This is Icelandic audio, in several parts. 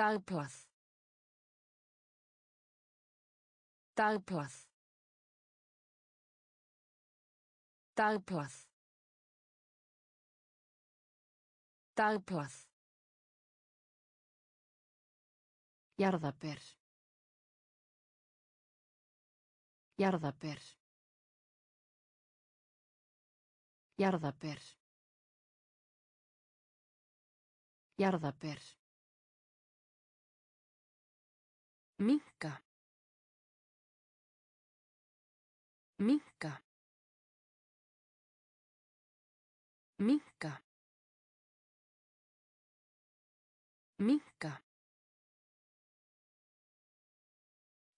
Dagblað. Dagblað. Dagblað. Dagblað. Jarðaber. Jarðaber. Jarðaber. Jarðaber. Minka. Minka. Minka. Minka.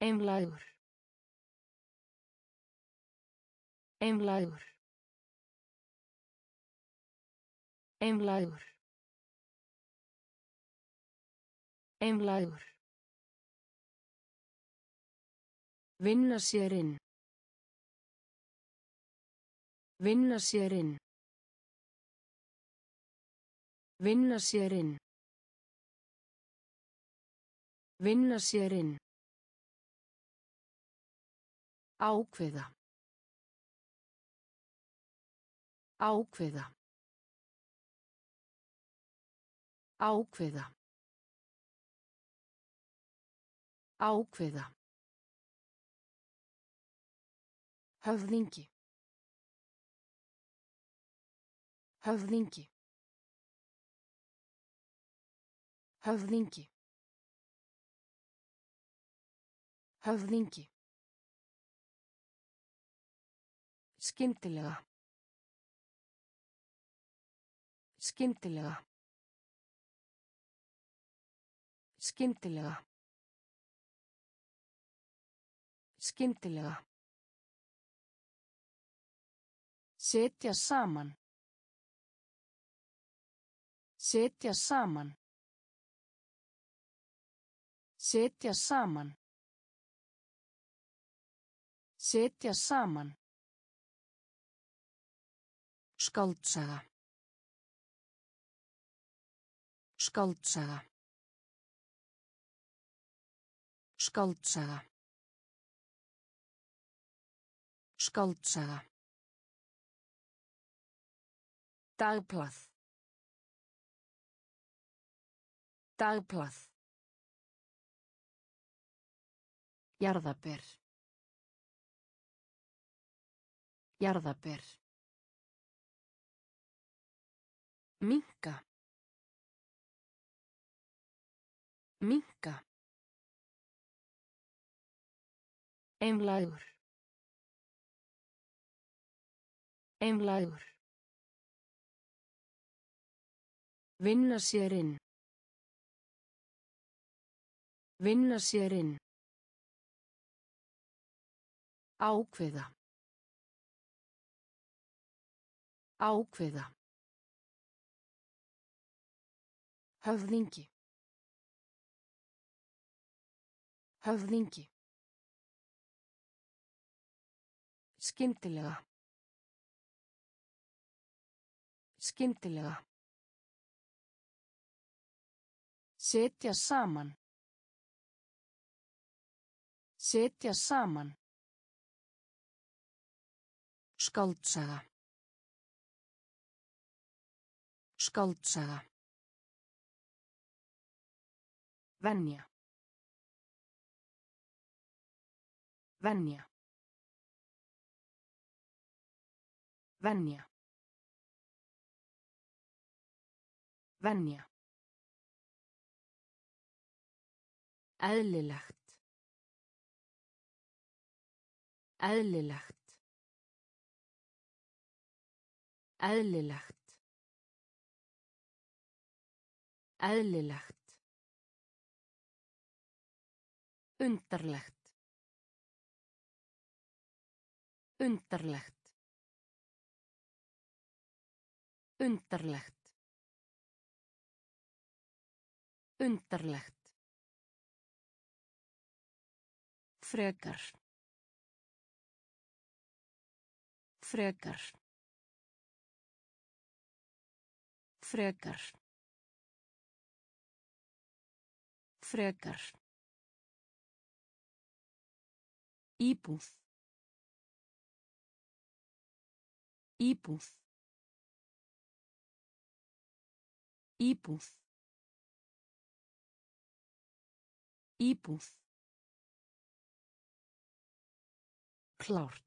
Einlægur. Einlægur. Einlægur. Einlægur. Vinna sér inn. Vinna sér inn. Vinna sér inn. Vinna sér inn. Ákveða. Ákveða. Ákveða. Ákveða. Höfðingi. Höfðingi. Höfðingi. Höfðingi. Skyndilega. Skyndilega. Skyndilega. Skyndilega. Setja saman. Setja saman. Setja saman. Setja saman. Skáldsaga. Skáldsaga. Skáldsaga. Skáldsaga. Dagblað. Dagblað. Jarðaber. Jarðaber. Minka. Minka. Einlægur. Einlægur. Vinna sér inn. Vinna sér inn. Ákveða. Ákveða. Höfðingi. Höfðingi. Skyndilega. Skyndilega. Setja saman. Setja saman. Skáldsaga. Skáldsaga. Venja. Venja. Venja. Venja. Eðlilegt. Eðlilegt. Eðlilegt. Eðlilegt. Undarlegt. Undarlegt. Undarlegt. Undarlegt. Frekar. Frekar. Frekar. Frekar. Íbúð. Íbúð. Íbúð. Íbúð. Klárt.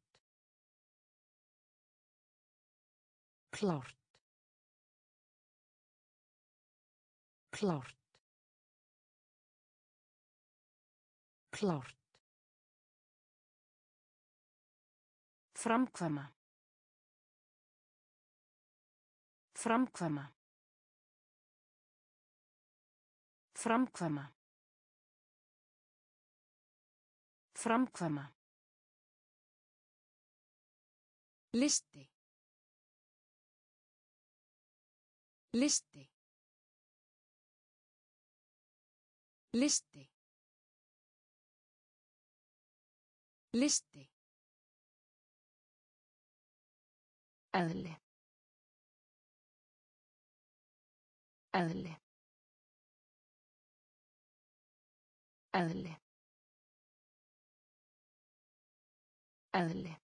Klárt. Klárt. Klárt. Framkvæma. Framkvæma. Framkvæma. Framkvæma. Listi. Listi. Listi. Listi. Eðli. Eðli. Eðli. Eðli.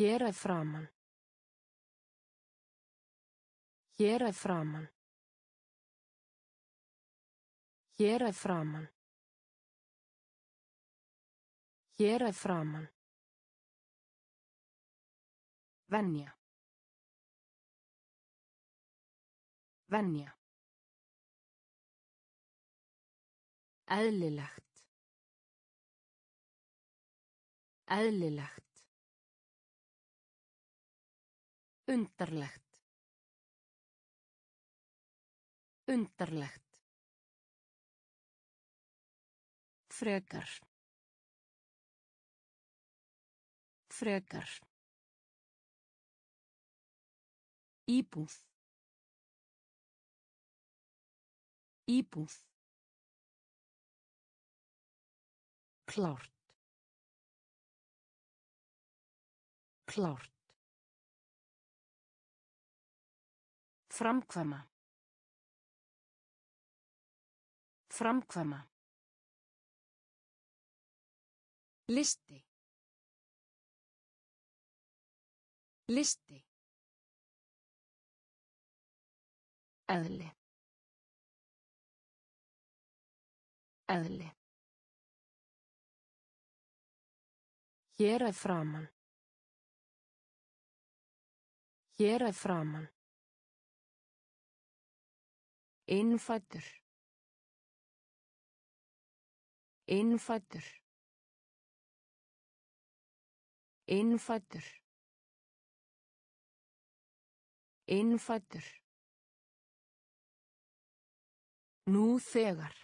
Hér er framann. Hér er framann. Hér er framann. Hér er framann. Venja. Venja. Eðlilegt. Eðlilegt. Undarlegt. Undarlegt. Frekar. Frekar. Íbúð. Íbúð. Klárt. Klárt. Framkvæma. Framkvæma. Listi. Listi. Eðli. Eðli. Hér er framann. Hér er framann. Innfættur. Innfættur. Innfættur. Innfættur. Nú þegar.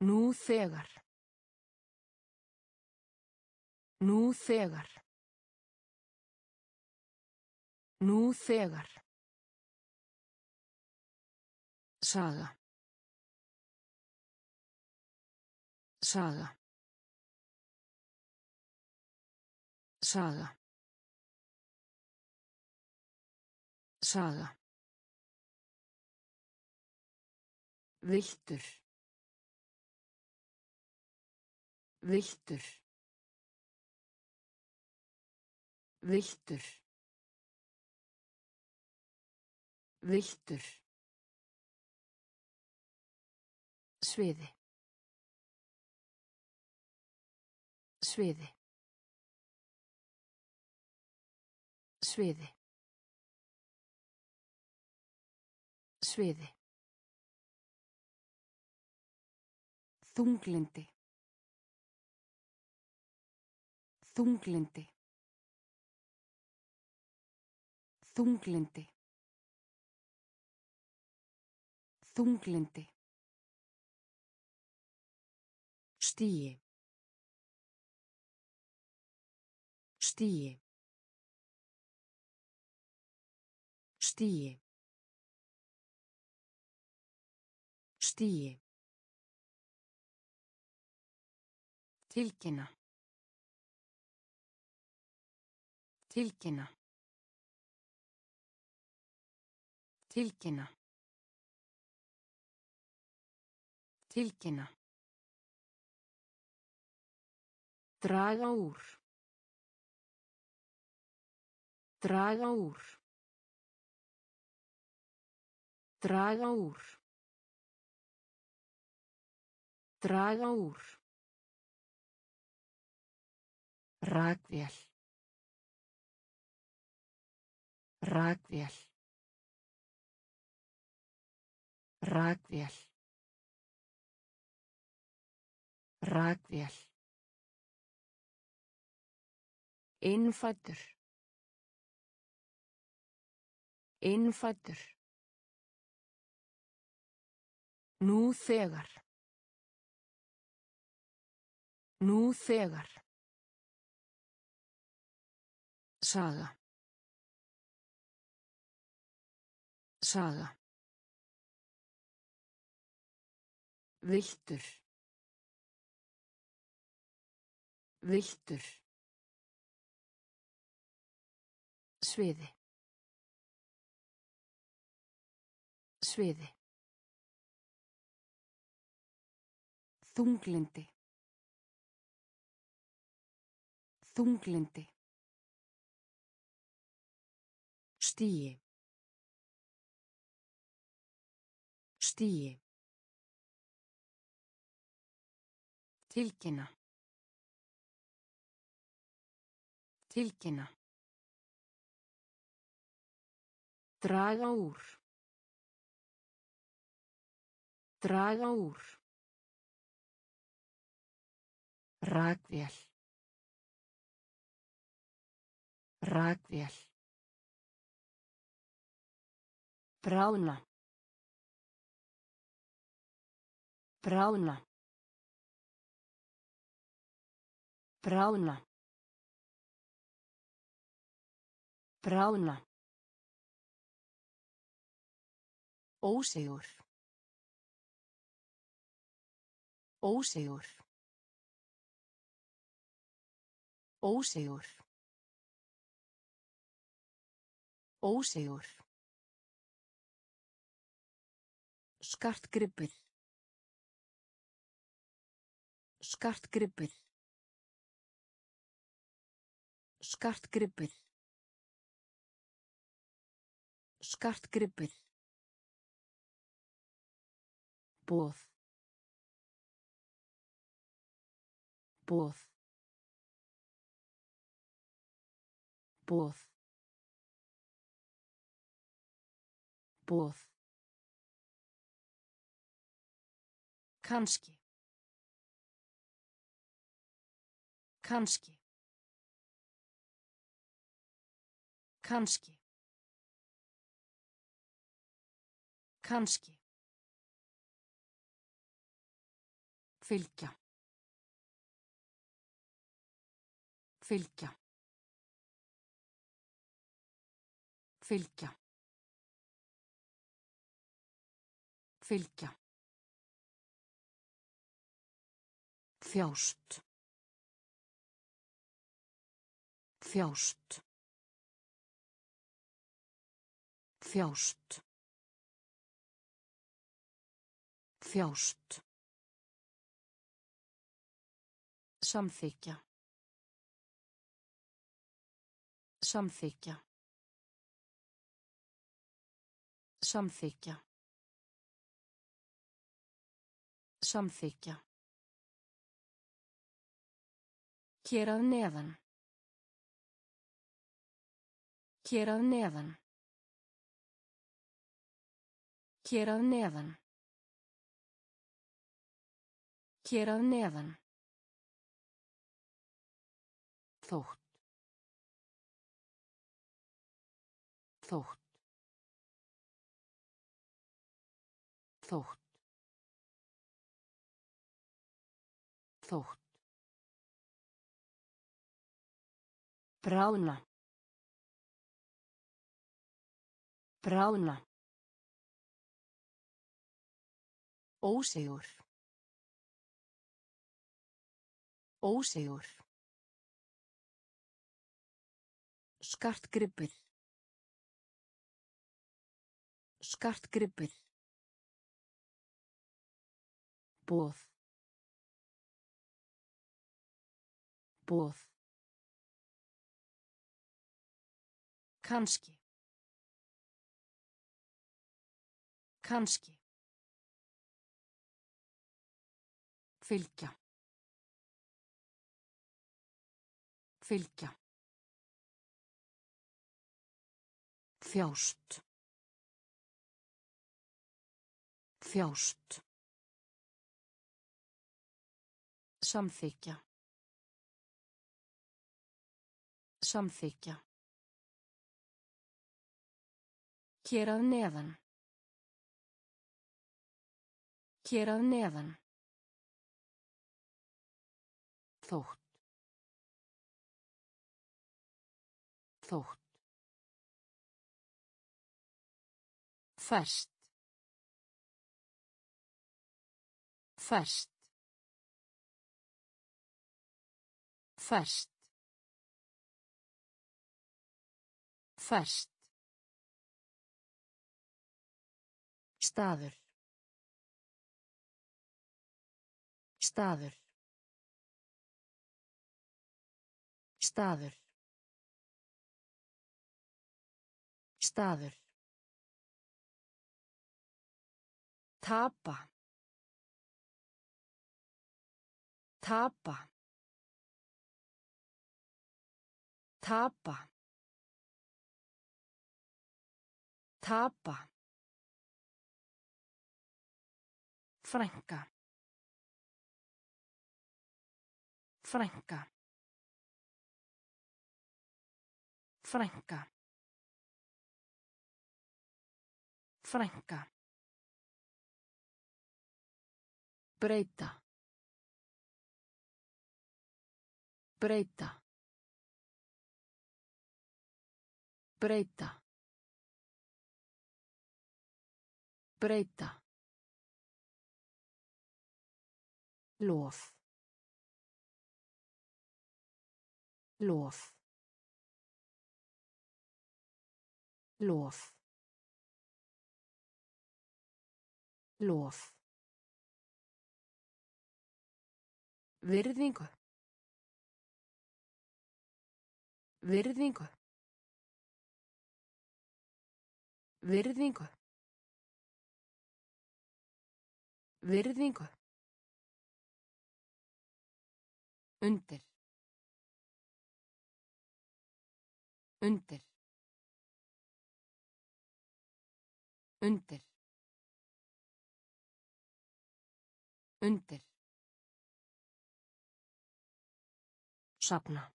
Nú þegar. Nú þegar. Nú þegar. Saga. Saga. Saga. Saga. Viltur. Viltur. Viltur. Viltur. Sviði. Sviði. Sviði. Sviði. Þunglindi. Þunglindi. Þunglindi. Þunglindi. Stíi. Stíi. Stíi. Stíi. Tilkynna. Tilkynna. Tilkynna. Tilkynna. Draga úr. Draga úr. Draga úr. Draga úr. Rakvél. Rakvél. Rakvél. Rakvél. Innfættur. Innfættur. Nú þegar. Nú þegar. Saga. Saga. Viltur. Viltur. Sviði. Sviði. Þunglindi. Þunglindi. Stíi. Stíi. Tilkynna. Tilkynna. Draga úr. Draga úr. Rakvél. Rakvél. Bráðna. Bráðna. Bráðna. Bráðna. Ósegur. Ósegur. Ósegur. Ósegur. Skartgripir. Skartgripir. Skartgripir. Skartgripir. Boð. Boð. Boð. Boð. Kanski. Kanski. Kanski. Kanski. Fylgja. Fylgja. Fylgja. Fylgja. Þjást. Þjást. Þjást. Þjást. Samþykja. Samþykja. Samþykja. Samþykja. Hér að neðan. Hér að neðan. Hér að neðan. Hér að neðan. Þótt. Þótt. Þótt. Þótt. Bráðna. Bráðna. Ósegur. Ósegur. Skartgripir. Skartgripir. Bóð. Bóð. Kanski. Kanski. Fylgja. Fylgja. Þjást. Þjást. Samþykja. Samþykja. Hér að neðan. Hér að neðan. Þótt. Þótt. Fæst. Fæst. Fæst. Fæst. Staður. Staður. Staður. Staður. Tapa. Tapa. Tapa. Tapa. Frænka. Frænka. Frænka. Frænka. Breyta. Breyta. Breyta. Breyta. Lof. Lof. Lof. Lof. Virðingu. Virðingu. Virðingu. Virðingu. Undir. Undir. Undir. Undir. Safna.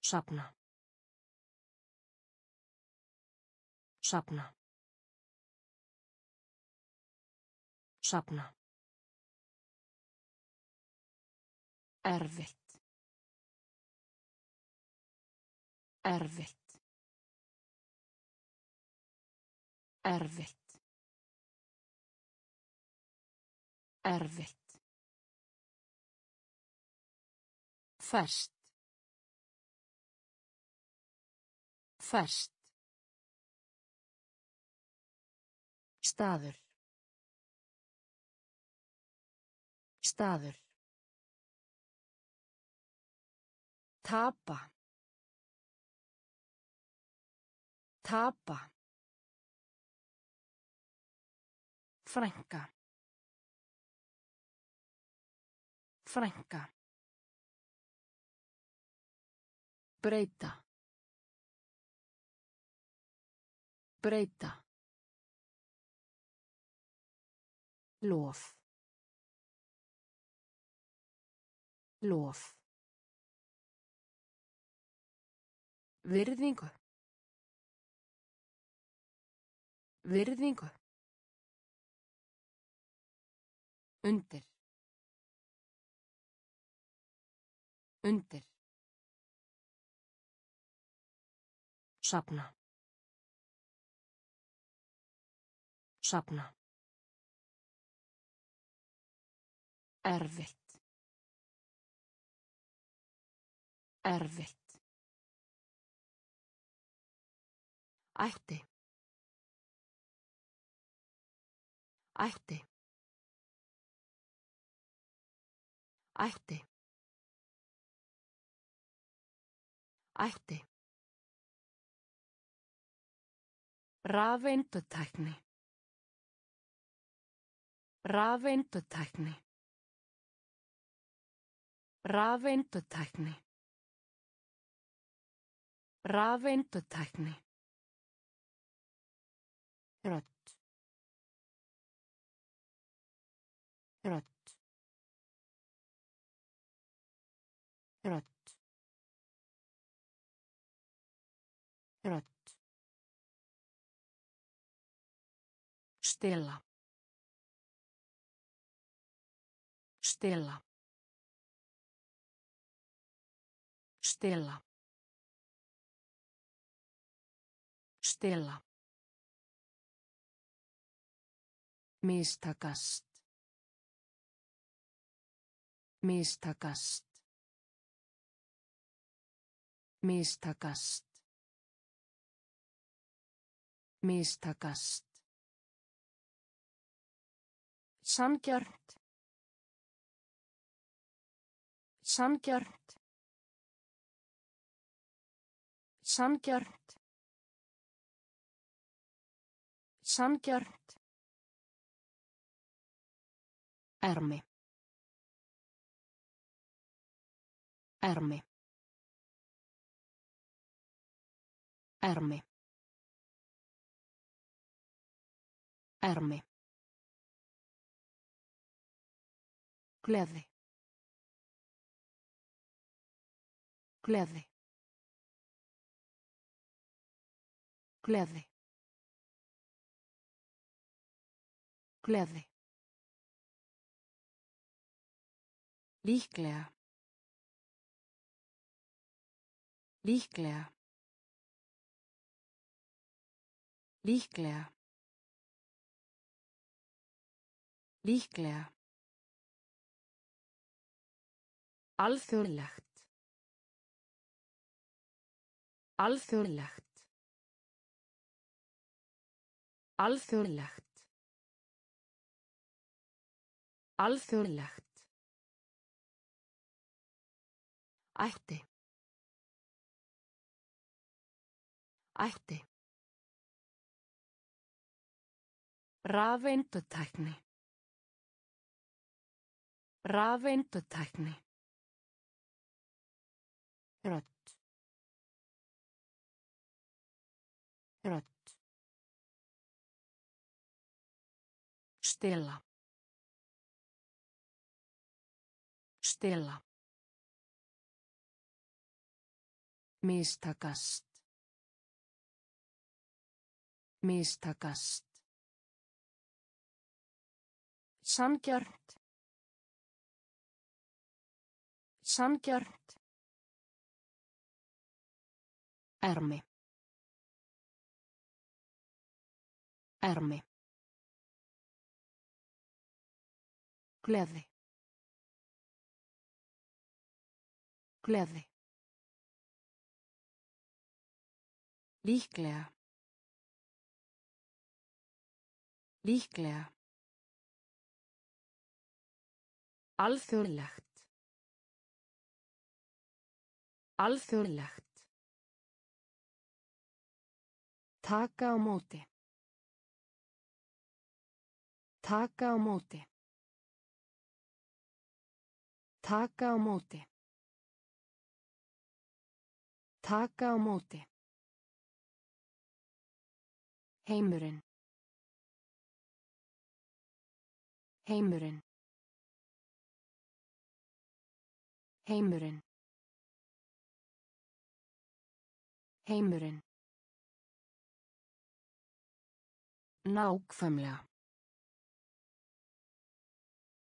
Safna. Safna. Safna. Erfitt. Erfitt. Erfitt. Erfitt. Fæst. Fæst. Staður. Staður. Tapa. Tapa. Frænka. Frænka. Breyta. Breyta. Lof. Lof. Virðingu. Virðingu. Undir. Undir. Safna. Safna. Erfitt. Erfitt. Ætti. Ætti. Ætti. Ætti. Rafeindutækni. Rafeindutækni. Rafeindutækni. Rafeindutækni. Rödd. Rödd. Rödd. Rödd. Stela. Stela. Stela. Stela. Mistakast. Mistakast. Mistakast. Mistakast. Sangjart. Sangjart. Sangjart. Sangjart. Ermi. Ermi. Ermi. Ermi. Gleði. Gleði. Gleði. Gleði. Líklega. Líklega. Líklega. Líklega. Alþjóðlegt. Alþjóðlegt. Alþjóðlegt. Alþjóðlegt. Ætti. Ætti. Rafeindutækni. Rafeindutækni. Rödd. Rödd. Stela. Stela. Mistakast. Mistakast. Sangjart. Sangjart. Ermi. Ermi. Gleði. Gleði. Líklega. Líklega. Alþjóðlegt. Alþjóðlegt. Taka á móti. Taka á móti. Taka á móti. Taka á móti. Heimurinn. Heimurinn. Heimurinn. Heimurinn. Nákvæmlega.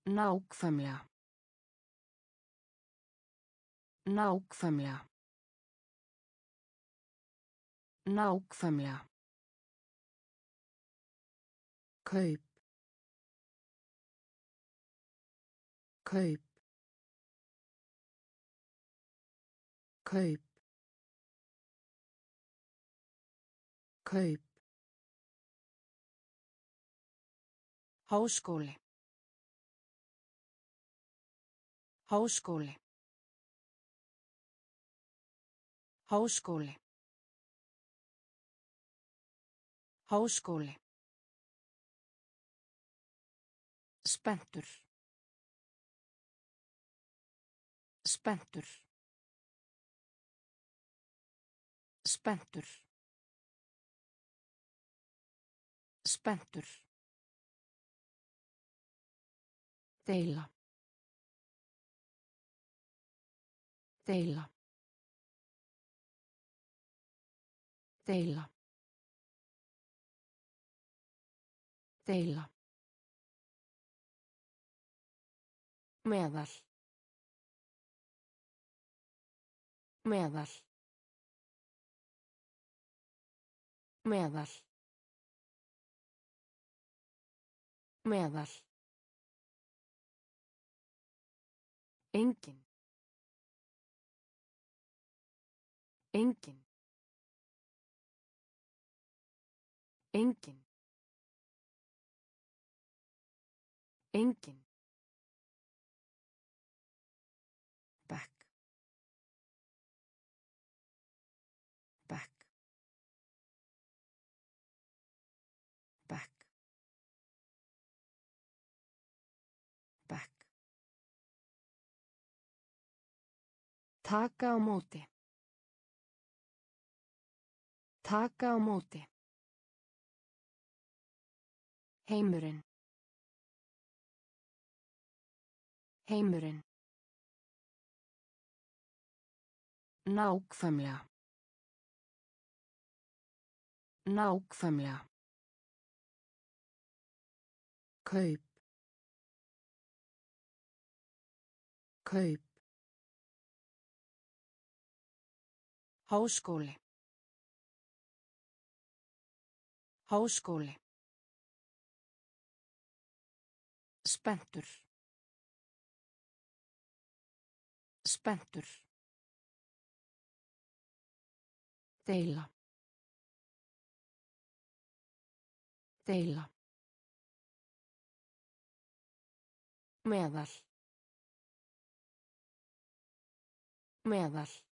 Nákvæmlega. Nákvæmlega. Nákvæmlega. Kaup. Kaup. Kaup. kaup Háskóli. Háskóli. Háskóli. Háskóli. Spentur. Spentur. Spentur. Spentur. Deila. Deila. Deila. Deila. Meðal. Meðal. Meðal. Meðal. Engin. Engin. Engin. Engin. Taka á móti. Taka á móti. Heimurinn. Heimurinn. Nákvæmlega. Nákvæmlega. Kaup. Kaup. Háskóli. Háskóli. Spentur. Spentur. Deila. Deila. Meðal. Meðal.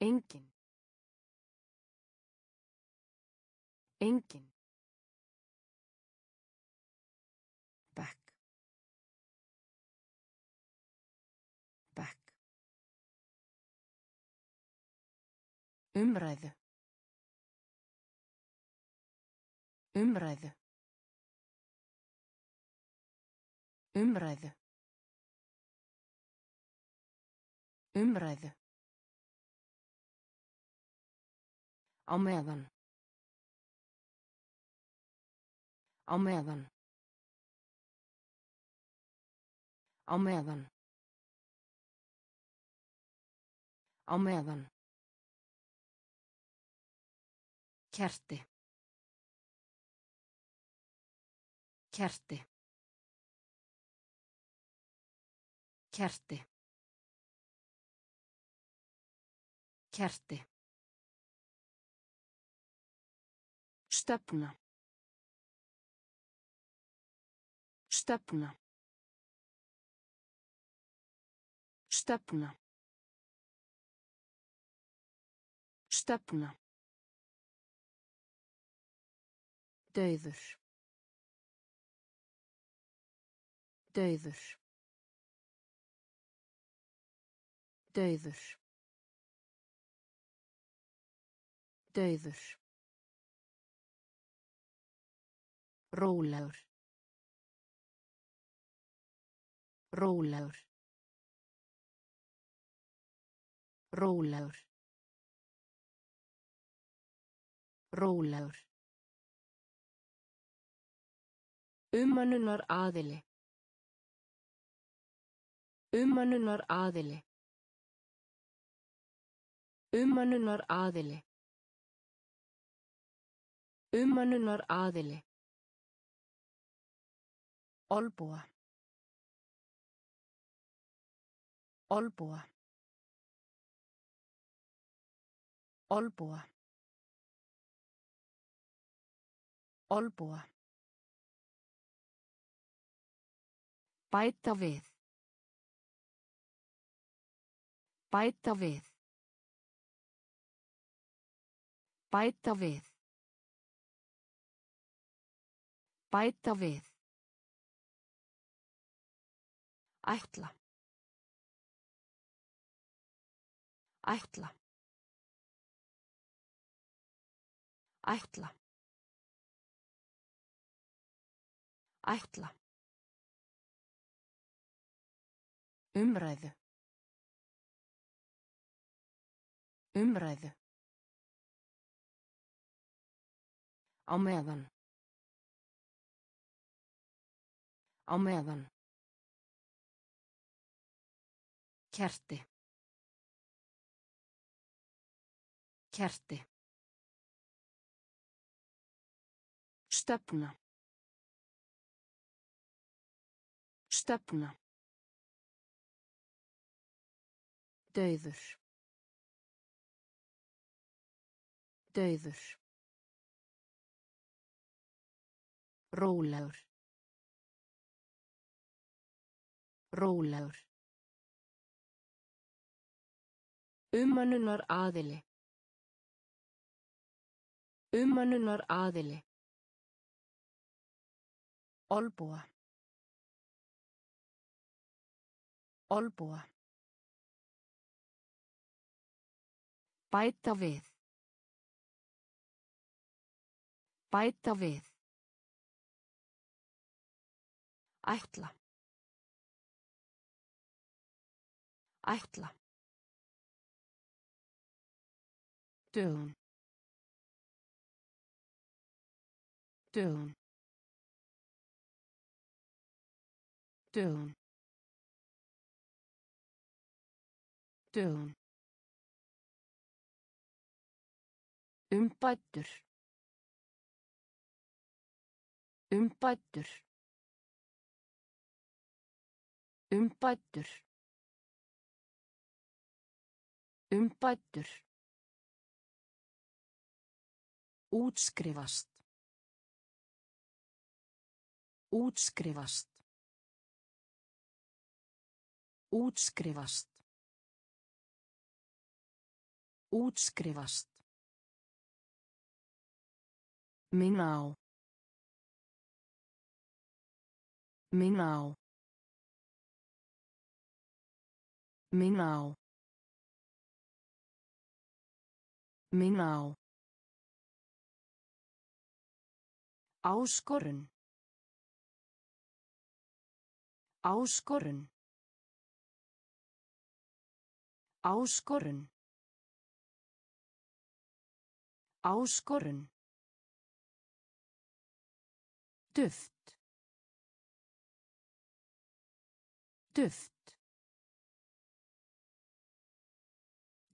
Engin. Engin. Back. Back. Umræðu. Umræðu. Umræðu. Umræðu. Á meðan. Á meðan. Á meðan. Á meðan. Kerti. Kerti. Kerti. Kerti. Stefna. Stefna. Stefna. Stefna. Dauður. Dauður. Dauður. Dauður. Rólegur. Rólegur. Rólegur. Rólegur. Ummannunar aðili. Ummannunar aðili. Ummannunar aðili. Ummannunar aðili. Olbúa. Olbúa. Olbúa. Olbúa. Bæta við. Bæta við. Bæta við. Bæta við. Ætla. Ætla. Ætla. Ætla. Umræðu. Umræðu. Á meðan. Á meðan. Kerti. Kerti. Stefna. Stefna. Dauður. Dauður. Rólegur. Rólegur. Ummannunar aðili. Ummannunar aðili. Olbúa. Olbúa. Bæta við. Bæta við. Ætla. Ætla. Dögun. Dögun. Dögun. Dögun. Umbættur. Umbættur. Umbættur. Umbættur. Útskrifast. Útskrifast. Útskrifast. Útskrifast. Minna á. Minna á. Minna á. Minna á. Áskorun. Áskorun. Áskorun. Áskorun. Duft. Duft.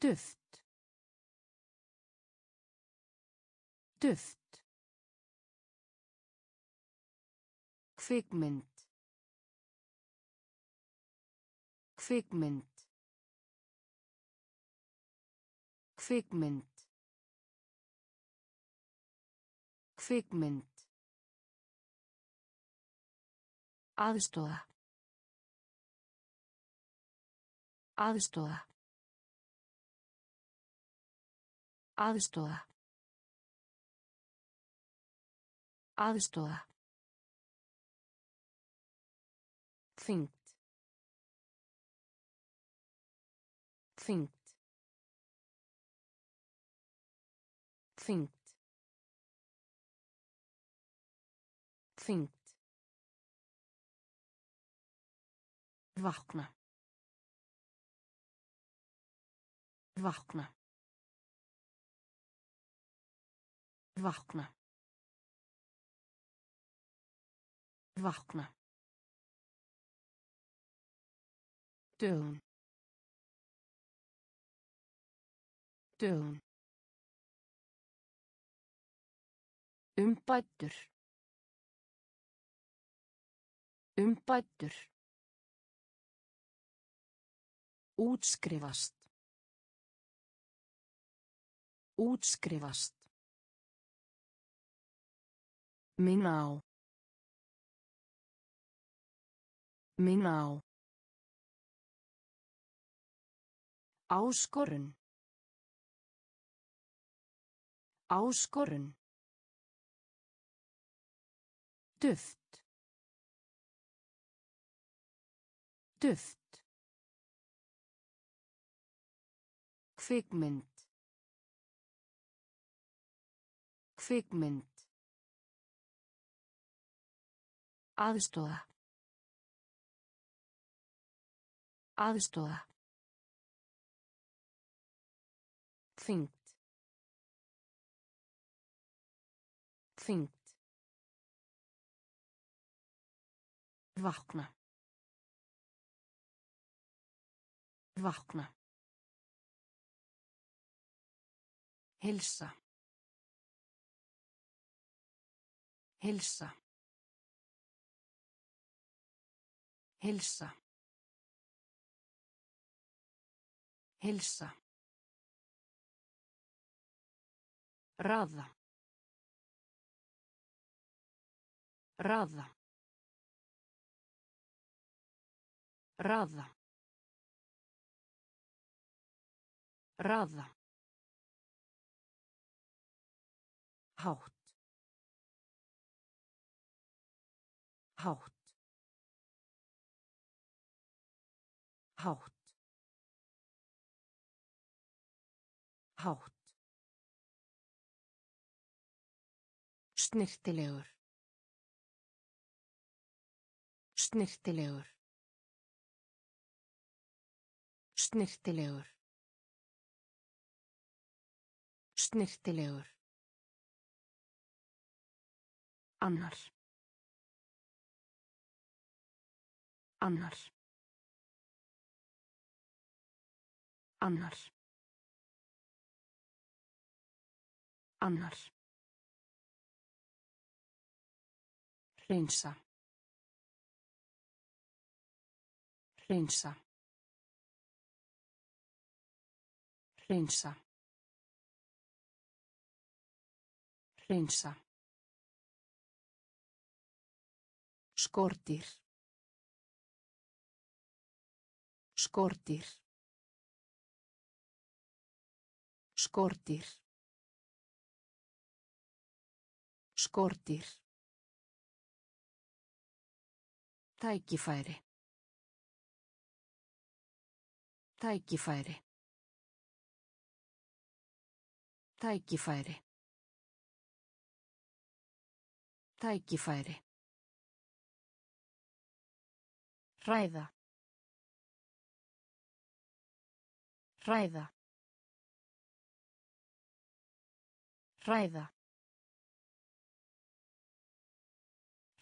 Duft. Duft. Kvikmynd. Kvikmynd. Kvikmynd. Kvikmynd. Aðstoða. Aðstoða. Aðstoða. Aðstoða. Þyngt. Þyngt. Þyngt. Þyngt. Vakna. Vakna. Vakna. Vakna. Dögun. Dögun. Umbættur. Umbættur. Útskrifast. Útskrifast. Minna á. Minna á. Áskorun. Áskorun. Duft. Duft. Kvikmynd. Kvikmynd. Aðstóða. Aðstóða. Þyngt. Þyngt. Vakna. Vakna. Hilsa. Hilsa. Hilsa. Hilsa. Raða. Raða. Raða. Raða. Hátt. Hátt. Hátt. Hátt. Snirtilegur. Snirtilegur. Snirtilegur. Snirtilegur. Annar. Annar. Annar. Annar. Hreinsa. Hreinsa. Hreinsa. Hreinsa. Skordýr. Skordýr. Skordýr. Skordýr. Tækifæri. Tækifæri. Tækifæri. Tækifæri. Hræða. Hræða. Hræða.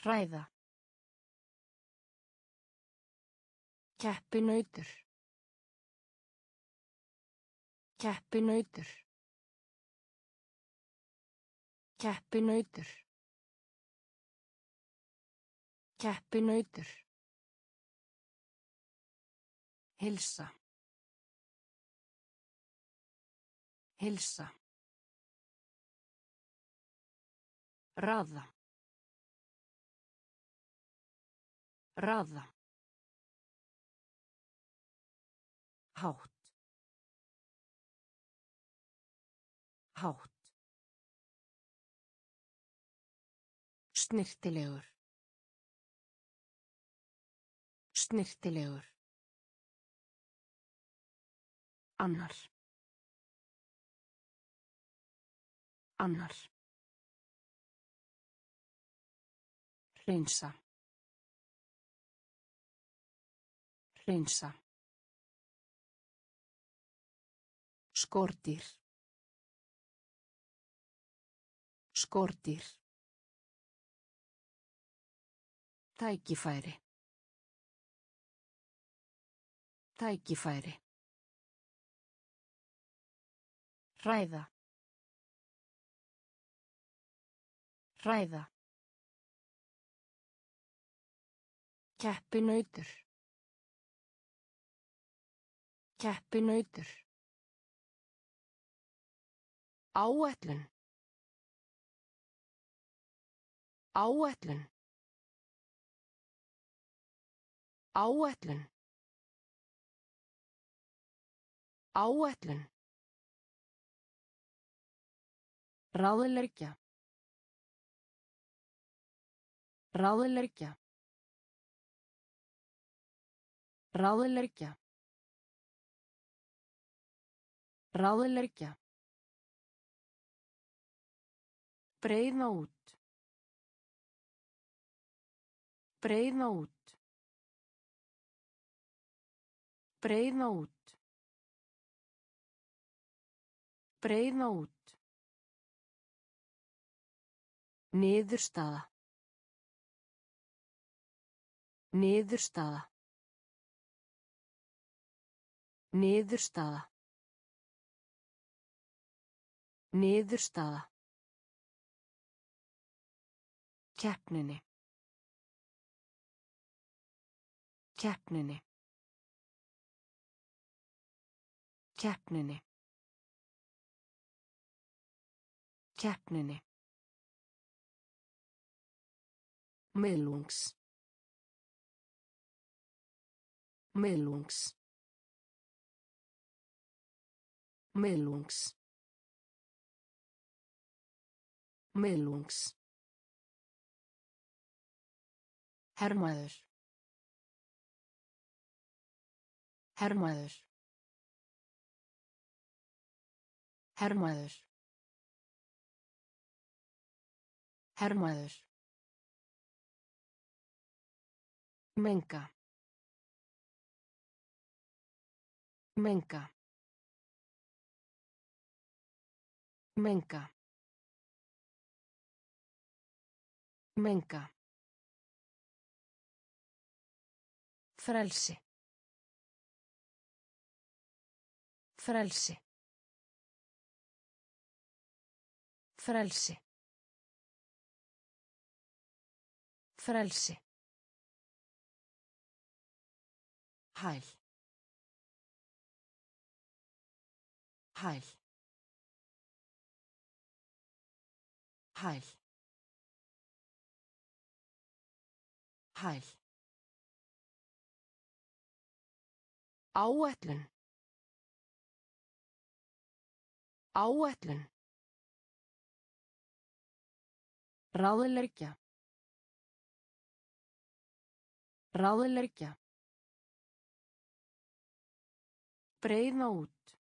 Hræða. Keppinautur. Keppinautur. Keppinautur. Keppinautur. Hilsa. Hilsa. Raða. Raða. Hátt. Hátt. Snirtilegur. Snirtilegur. Annar. Annar. Hreinsa. Hreinsa. Skordýr. Skordýr. Tækifæri. Tækifæri. Hræða. Hræða. Keppinautur. Keppinautur. Áætlun. Áætlun. Áætlun. Áætlun. Ráðleggja. Ráðleggja. Ráðleggja. Ráðleggja. Breiða út. Breiða út. Breiða út. Breiða út. Niðurstaða. Niðurstaða. Niðurstaða. Niðurstaða. Keppninni. Keppninni. Keppninni. Keppninni. Miðlungs. Miðlungs. Miðlungs. Miðlungs. Hermaður. Hermaður. Hermaður. Hermaður. Menga. Menga. Menga. Menga. Frelsi. Frelsi. Frelsi. Frelsi. Hæl. Hæl. Hæl. Hæl. Áætlun. Áætlun. Ráðleggja. Ráðleggja. Breiða út.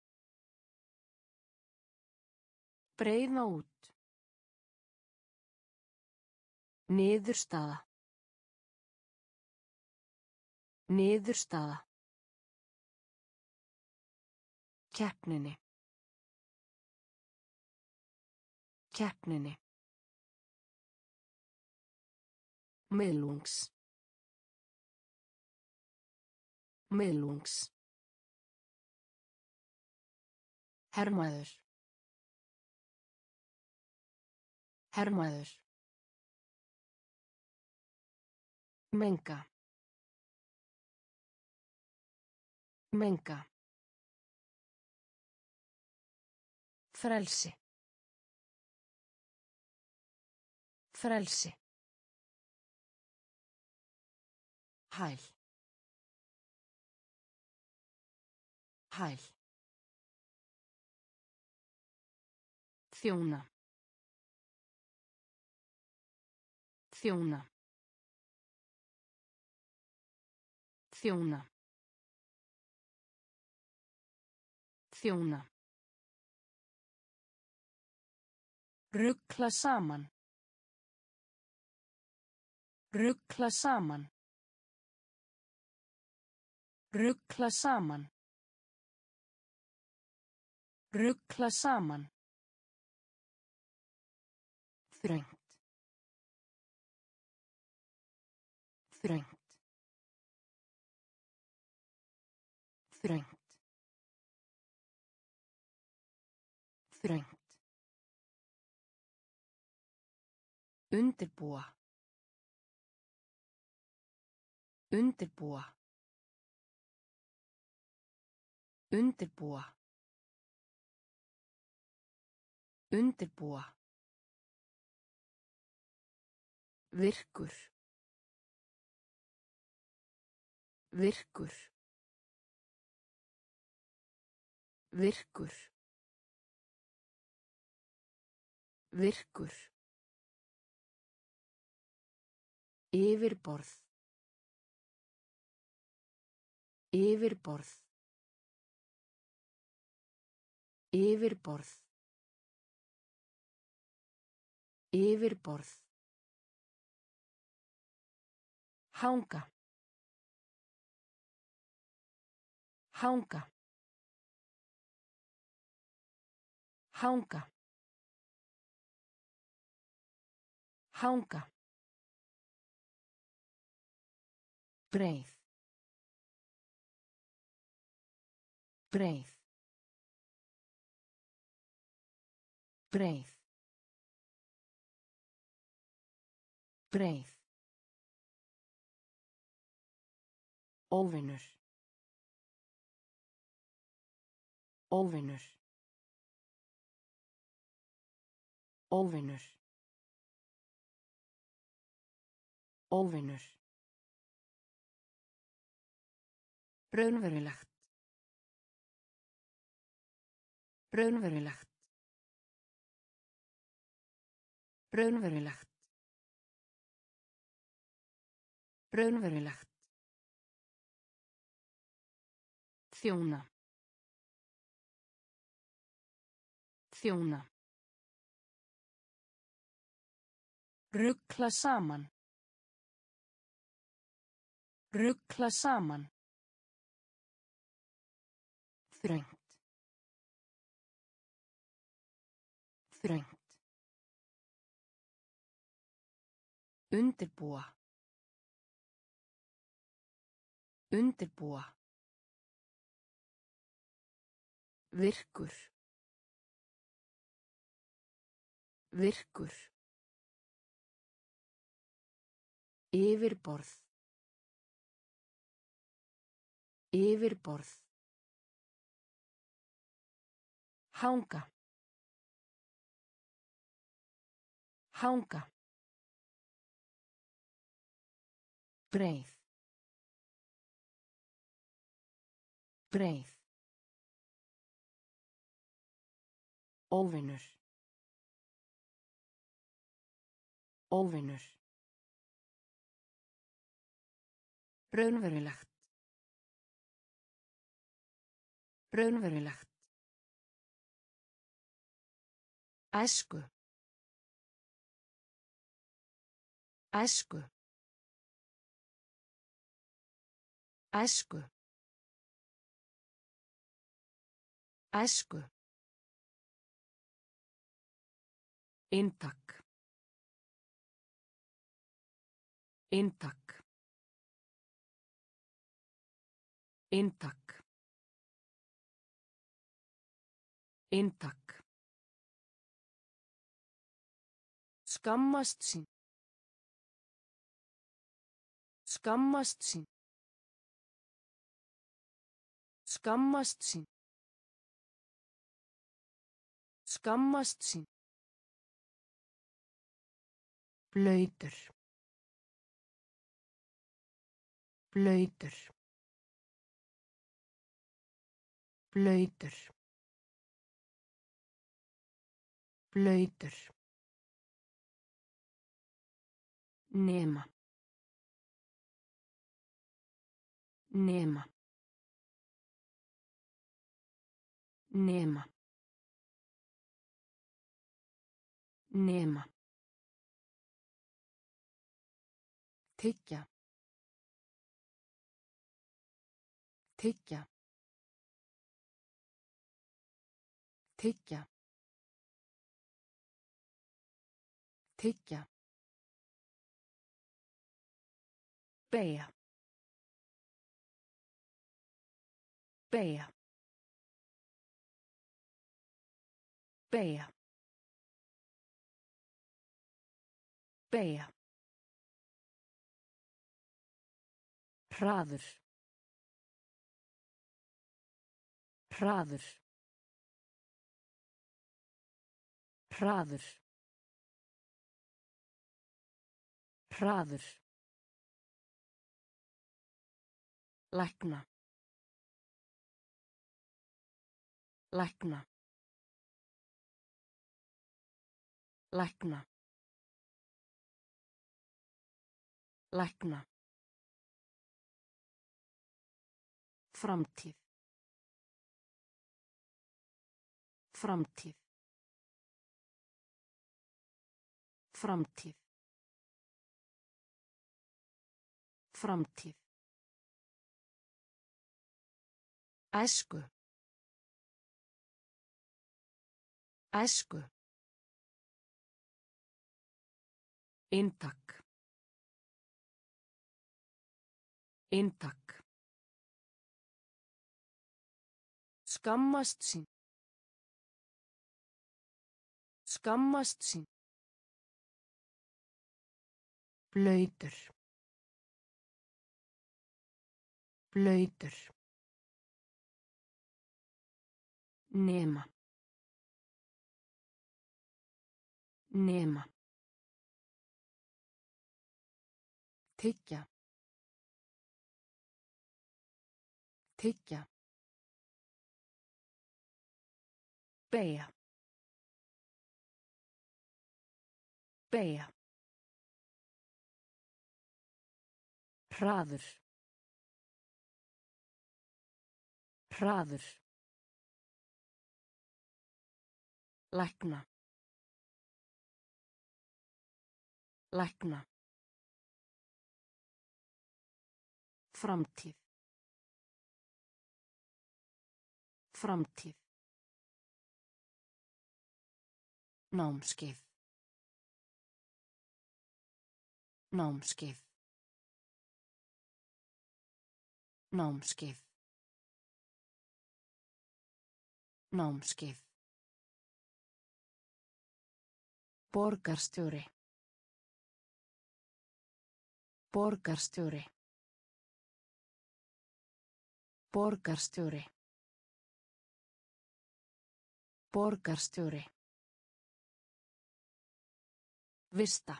Breiða út. Niðurstaða. Niðurstaða. Keppninni. Keppninni. Miðlungs. Miðlungs. Hermaður. Hermaður. Menga. Menga. Frelsi. Frelsi. Hæl. Hæl. Þjóna. Þjóna. Þjóna. Þjóna. Ruggla saman. Ruggla saman. Ruggla saman. Ruggla saman. Þröngt. Þröngt. Þröngt. Þröngt. Undirbúa. Undirbúa. Undirbúa. Undirbúa. Virkur. Virkur. Virkur. Virkur. Yfirborð. Yfirborð. Yfirborð. Yfirborð. Hanga. Hanga. Hanga. Hanga. Breið. Breið. Breið. Breið. Óvinur. Óvinur. Óvinur. Óvinur. Raunverulegt. Raunverulegt. Raunverulegt. Raunverulegt. Þjóna. Þjóna. Ruggla saman. Ruggla saman. Þröngt. Þröngt. Undirbúa. Undirbúa. Virkur. Virkur. Yfirborð. Yfirborð. Hanga. Hanga. Breið. Breið. Óvinur. Óvinur. Raunverulegt. Raunverulegt. Æsku. Æsku. Æsku. Æsku. Inntak. Inntak. Inntak. Inntak. Skammast sín. Skammast sín. Skammast sín. Skammast sín. Blöytur. Blöytur. Blöytur. Blöytur. Nema. Nema. Nema. Nema. Tyggja. Tyggja. Tyggja. Tyggja. Beygja. Beygja. Beygja. Beygja. Hraður. Hraður. Hraður. Hraður. Lækna. Lækna. Lækna. Lækna. Framtíð. Framtíð. Framtíð. Framtíð. Æsku. Æsku. Inntak. Inntak. Skammast sín. Skammast sín. Blöytur. Blöytur. Nema. Nema. Tyggja. Tyggja. Beygja. Beygja. Hraður. Hraður. Lækna. Lækna. Framtíð. Framtíð. Námskeið. Námskeið. Námskeið. Námskeið. Borgarstjóri. Borgarstjóri. Borgarstjóri. Borgarstjóri. Vista.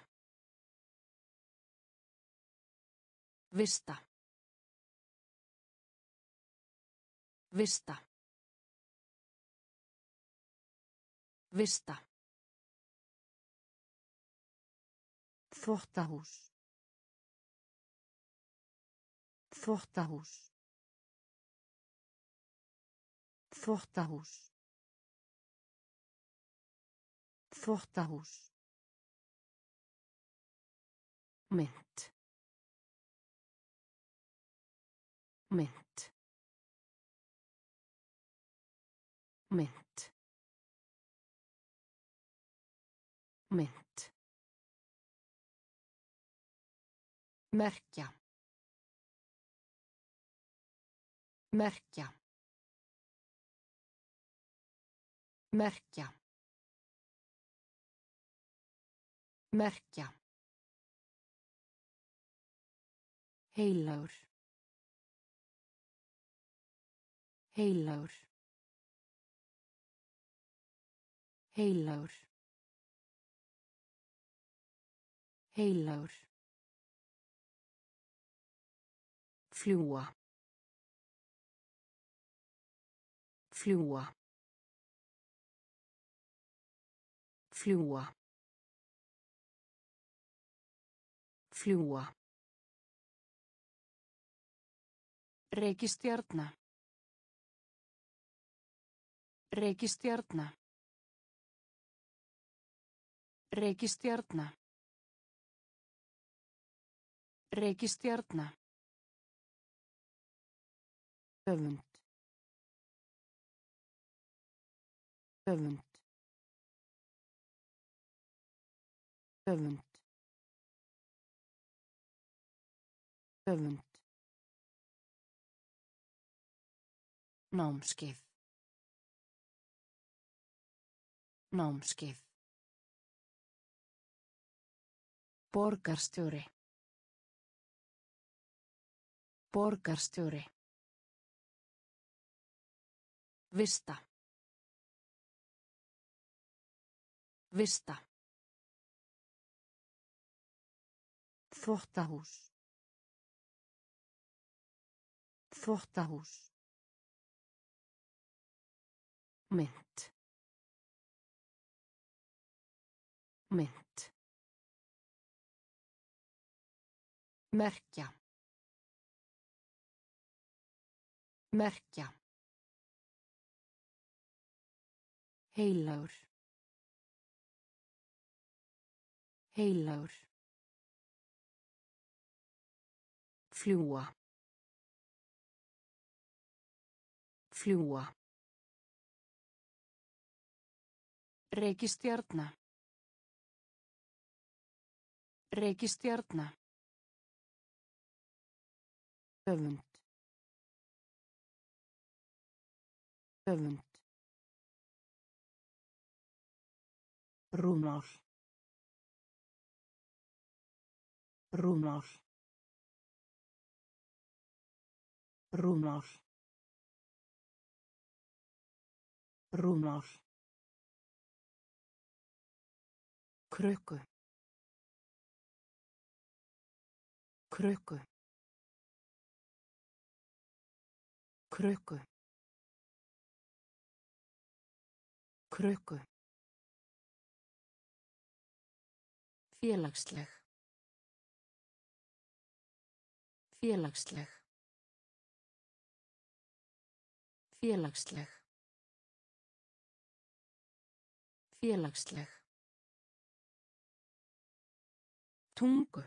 Vista. Vista. Vista. Þvottahús. Þvottahús. Þvottahús. Þvottahús. Mynd. Mynd. Mynd. Mynd. Merkja. Merkja. Merkja. Merkja. Heilagur. Heilagur. Heilagur. Heilagur. Fljúa. Fljúa. Fljúa. Fljúa. Reykistjarna. Reykistjarna. Reykistjarna. Reykistjarna. Öfund. Öfund. Öfund. Öfund. Námskeið. Námskeið. Borgarstjóri. Borgarstjóri. Vista. Vista. Þvottahús. Þvottahús. Mynd. Mynd. Merkja. Merkja. Heilagur. Heilagur. Fljúa. Fljúa. Reykistjarna. Reykistjarna. Öfund. Öfund. Rúmál. Rúmál. Rúmál. Rúmál. Krukku. Krukku. Krukku. Krukku. Félagsleg. Félagsleg. Félagsleg. Félagsleg. Tungu.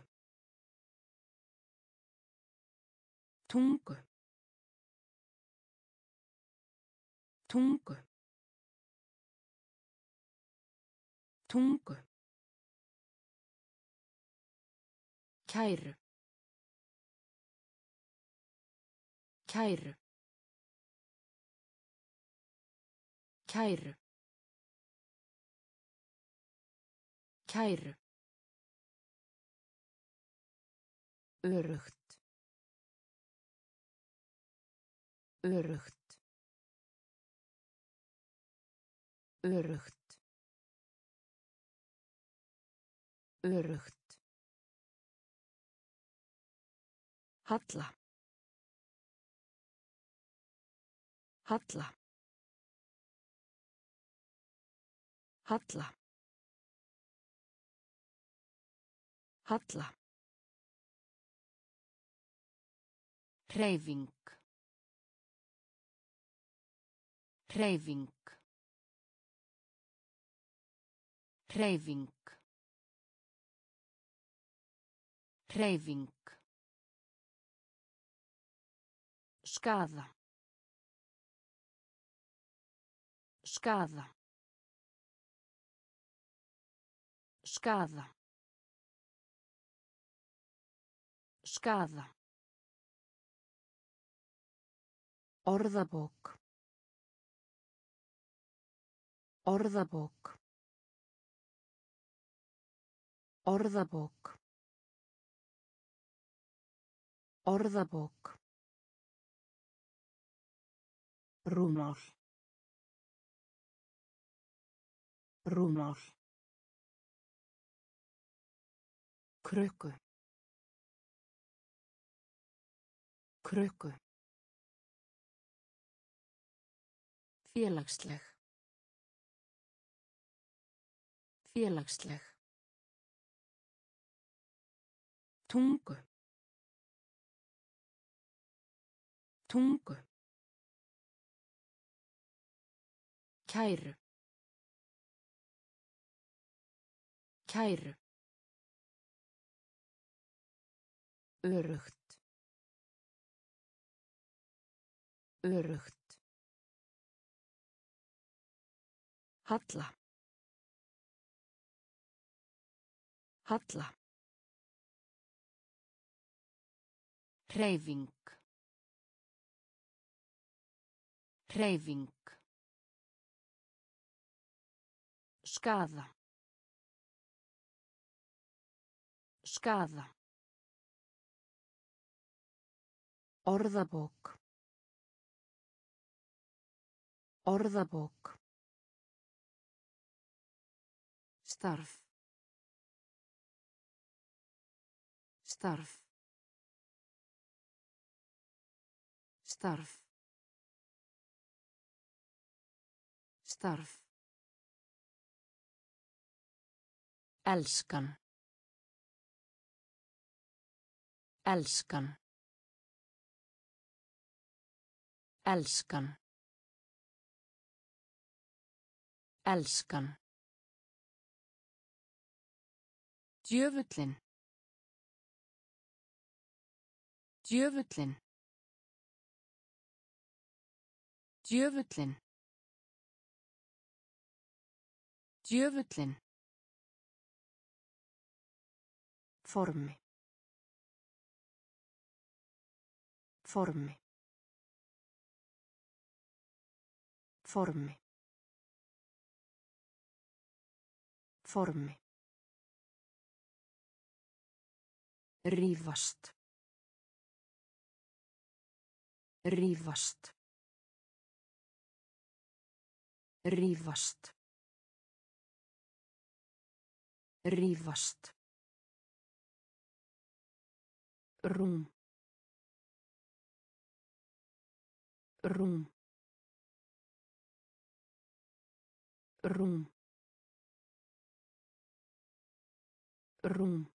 Tungu. Tungu. Tungu. Kæru. Kæru. Kæru. Kæru. Örugt. Örugt. Örugt. Örugt. Halla. Halla. Halla. Halla. Hreyfing. Hreyfing. Hreyfing. Hreyfing. Skaða. Skaða. Skaða. Skaða. Orðabók. Orðabók. Orðabók. Orðabók. Rúmál. Rúmál. Krukku. Krukku. Félagsleg. Félagsleg. Tungu. Tungu. Kæru. Kæru. Örugt. Örugt. Halla. Halla. Hreyfing. Hreyfing. Skaða. Skaða. Orðabók. Orðabók. Starf. Starf. Starf. Starf. Elskan. Elskan. Elskan. Elskan. Djöfullin. Djöfullin. Djöfullin. Djöfullin. Formi. Formi. Formi. Formi. Rífast. Rífast. Rífast. Rífast. Rúm. Rúm. Rúm. Rúm.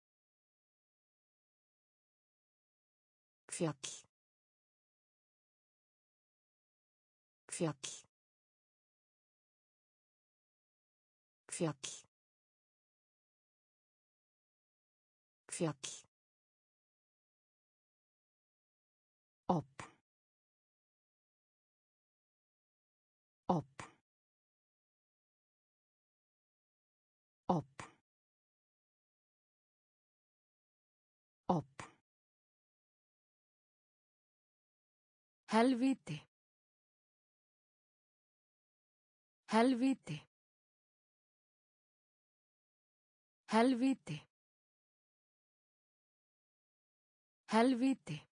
Fjall. Fjall. Fjall. Fjall. Helvíti. Helvíti. Helvíti. Helvíti.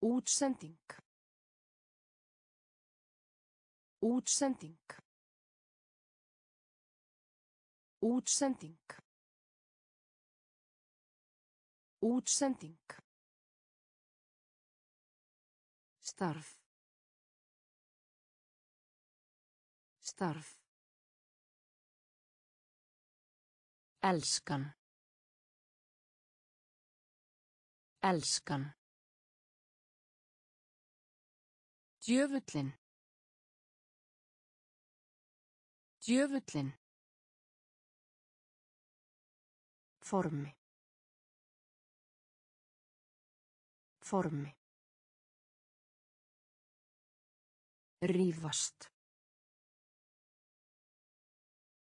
Útsending. Útsending. Útsending. Útsending. Starf. Starf. Elskan. Elskan. Djöfullin. Djöfullin. Formi. Formi. Rífast.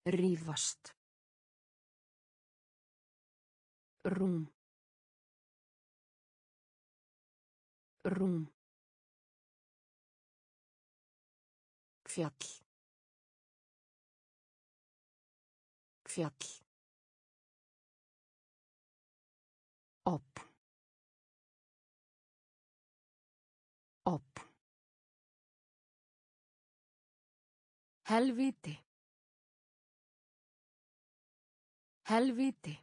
Rífast. Rúm. Rúm. Fjall. Fjall. Helvíti. Helvíti.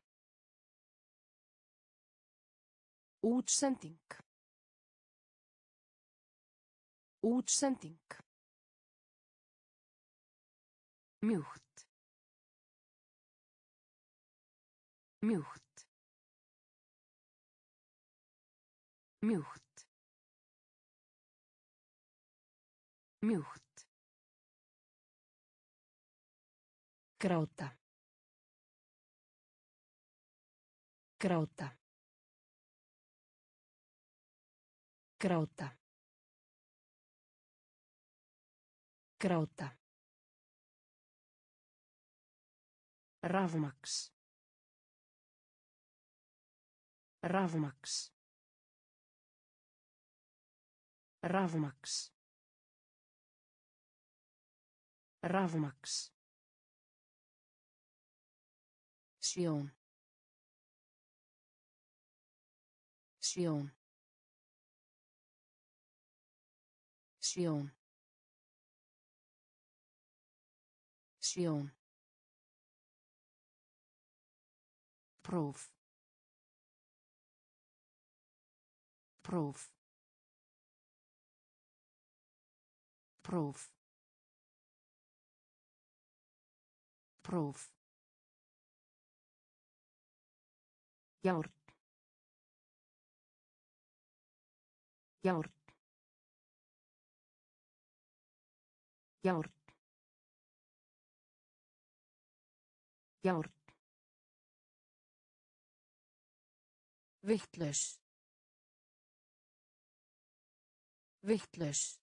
Útsending. Útsending. Mjúkt. Mjúkt. Mjúkt. Mjúkt. Gráta. Gráta. Gráta. Gráta. Rafmaks. Rafmaks. Rafmaks. Rafmaks. Sjón. Sjón. Sjón. Sjón. Próf. Próf. Próf. Próf. Járn. Járn. Járn. Járn. Vittlaus. Vittlaus.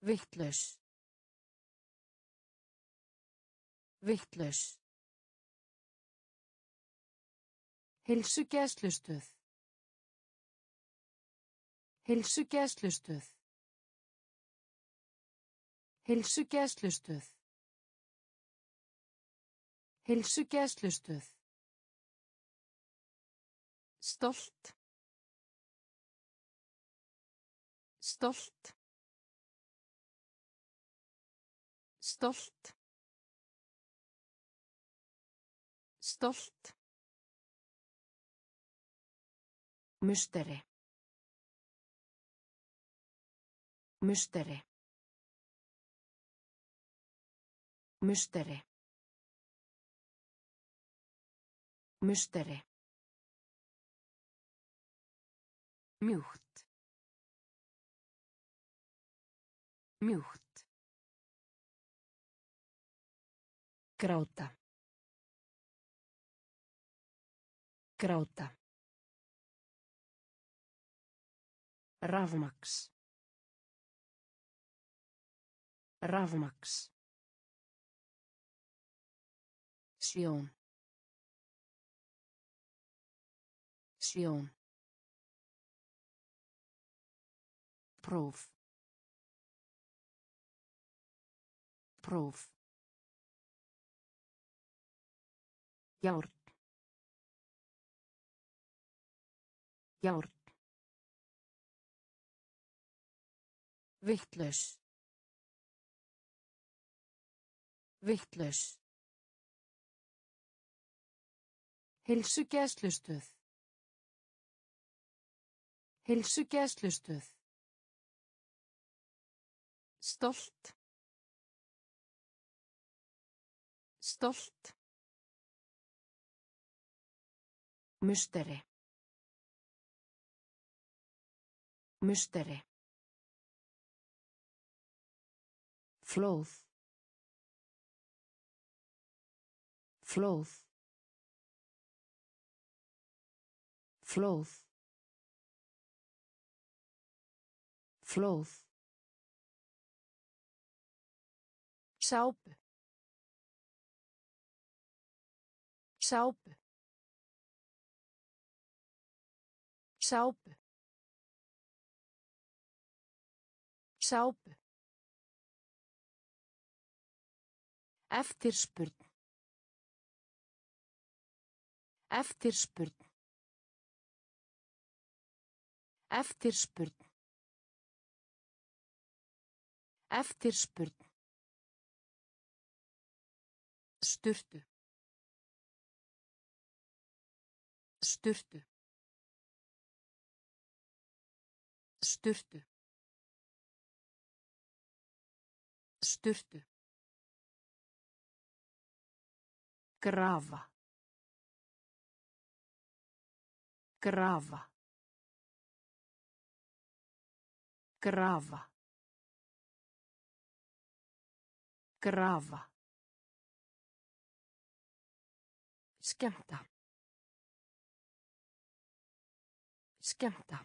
Vittlaus. Vittlaus. Hilsugæslustöð. Hilsugæslustöð. Hilsugæslustöð. Hilsugæslustöð. Stolt. Stolt. Stolt. Stolt. Musteri. Musteri. Musteri. Musteri. Mjúkt. Mjúkt. Gráta. Gráta. Rafmaks. Rafmaks. Sjón. Sjón. Próf. Próf. Járn. Járn. Vittlaus. Vittlaus. Hilsugæslustöð. Hilsugæslustöð. Stolt. Stolt. Musteri. Musteri. Flóð. Flóð. Flóð. Flóð. Sápu. Sápu. Sápu. Sápu. Eftirspurn. Eftirspurn. Eftirspurn. Eftirspurn. Sturtu. Sturtu. Sturtu. Sturtu. Grafa. Grafa. Grafa. Grafa. Skemmta. Skemmta.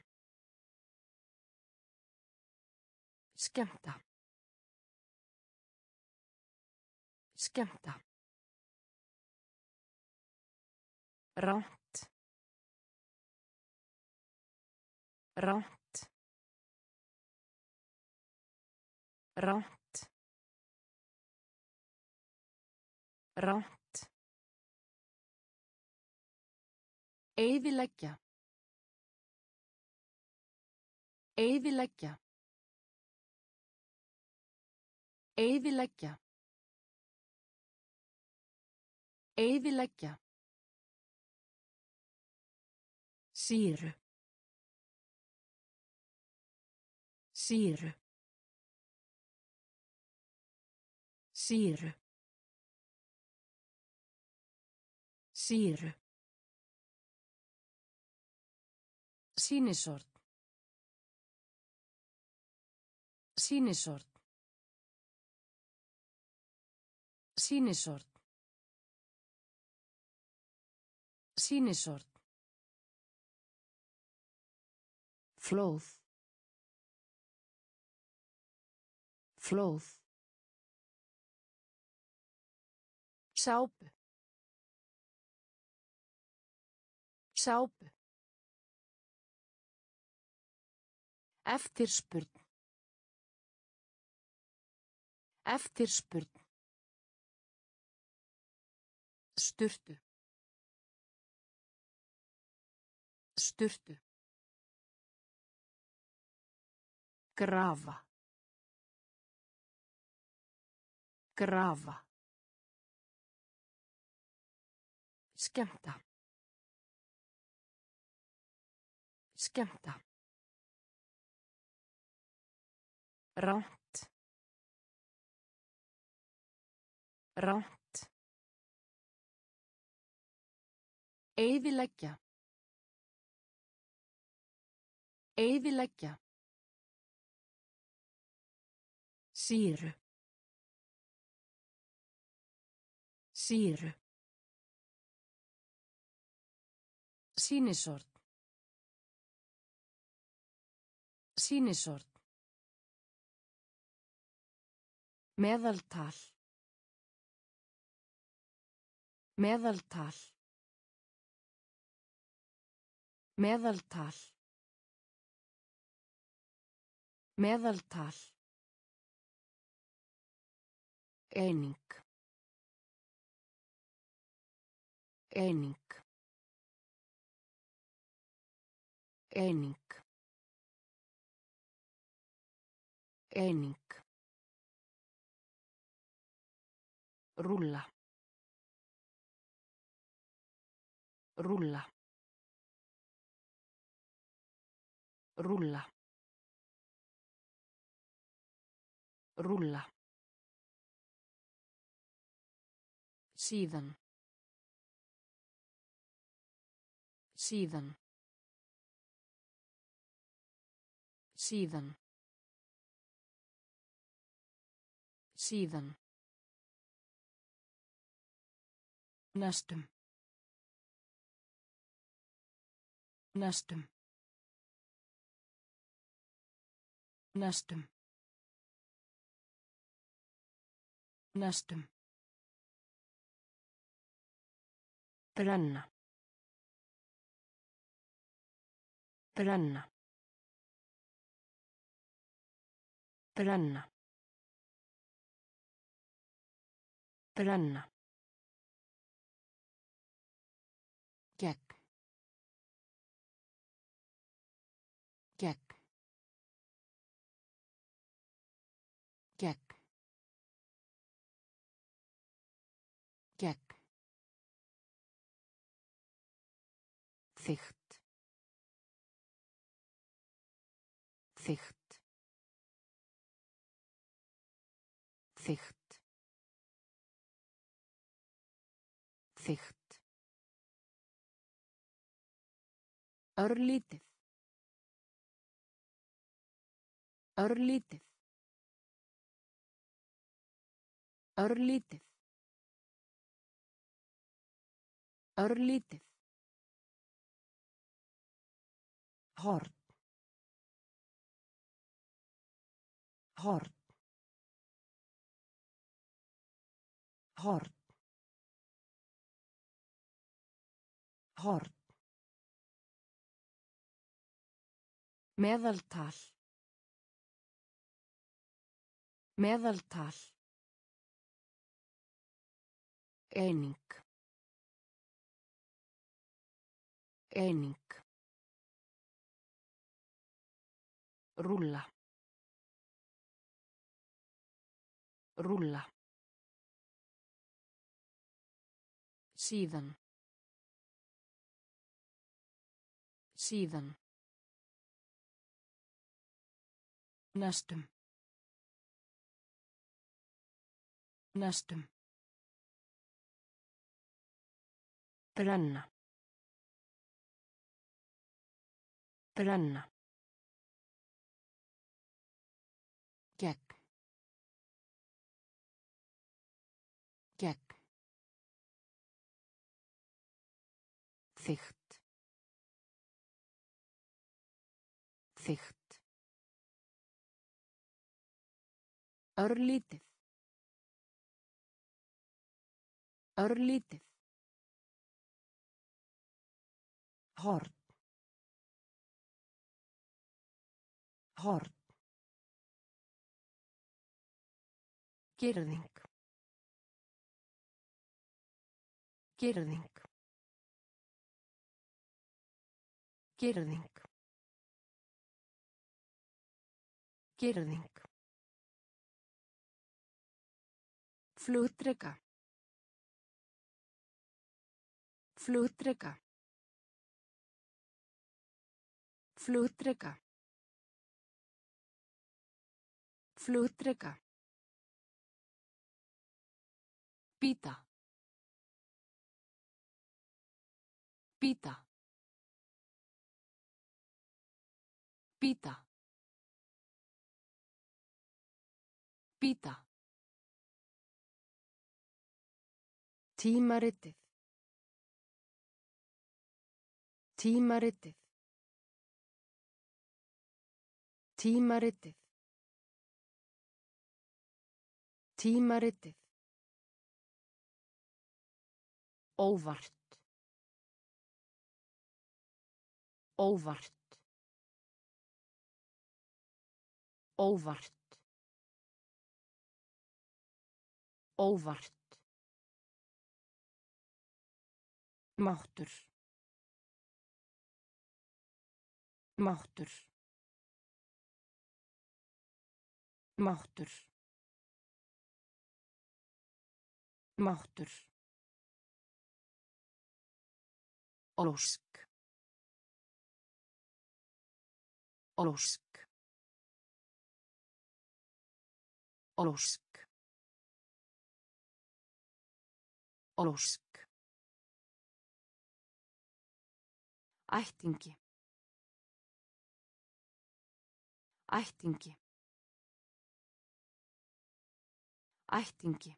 Skemmta. Skemmta. Ránt. Ránt. Ránt. Ránt. Eyðileggja. Eyðileggja. Eyðileggja. Eyðileggja. Sýru. Sýru. Sýru. Sýru. Sýnisort. Sýnisort. Sýnisort. Sýnisort. Flóð. Flóð. Sápu. Sápu. Eftirspurn. Eftirspurn. Sturtu. Sturtu. Grafa. Grafa. Skemmta. Skemmta. Ránt. Ránt. Eyðileggja. Eyðileggja. Sýru. Sýru. Sýnisort. Sýnisort. Meðaltal. Meðaltal. Meðaltal. Meðaltal. Eining. Eining. Eining. Eining. Rúlla. Rúlla. Rúlla. Rúlla. Síðan. Síðan. Síðan. Síðan. Næstum. Næstum. Næstum. Næstum. Brenna. Brenna. Brenna. Brenna. Þygt. Þygt. Þygt. Þygt. Örlítið. Örlítið. Örlítið. Örlítið. Horn. Horn. Horn. Horn. Meðaltal. Meðaltal. Eining. Eining. Rúlla. Rúlla. Síðan. Síðan. Næstum. Næstum. Brenna. Brenna. Þygt. Þygt. Örlítið. Örlítið. Horn. Horn. Girðing. Girðing. Girðing. Girðing. Flugdreka. Flugdreka. Flugdreka. Flugdreka. Pita. Pita. Pita. Pita. Tímaritið. Tímaritið. Tímaritið. Tímaritið. Óvart. Óvart. Óvart. Óvart. Máttur. Máttur. Máttur. Máttur. Ósk. Ósk. Ósk. Ósk. Ættingi. Ættingi. Ættingi.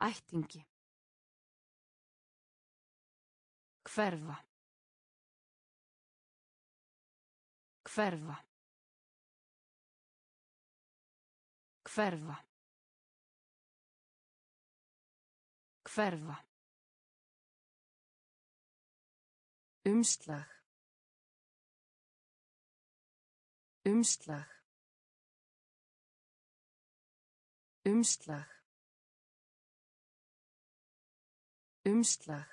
Ættingi. Hverfa. Hverfa. Hverfa. Hverfa. Umslag. Umslag. Umslag. Umslag.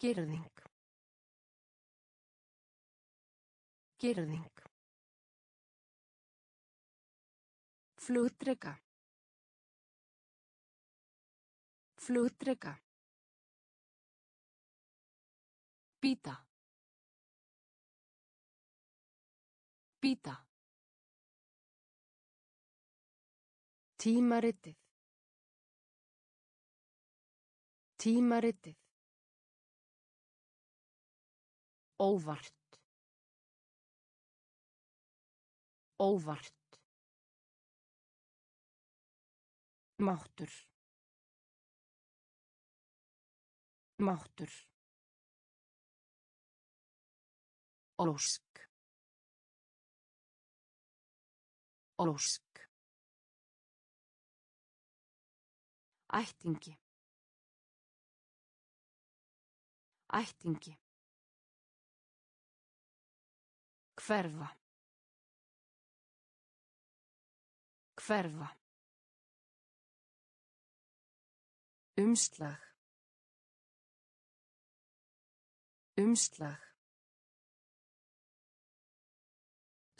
Girðing. Girðing. Flugdreka. Flugdreka. Pita. Pita. Tímaritið. Tímaritið. Óvart. Óvart. Máttur. Máttur. Ósk. Ósk. Ættingi. Ættingi. Hverfa. Hverfa. Umslag. Umslag.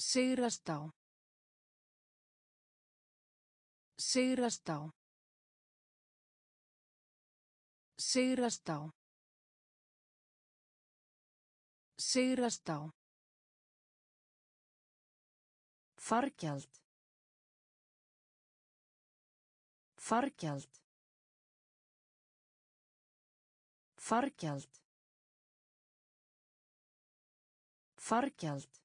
Sigrast á. Sigrast á. Sigrast á. Sigrast á. Fargjald. Fargjald. Fargjald. Fargjald.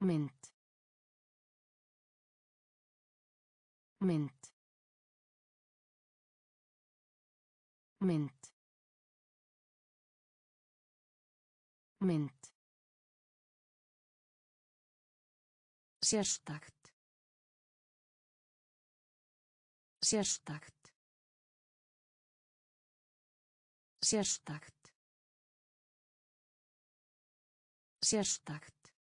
Mynd. Mynd. Mynd. Mynd. Sérstakt. Sérstakt. Sérstakt. Sérstakt.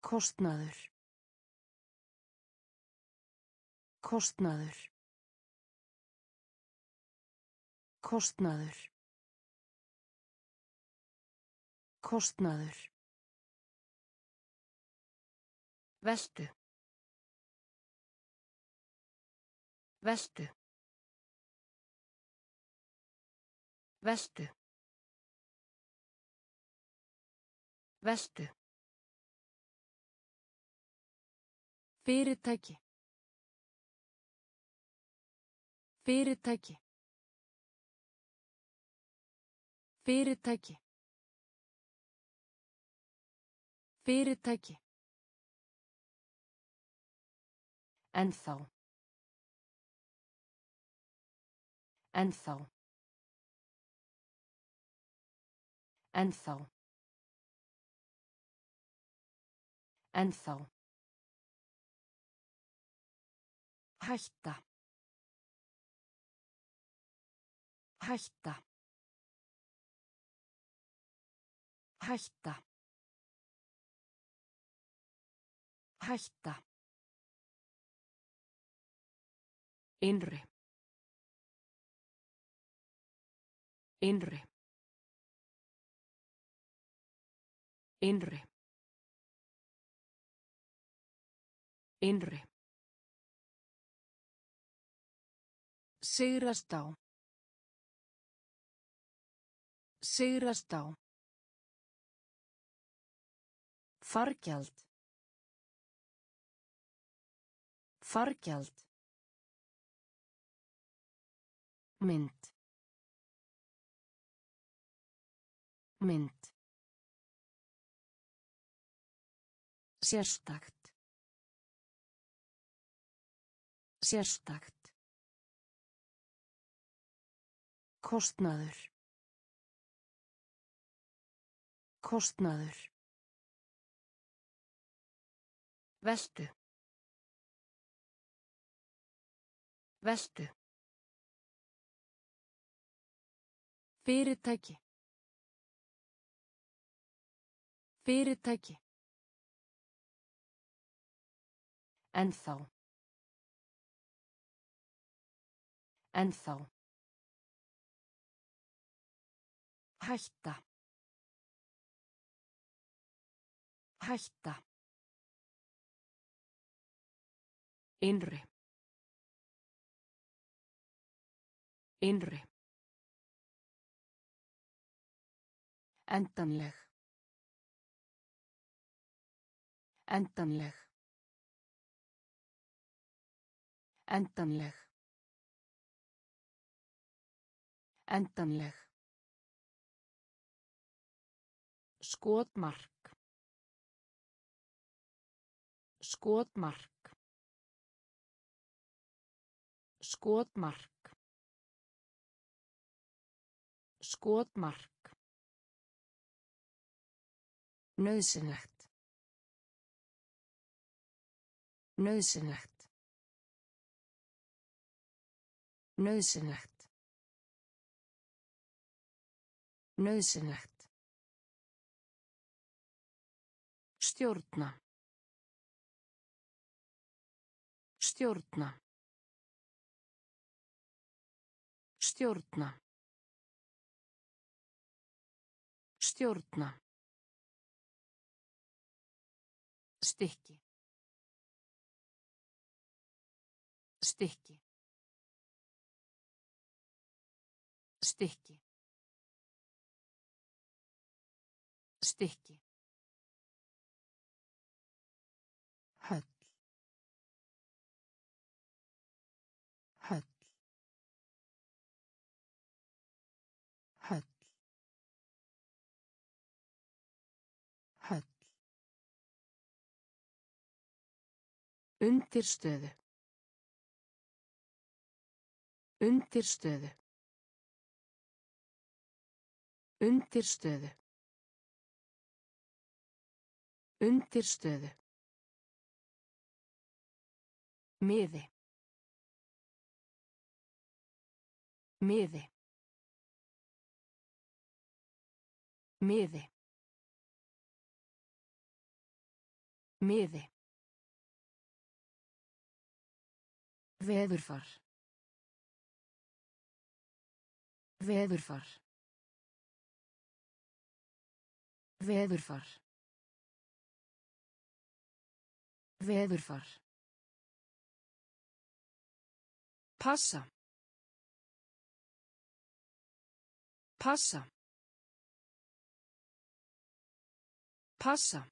Kostnaður. Kostnaður. Kostnaður. Kostnaður. Veltu. Veltu. Veltu. Veltu. Fyrirtæki. Fyrirtæki. Fyrirtæki. Fyrirtæki. En þá. En þá. En þá. En þá. Hætta. Hætta. Hætta. Hætta. Innri. Innri. Innri. Innri. Sigrast á. Sigrast á. Fargjald. Fargjald. Mynd. Mynd. Sérstakt. Sérstakt. Kostnaður. Kostnaður. Veltu. Veltu. Fyrirtæki. Fyrirtæki. En þá. En þá. Hætta. Hætta. Innri. Innri. Endanleg. Endanleg. Endanleg. Endanleg. Skotmark. Skotmark. Skotmark. Skotmark. Nauðsynlegt. Nauðsynlegt. Nauðsynlegt. Nauðsynlegt. Stjórna. Stjórna. Stjórna. Stjórna. Stykki. Undirstöðu undirstöðu undirstöðu undirstöðu Miði. Miði. Miði. Miði. Veðurfar. Veðurfar. Veðurfar. Veðurfar. Passa. Passa. Passa.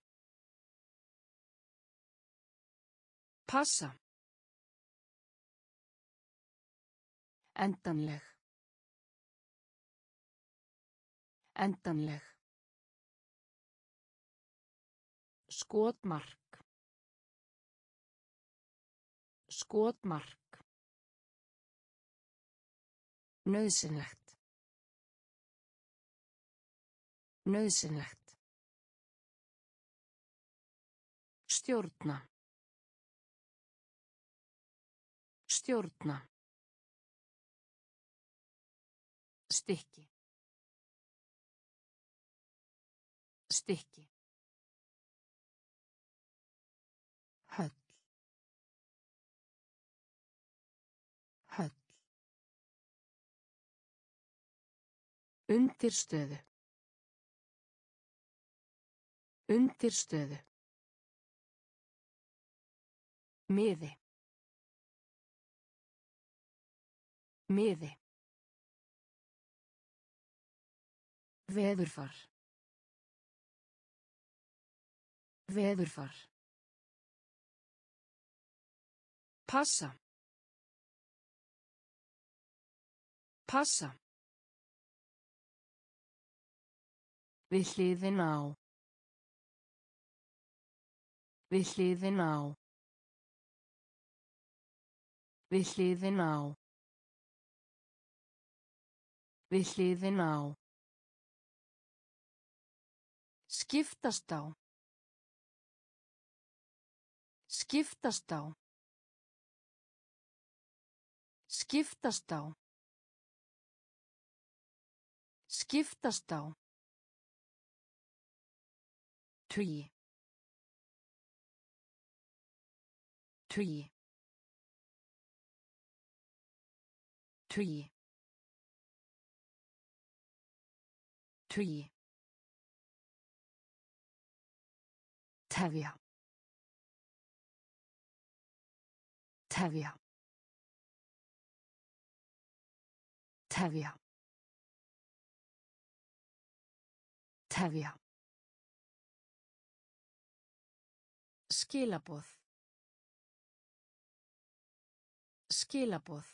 Passa. Endanleg. Endanleg. Skotmark. Skotmark. Nauðsynlegt. Nauðsynlegt. Stjórna. Stjórna. Stykki. Stykki. Höll. Höll. Undirstöðu. Undirstöðu. Miði. Miði. Veðurfar. Veðurfar. Passa. Passa. Við hliðin á. Við hliðin á. Við hliðin á. Við hliðin á. Skiptast á. Skiptast á. Skiptast á. Skiptast á. Tugi. Tugi. Tugi. Tugi. Tefja. Tefja. Tefja. Tefja. Skilaboð. Skilaboð.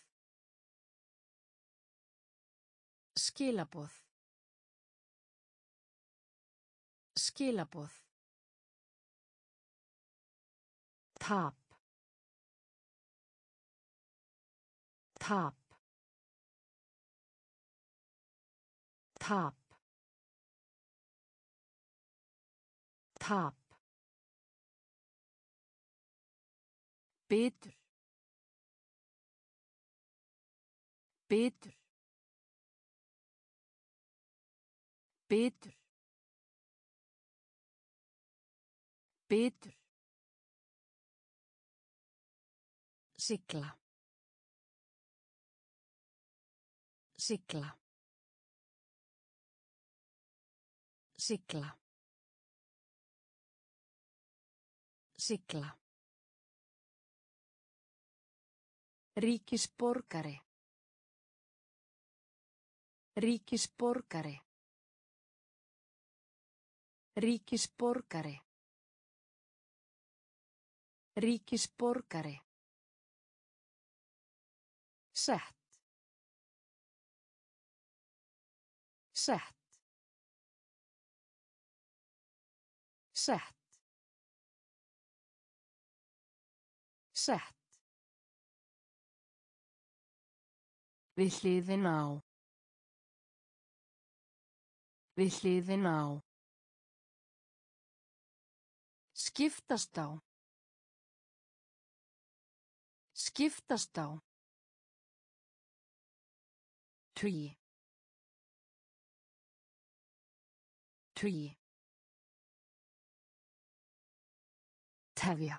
Skilaboð. Skilaboð. Tap. Tap. Tap. Tap. Betur. Betur. Betur. Betur. Sigla. Sigla. Sigla. Sigla. Ríkisborgari. Ríkisborgari. Ríkisborgari. Ríkisborgari. Sett. Sett. Sett. Sett. Við hliðin á. Við hliðin á. Skiptast á. Skiptast á. Tugi. Tugi. Tefja.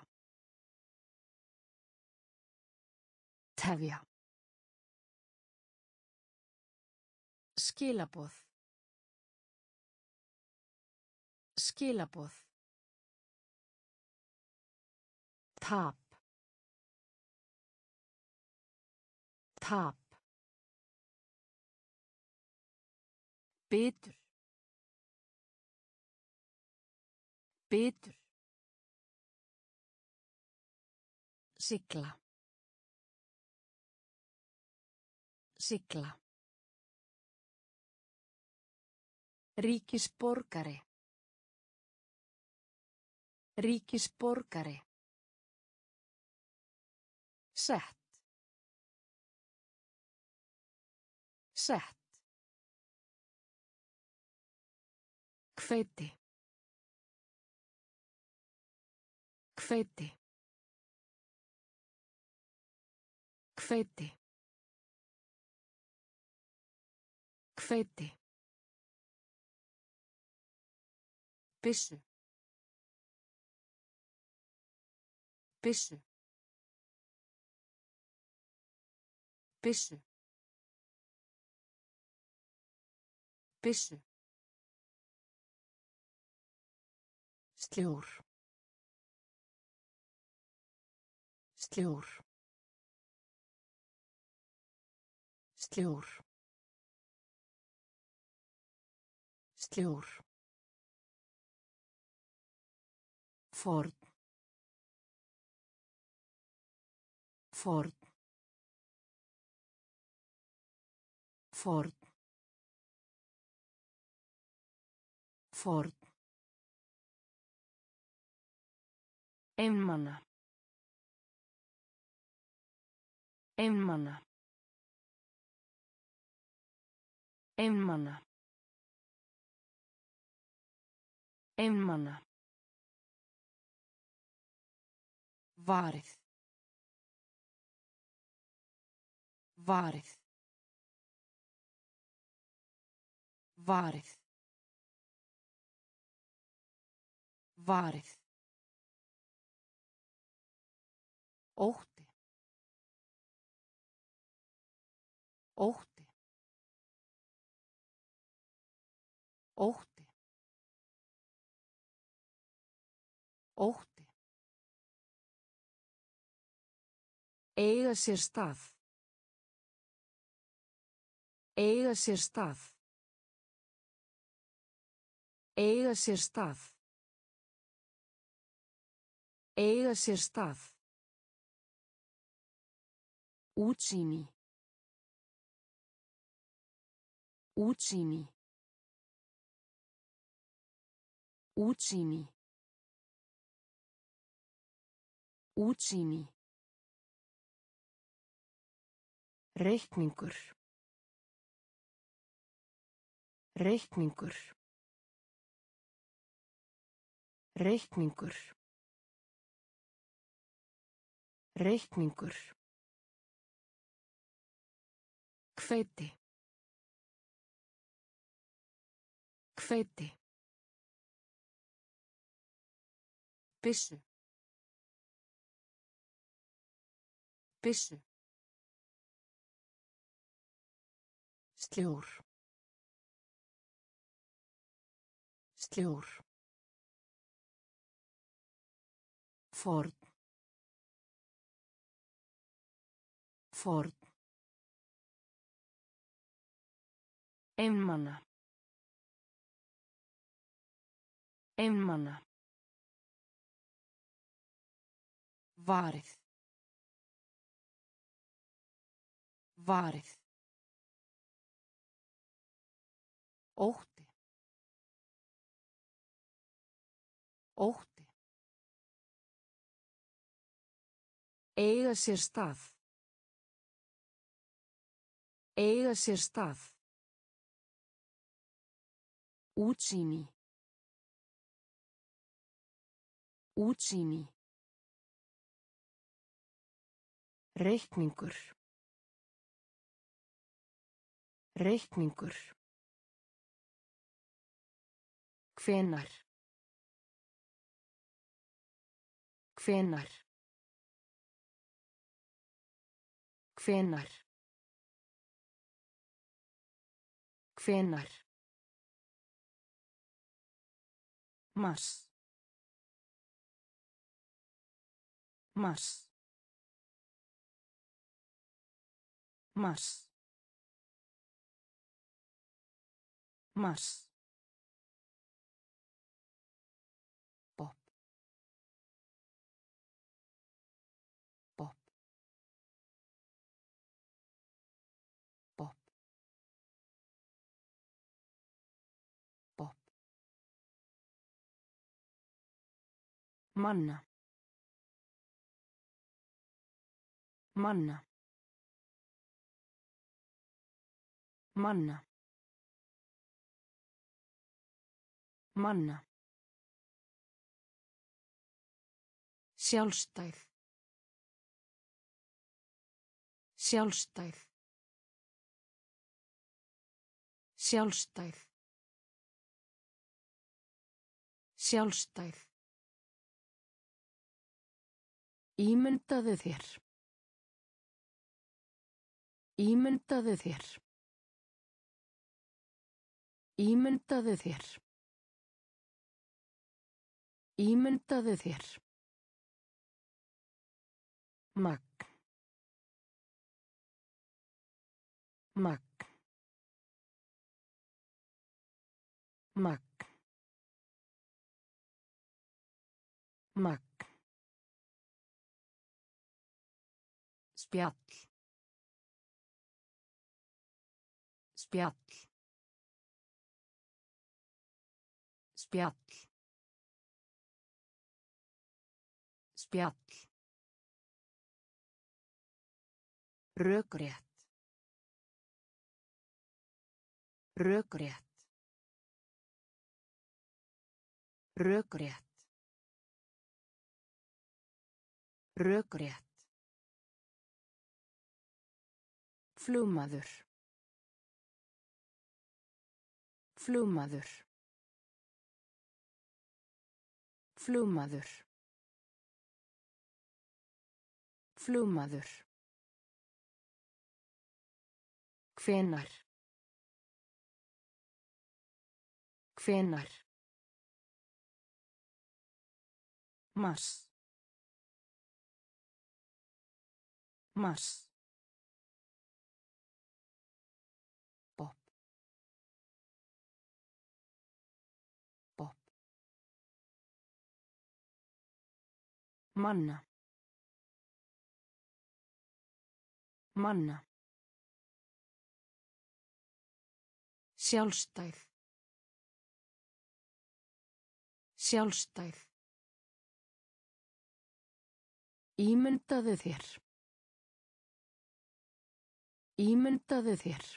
Tefja. Skilaboð. Skilaboð. Tap. Tap. Betur. Betur. Sigla. Sigla. Ríkisborgari. Ríkisborgari. Sett. Sett. Hveiti. Hveiti. Hveiti. Hveiti. Byssu. Byssu. Byssu. Byssu. Sljór. Sljór. Sljór. Sljór. Ford. Ford. Ford. Ford. Einmana. Einmana. Einmana. Einmana. Varið. Varið. Varið. Varið. Ótti. Ótti. Ótti. Ótti. Eiga sér stað. Eiga sér stað. Eiga sér stað. Eiga sér stað. Útsýni. Útsýni. Útsýni. Útsýni. Reikningur. Reikningur. Reikningur. Reikningur. Hveiti. Hveiti. Byssu. Byssu. Sljór. Sljór. Ford. Ford. Einmana. Einmana. Varið. Varið. Ótti. Ótti. Eiga sér stað. Eiga sér stað. Útsýni. Útsýni. Reikningur. Reikningur. Hvenar. Hvenar. Hvenar. Hvenar. Mars. Mars. Mars. Mars. Manna. Manna. Manna. Manna. Sjálfstæð. Sjálfstæð. Sjálfstæð. Sjálfstæð. Ímyndaðu þér. Ímyndaðu þér. Ímyndaðu þér. Ímyndaðu þér. Magg. Magg. Magg. Magg. Spjall. Spjall. Spjall. Spjall. Rökrétt. Rökrétt. Rökrétt. Rökrétt. Flugmaður. Flugmaður. Flugmaður. Flugmaður. Hvenar. Hvenar. Mars. Mars. Manna. Manna. Sjálfstæð. Sjálfstæð. Ímyndaðu þér. Ímyndaðu þér.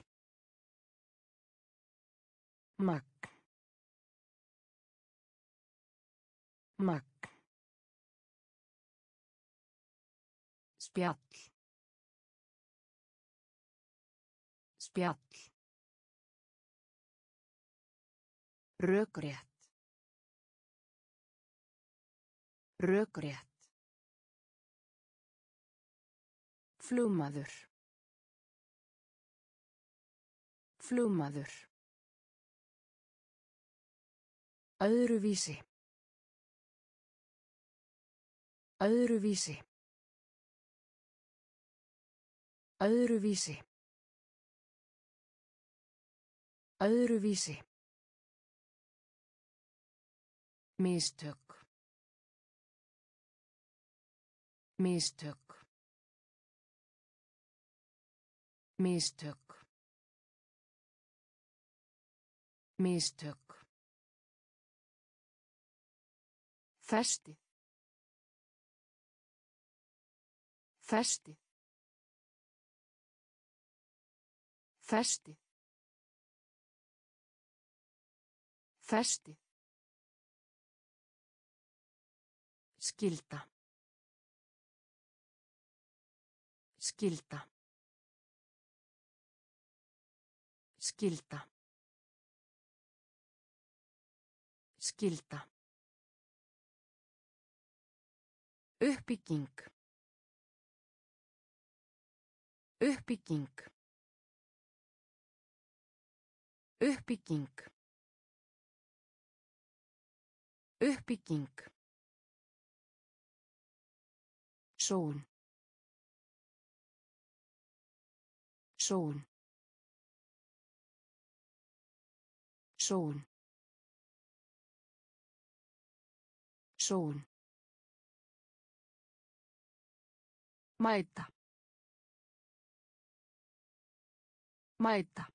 Magg. Magg. Spjall. Spjall. Rökrétt. Rökrétt. Flugmaður. Flugmaður. Öðruvísi. Öðruvísi. Öðruvísi. Öðruvísi. Mistök. Mistök. Mistök. Mistök. Festið. Festið. Festið. Festið. Skilda. Skilda. Skilda. Skilda. Uppbygging. Uppbygging. Uppbygging. Uppbygging. Sól. Sól. Sól. Sól. Mæta. Mæta.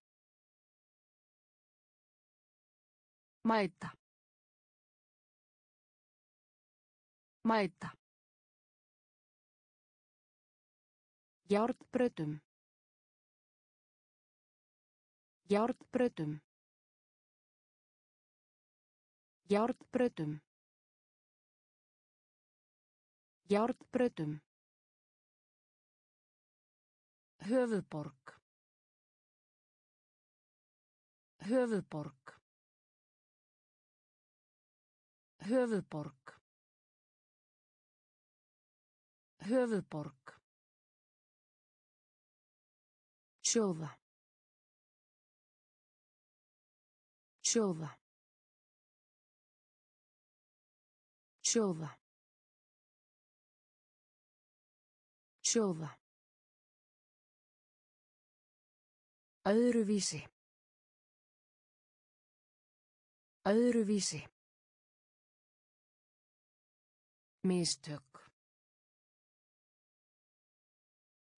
Mæta. Mæta. Járnbrautum. Járnbrautum. Járnbrautum. Járnbrautum. Höfuðborg. Höfuðborg. Höfuðborg. Höfuðborg. Sjóða. Sjóða. Sjóða. Sjóða. Öðruvísi. Öðruvísi. Mistök.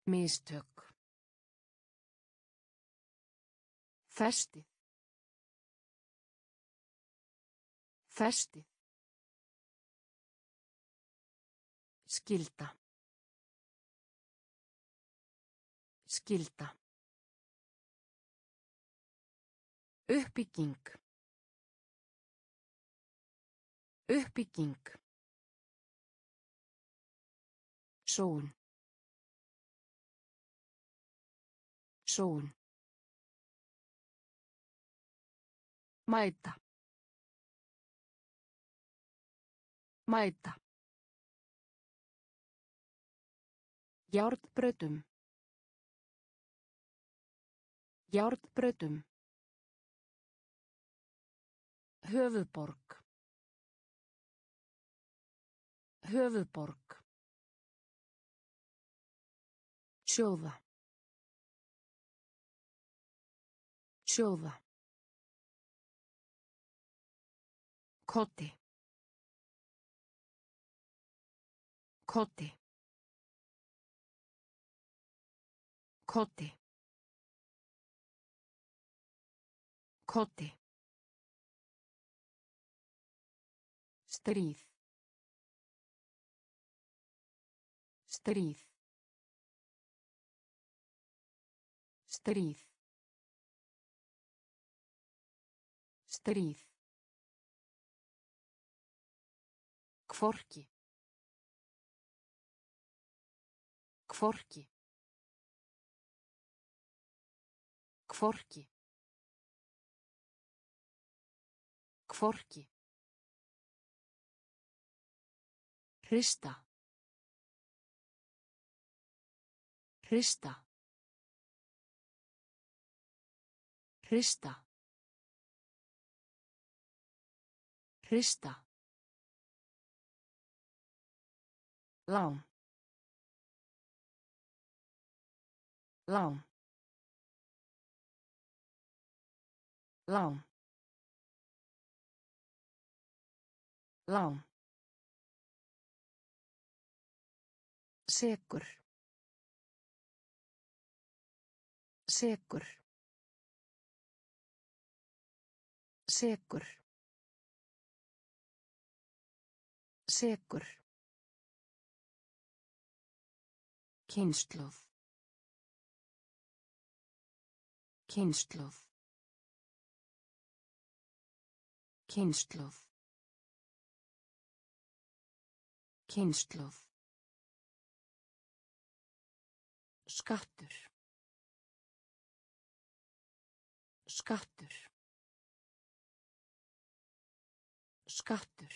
Mistök. Festið. Festið. Skilda. Skilda. Uppbygging. Uppbygging. Sól. Sól. Mæta. Mæta. Járnbrautum. Járnbrautum. Höfuðborg. Höfuðborg. Sjóða. Sjóða. Koti. Koti. Koti. Koti. Stríð. Stríð. Stríð. Stríð. Kvorki. Kvorki. Kvorki. Kvorki. Hrista. Hrista. Hrista. Hrista. Lán. Lán. Lán. Lán. Sekur. Sekur. Sekur. Sekur. Kynnslóð. Kynnslóð. Kynnslóð. Kynnslóð. Skattur. Skattur. Skattur.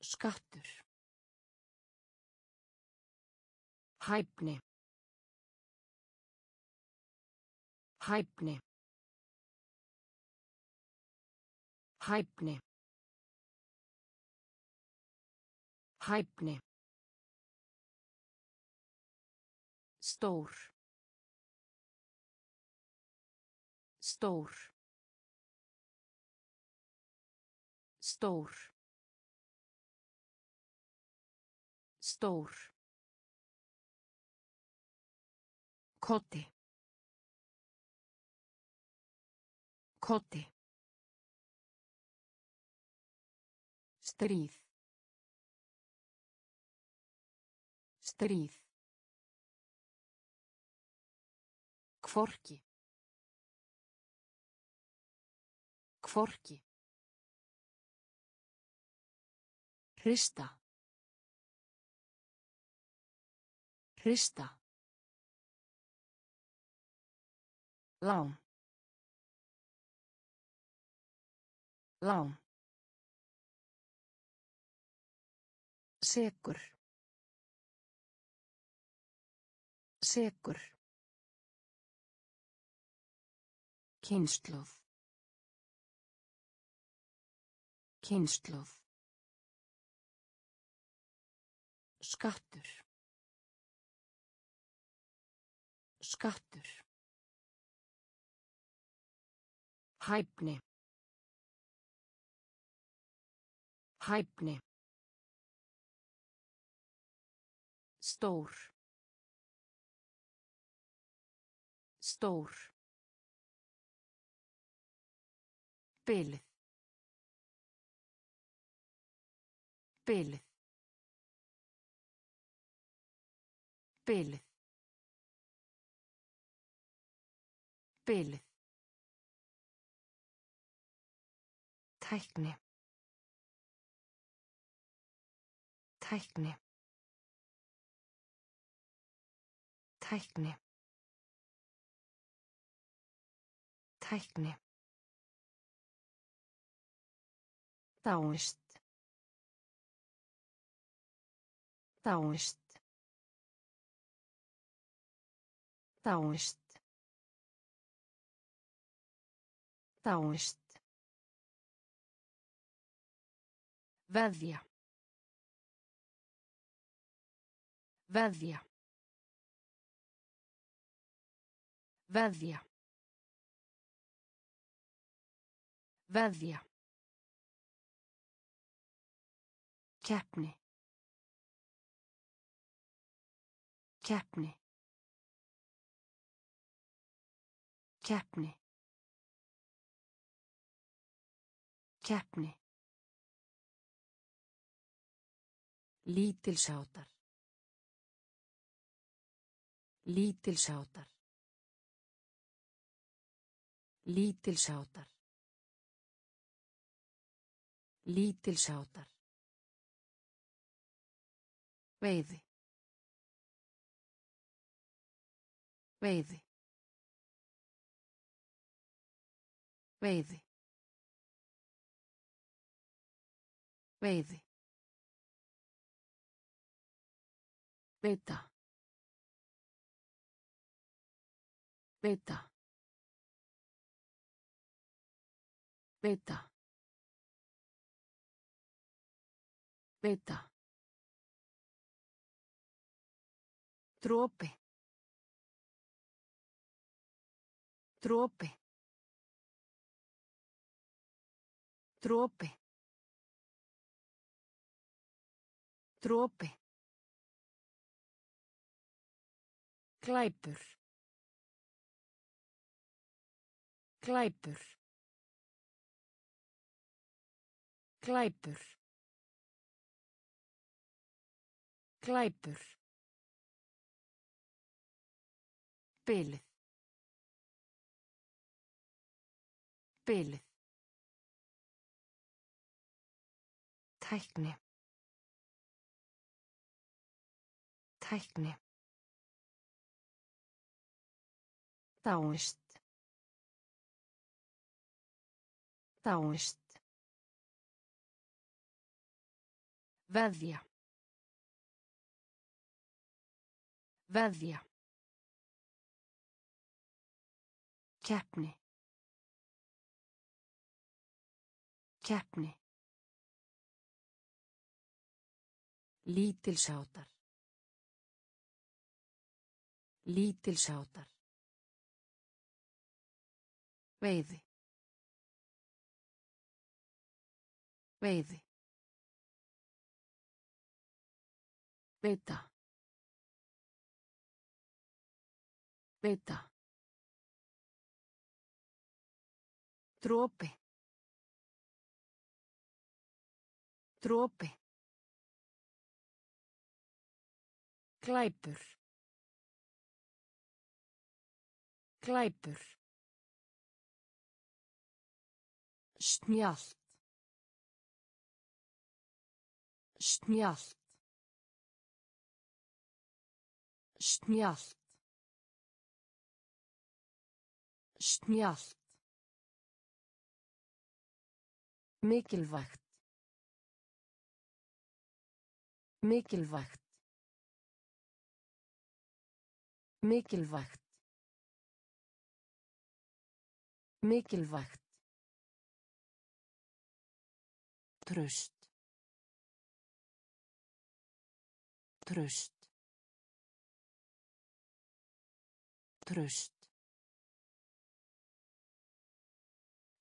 Skattur. Hæfni. Hæfni. Hæfni. Hæfni. Stór. Stór. Stór. Stór. Koti. Koti. Stríð. Stríð. Kvorki. Kvorki. Hrista. Hrista. Lán. Lán. Sekur. Sekur. Kynnslóð. Kynnslóð. Skattur. Skattur. Hæfni. Hæfni. Stór. Stór. Bilið. Bilið. Bilið. Bilið. Tækni. Tækni. Tækni. Tækni. Dáist. Dáist. Dáist. Dáist. Veðja. Veðja. Veðja. Veðja. Keppni. Keppni. Keppni. Keppni. Lítilsháttar. Lítilsháttar. Lítilsháttar. Lítilsháttar. Veiði. Veiði. Veiði. Veiði. Veita. Veita. Vita. Vita. Dropi. Dropi. Dropi. Dropi. Glæpur. Glæpur. Glæpur. Glæpur. Bilið. Bilið. Tækni. Tækni. Dáist. Dáist. Veðja. Veðja. Keppni. Keppni. Lítilsháttar. Lítilsháttar. Veiði. Veiði. Vita. Vita. Dropi. Dropi. Glæpur. Glæpur. Snjált. Snjált. Snjált. Snjált. Mikilvægt. Mikilvægt. Mikilvægt. Mikilvægt. Tröst. Tröst. Tröst.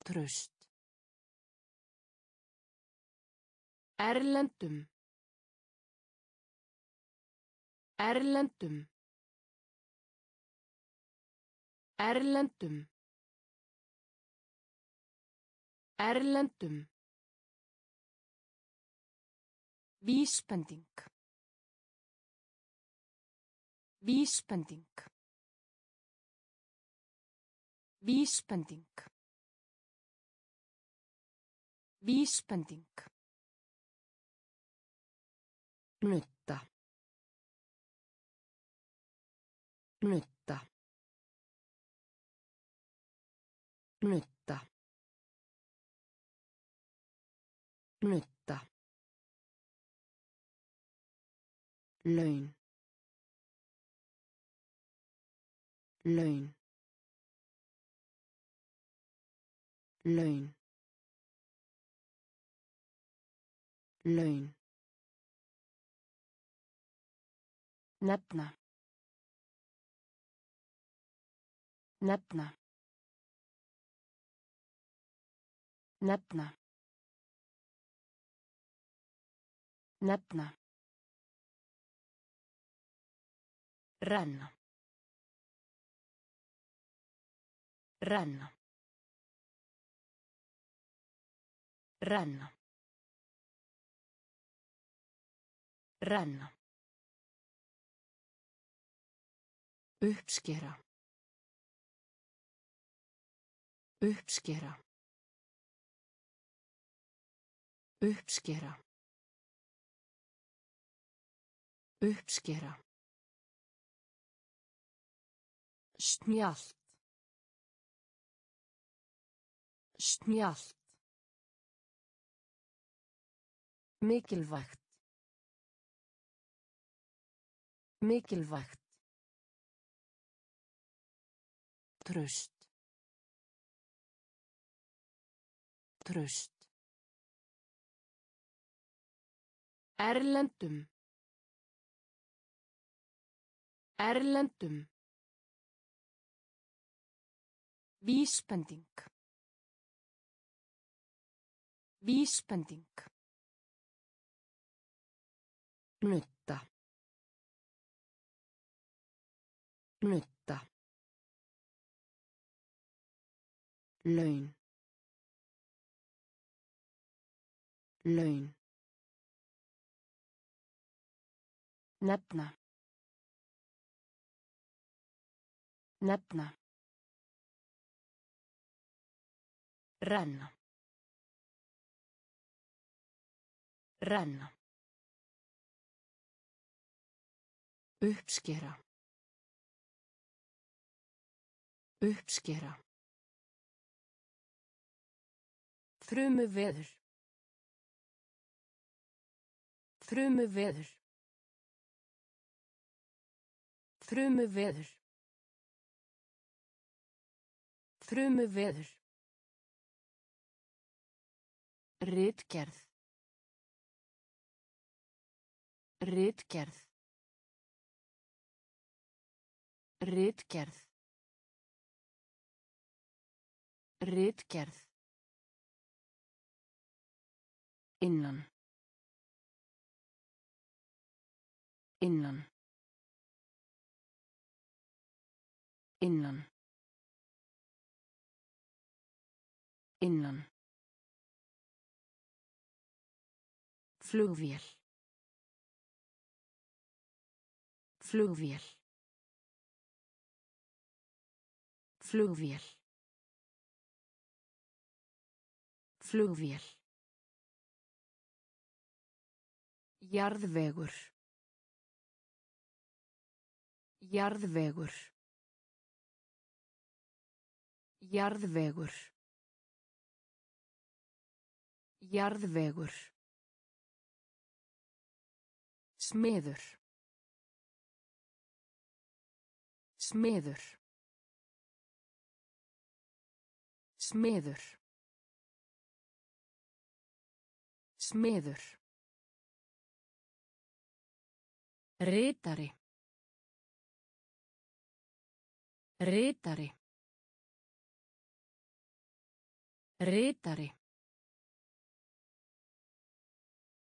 Tröst. Erlendum. Erlendum. Erlendum. Erlendum. Vísbending. Vísbending. Vísbending. Vísbending. Nutta. Nutta. Nutta. Nutta. Laun. Laun. Laun. Laun. Nefna. Nefna. Nefna. Nefna. Renna. Renna. Renna. Renna. Uppskera. Uppskera. Uppskera. Uppskera. Snjált. Snjált. Mikilvægt. Mikilvægt. Tröst. Tröst. Erlendum. Erlendum. Vísbending. Vísbending. Nutta. Knutta. Laun. Laun. Nefna. Nefna. Renna. Renna. Uppskera. Uppskera. Frumu veður. Frumu veður. Frumu veður. Frumu veður. Ritgerð. Ritgerð. Ritgerð. Ritgerð. Innan. Innan. Innan. Innan. Flugvél. Flugvél. Flugvél. Flugvél. Jarðvegur. Jarðvegur. Jarðvegur. Jarðvegur. Smiður. Smiður. Smiður. Smiður. Ritari. Ritari. Ritari.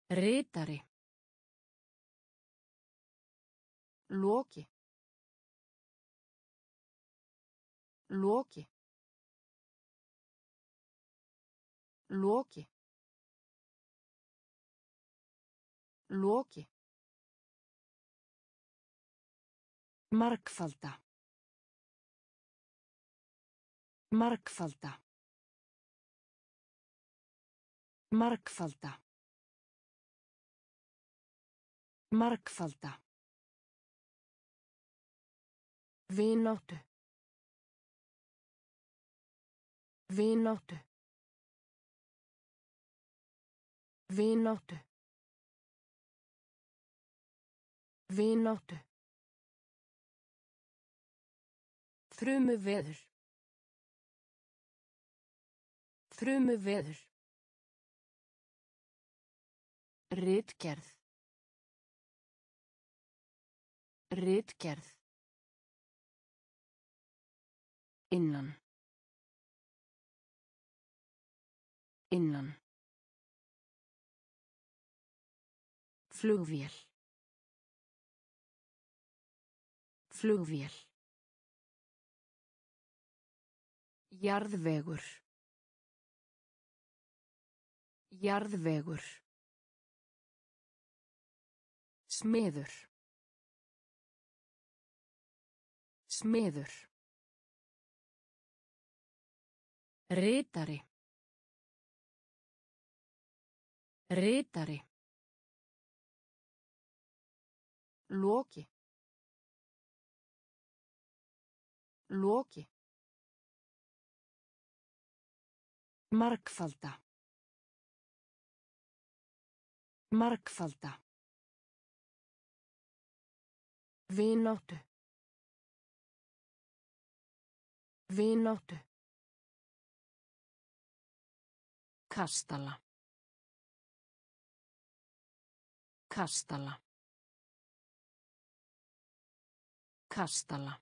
Ritari. Loki. Loki. Loki. Loki. Markfalda. Markfalda. Markfalda. Markfalda. Vináttu. Vináttu. Vináttu. Vináttu. Frumu veður. Frumu veður. Ritgerð. Ritgerð. Innan. Innan. Flugvél. Flugvél. Jarðvegur. Jarðvegur. Smiður. Smiður. Ritari. Ritari. Loki. Loki. Markfalda. Markfalda. Vináttu. Vináttu. Kastala. Kastala. Kastala.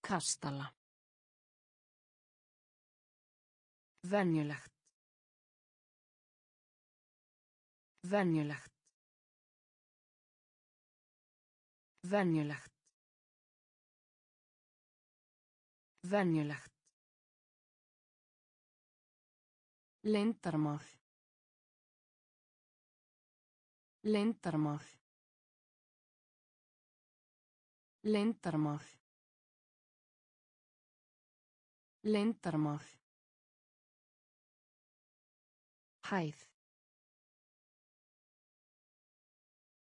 Kastala. Venjulegt. Venjulegt. Venjulegt. Venjulegt. Leyndarmál. Leyndarmál. Leyndarmál. Leyndarmál. Hæð.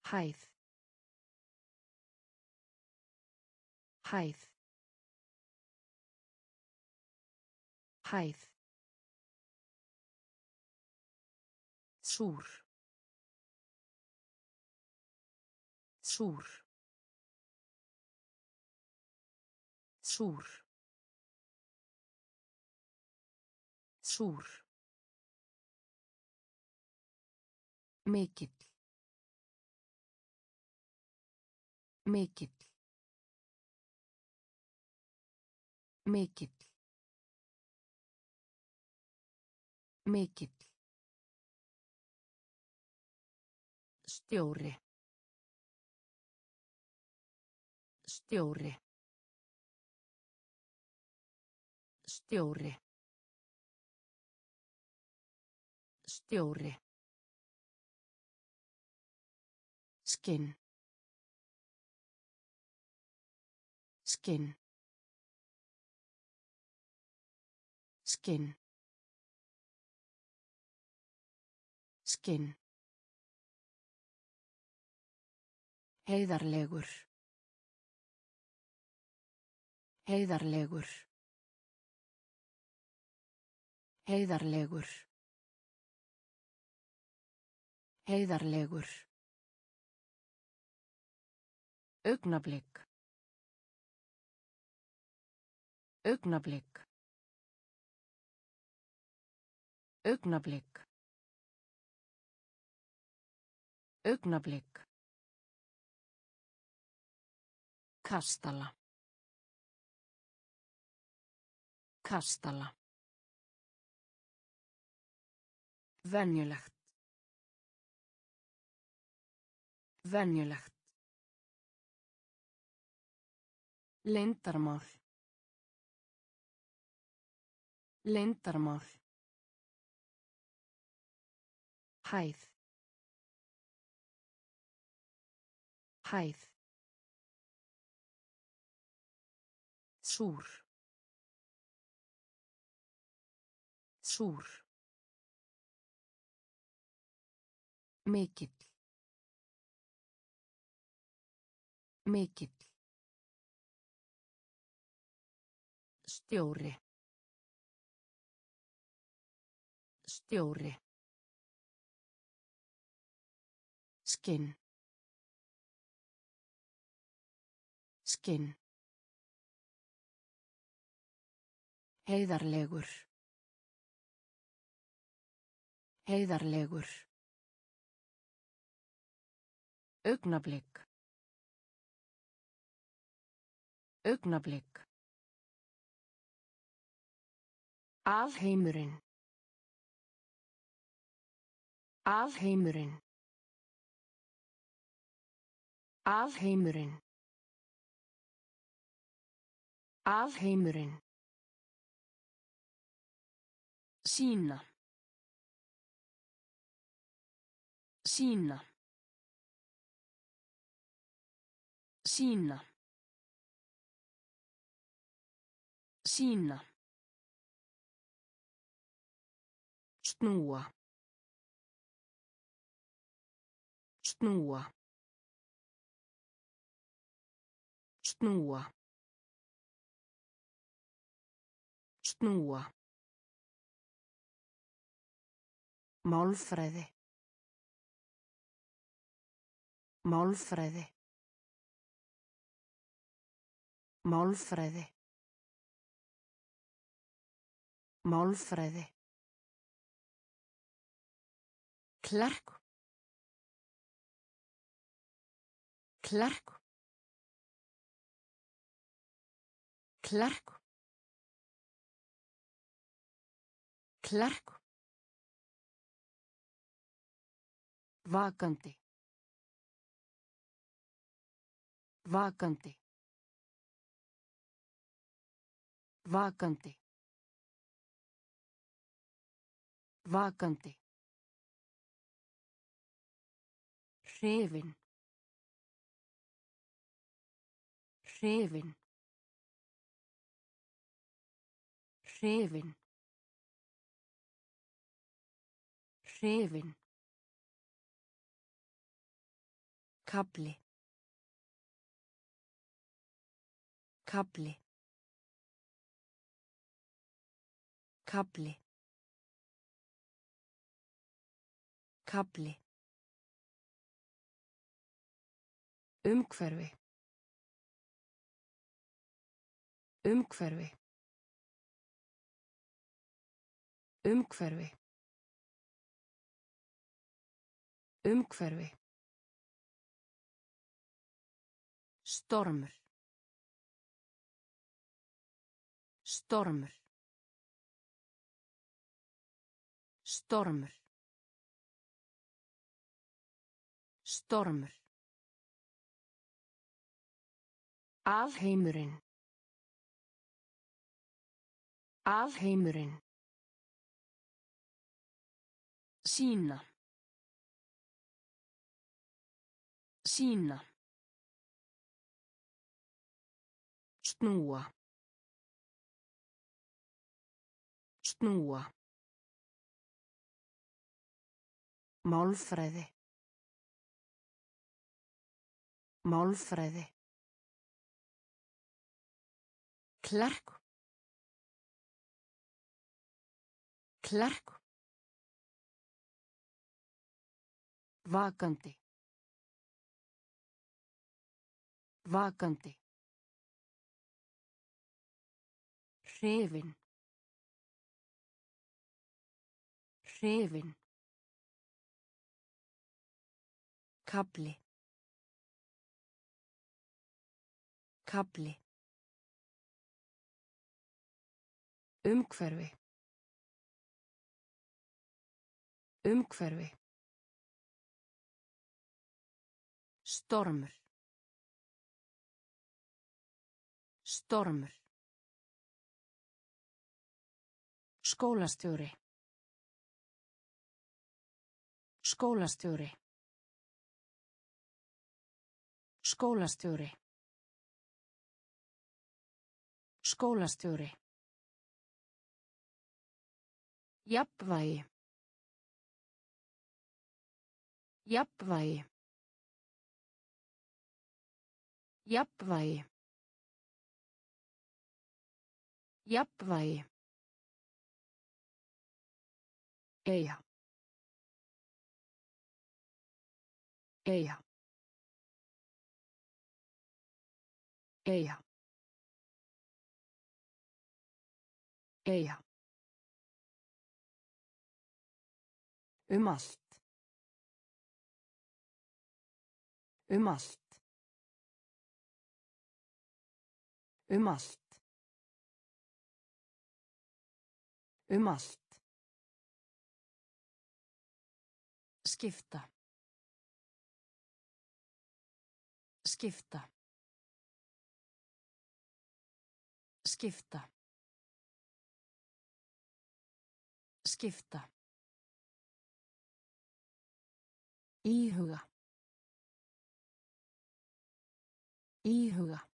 Hæð. Hæð. Hæð. Súr. Súr. Súr. Súr. Mikill. Mikill. Mikill. Mikill. Stjóri. Stjóri. Stjóri. Stjóri. Skinn. Skinn. Skinn. Skinn. Heiðarlegur. Heiðarlegur. Heiðarlegur. Heiðarlegur. Augnablik. Augnablik. Augnablik. Augnablik. Kastala. Kastala. Venjulegt. Venjulegt. Leyndarmál. Leyndarmál. Hæð. Hæð. Súr. Súr. Mikill. Mikill. Stjóri. Stjóri. Skinn. Skinn. Heiðarlegur. Heiðarlegur. Augnablik. Augnablik. Alheimurinn. Alheimurinn. Alheimurinn. Alheimurinn. Sína. Sína. Sína. Sína. Snúa. Snúa. Snúa. Snúa. Málfræði. Málfræði. Málfræði. Málfræði. Klerk. Klerk. Klerk. Klerk. Vakandi. Vakandi. Vakandi. Vakandi. Hrifin. Hrifin. Hrifin. Hrifin. Kapli. Kapli. Kapli. Kapli. Umhverfi. Umhverfi. Umhverfi. Umhverfi. Stormur. Stormur. Stormur. Stormur. Alheimurinn. Alheimurinn. Sína. Sína. Snúa. Snúa. Málfræði. Málfræði. Klerk. Klerk. Vakandi. Vakandi. Hrifin. Hrifin. Kapli. Kapli. Umhverfi. Umhverfi. Stormur. Stormur. Skólastjóri. Skólastjóri. Skólastjóri. Skólastjóri. Jafnvægi. Jafnvægi. Jafnvægi. Jafnvægi. Eyja. Eyja. Eyja. Eyja. Um allt. Um allt. Um allt. Um allt. Skipta. Skipta. Skipta. Skipta. Íhuga. Íhuga.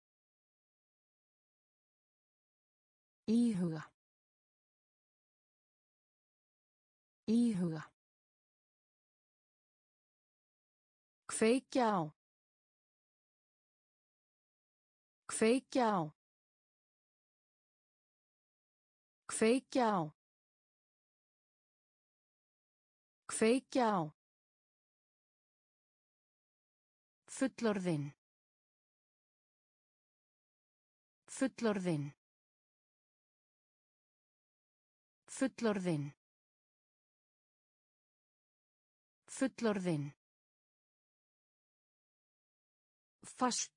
Íhuga. Íhuga. Kveikja á. Kveikja á. Kveikja á. Kveikja á. Fullorðinn. Fullorðinn. Fullorðinn. Fullorðinn. Fast.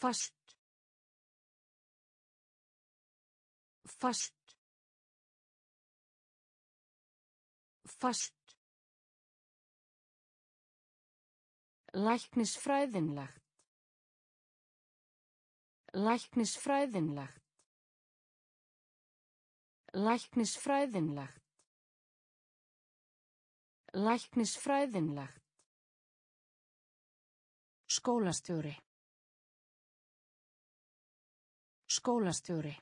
Fast. Fast. Fast. Læknisfræðinlegt. Læknisfræðinlegt. Læknisfræðinlegt. Læknisfræðinlegt. Skólastjóri. Skólastjóri.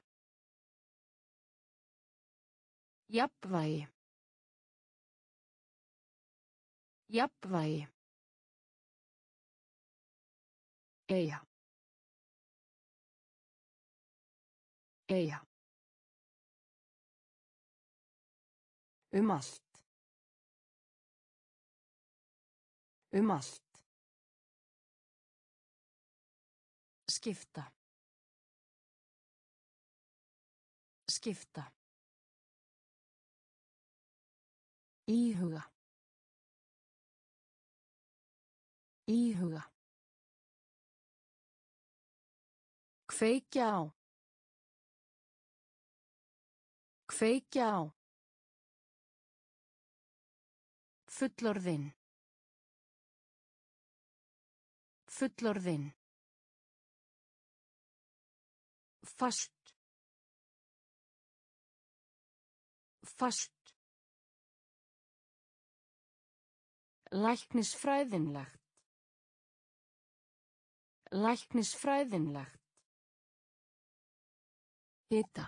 Jafnvægi. Jafnvægi. Eyja. Eyja. Um allt. Um allt. Skipta. Skipta. Íhuga. Íhuga. Kveikja á. Kveikja á. Fullorðinn. Fullorðinn. Fast. Fast. Læknisfræðinlegt. Læknisfræðinlegt. Hita.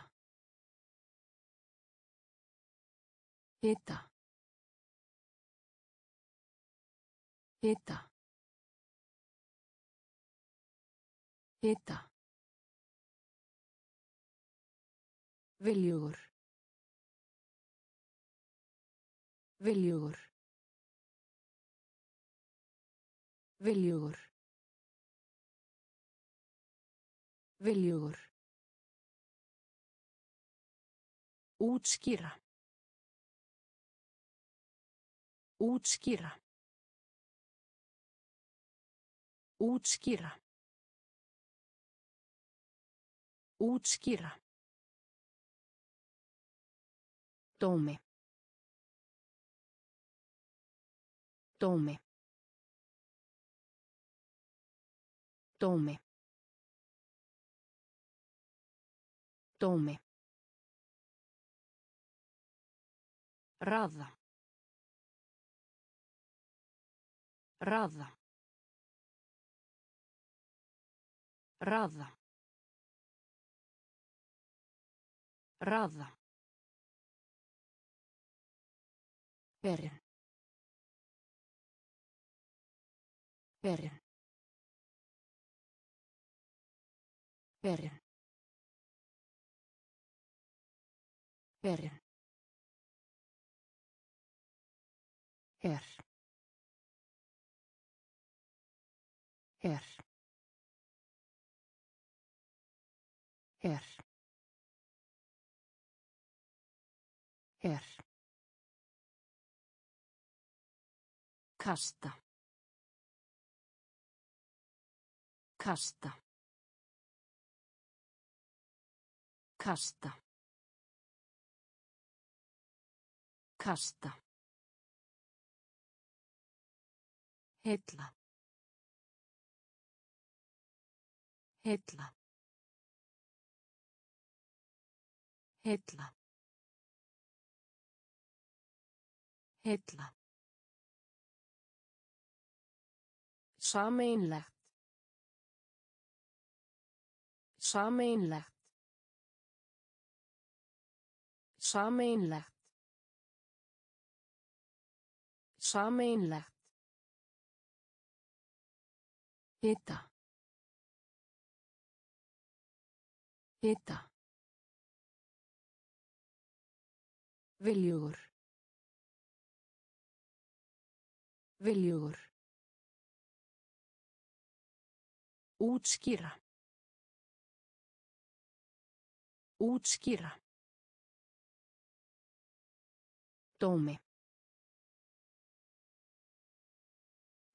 Hita. Hita. Hita. Viljugur. Viljugur. Viljugur. Viljugur. Útskýra. Útskýra. Útskýra. Útskýra. Dómi. Dómi. Dómi. Dómi. Raða. Raða. Raða. Raða. Herinn. Herinn. Herinn. Herinn. Her. Her. Her. Her. Kasta. Kasta. Kasta. Kasta. Heilla. Heilla. Heilla. Heilla. Sameinlegt. Sameinlegt. Sameinlegt. Sameinlegt. Hita. Hita. Viljugur. Viljugur. Útskýra. Útskýra. Dómi.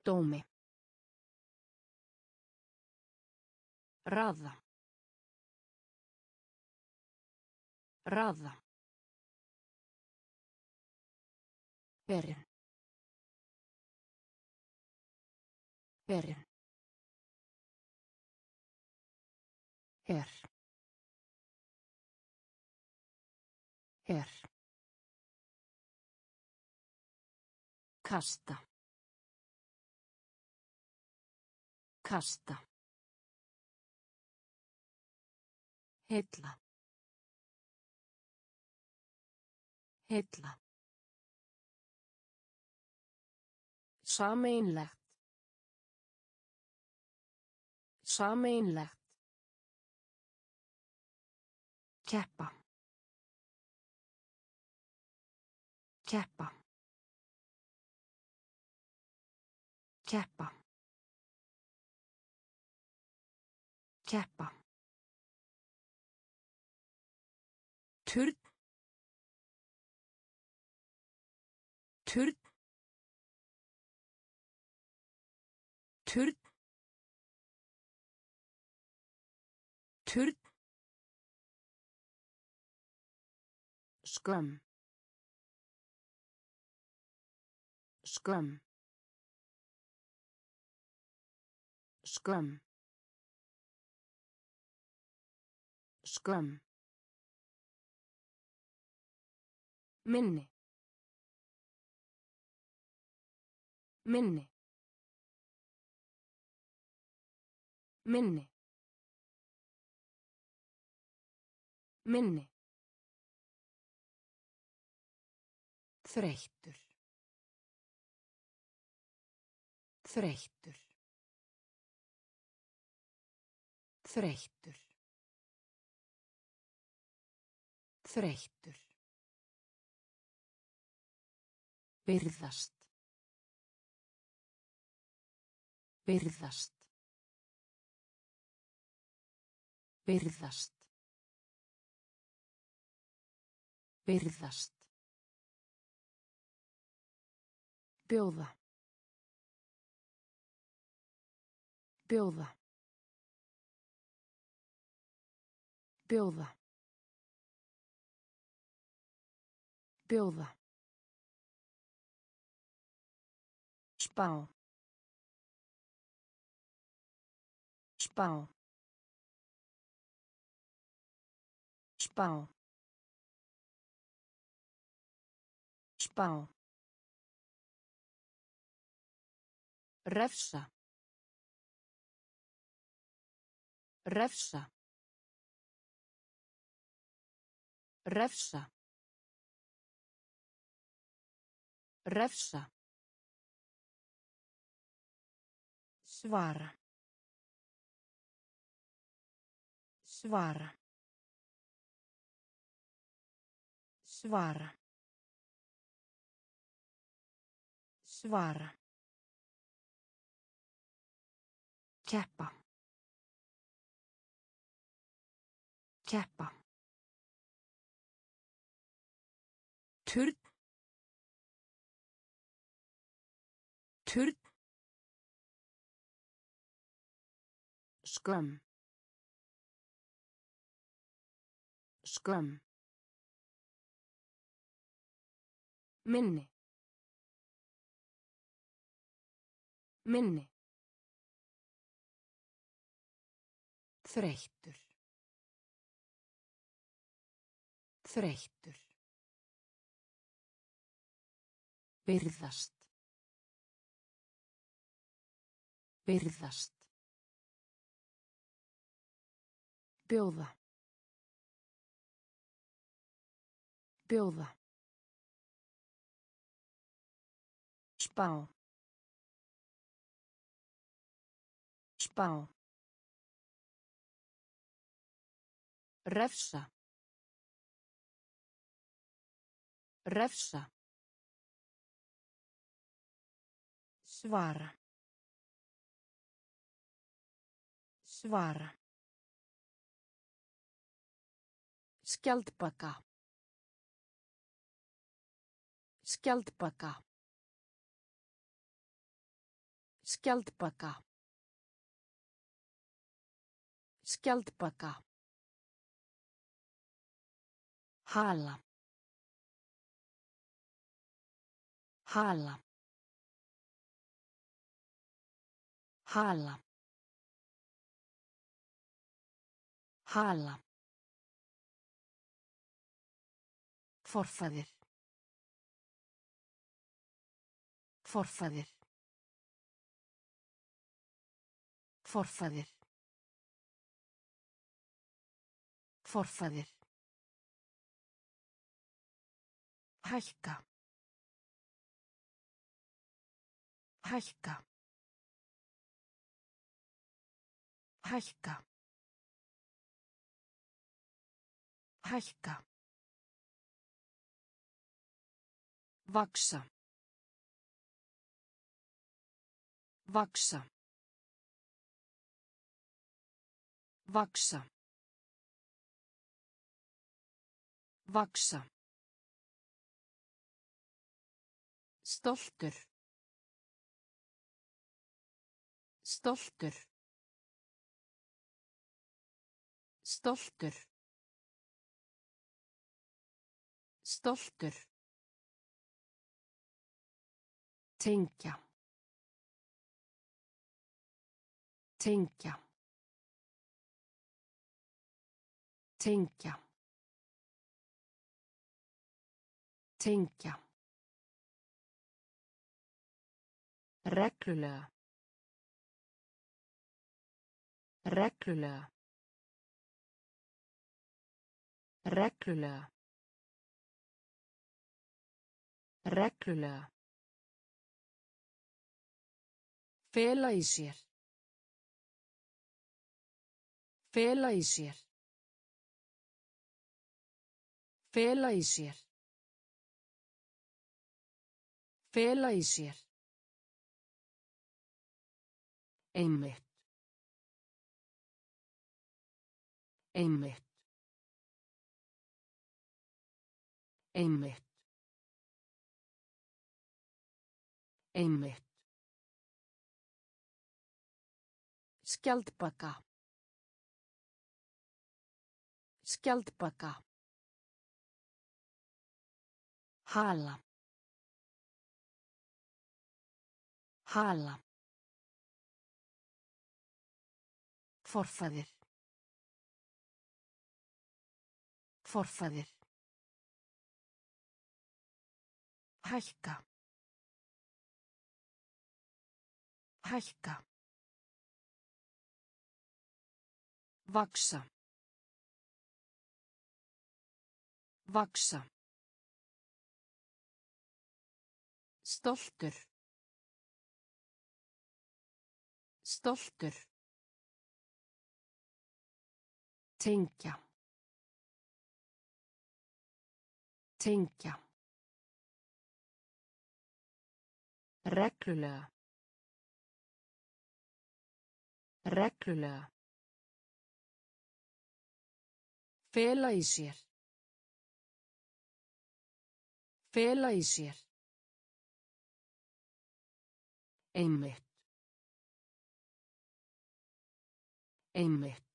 Dómi. Raða. Raða. Herinn. Herinn. Her. Her. Kasta. Kasta. Heilla. Heilla. Sameinlegt. Sameinlegt. Keppa. Keppa. Keppa. Keppa. Turn. Turn. Turn. Turn. Skömm. Skömm. Skömm. Skömm. Minni. Minni. Minni. Minni. Þreyttur. Þreyttur. Þreyttur. Þreyttur. Byrðast. Byrðast. Byrðast. Byrðast. Bjóða. Bjóða. Bjóða. Bjóða. Spá. Spá. Spá. Spá. Refsa. Refsa. Refsa. Refsa. Svara. Svara. Svara. Svara. Keppa. Keppa. Turn. Turn. Skömm. Skömm. Minni. Minni. Þreyttur. Þreyttur. Byrðast. Byrðast. Bjóða. Bjóða. Spá. Spá. Refsa. Refsa. Svara. Svara. Skjaldbaka. Skjaldbaka. Skjaldbaka. Skjaldbaka. Hala. Hala. Hala. Hala. Forfaðir. Forfaðir. Forfaðir. Forfaðir. Hækka. Hækka. Hækka. Hækka. Vaksa. Vaksa. Vaksa. Vaksa. Stoltur. Stoltur. Stoltur. Stoltur. Tengja. Tengja. Tengja. Tengja. Reglulega. Reglulega. Reglulega. Reglulega. Fela í sér. Fela í sér. Fela í sér. Fela í sér. Einmitt. Einmitt. Einmitt. Einmitt. Skjaldbaka. Skjaldbaka. Hala. Hala. Forfaðir. Forfaðir. Hækka. Hækka. Vaksa. Vaksa. Stoltur. Stoltur. Tengja. Tengja. Reglulega. Reglulega. Fela í sér. Fela í sér. Einmitt. Einmitt.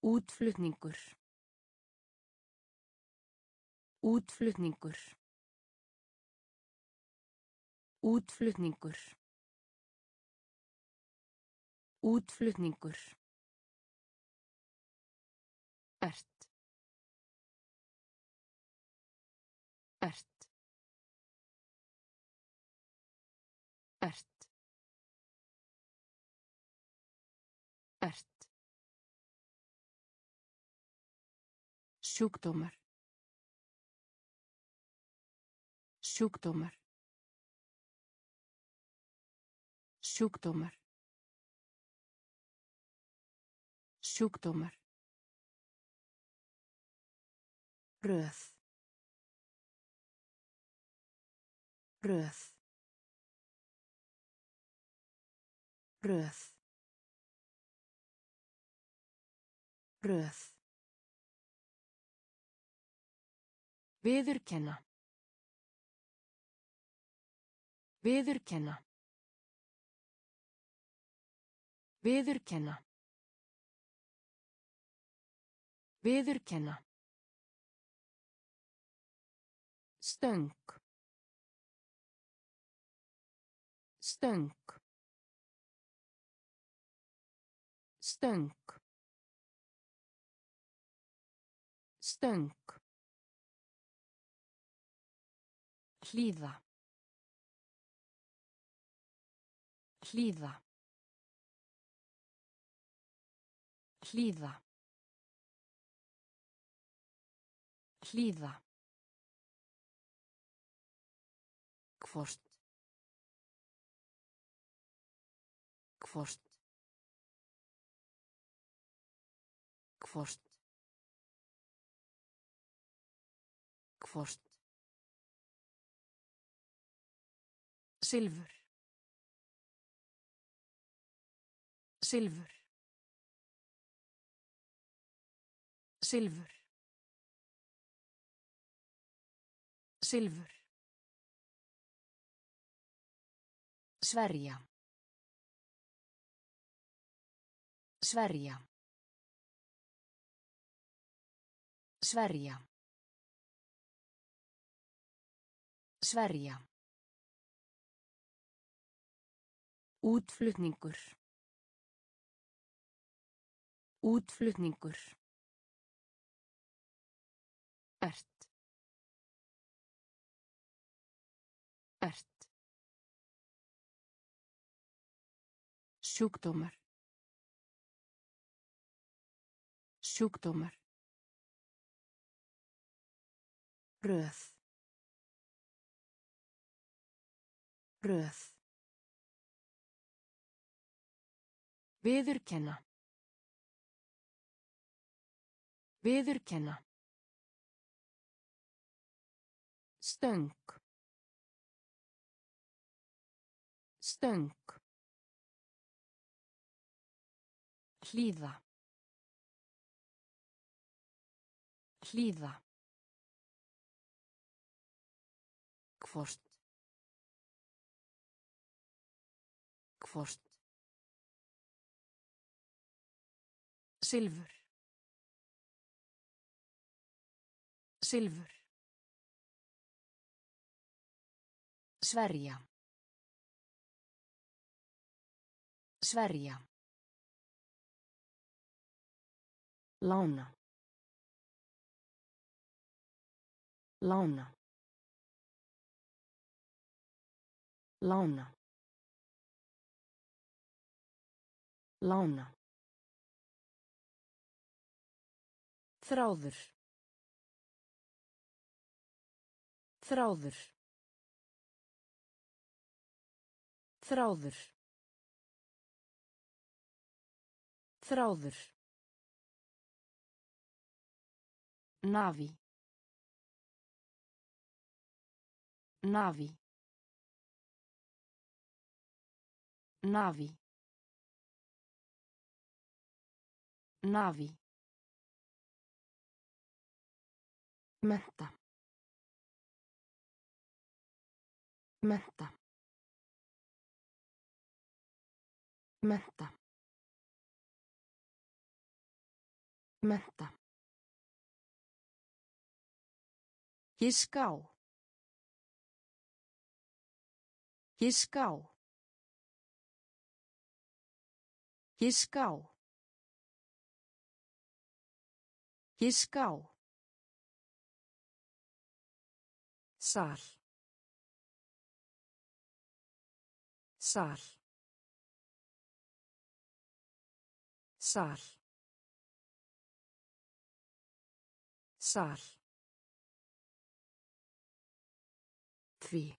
Útflutningur. Útflutningur. Útflutningur. Útflutningur. Ert. Ert. Sjúkdómar. Sjúkdómar. Sjúkdómar. Sjúkdómar. Röð. Röð. Röð. Röð. Viðurkenna. Viðurkenna. Viðurkenna. Viðurkenna. Stöng. Stöng. Stöng. Stöng. Hlýða. Hlýða. Hlýða. Hlýða. Hvort. Hvort. Hvort. Hvort. Silfur. Silfur. Silfur. Silfur. Sverja. Sverja. Sverja. Sverja. Útflutningur. Útflutningur. Ert. Ert. Sjúkdómar. Sjúkdómar. Röð. Röð. Viðurkenna. Viðurkenna. Stöng. Stöng. Hlýða. Hlýða. Hvort. Hvort. Silfur. Silfur. Sverja. Sverja. Lána. Lána. Lána. Lána. Þráður. Þráður. Þráður. Þráður. Navi. Navi. Navi. Navi. Giska á. Giska á. Giska á. Giska á. Sal. Sal. Sal. Sal. Því.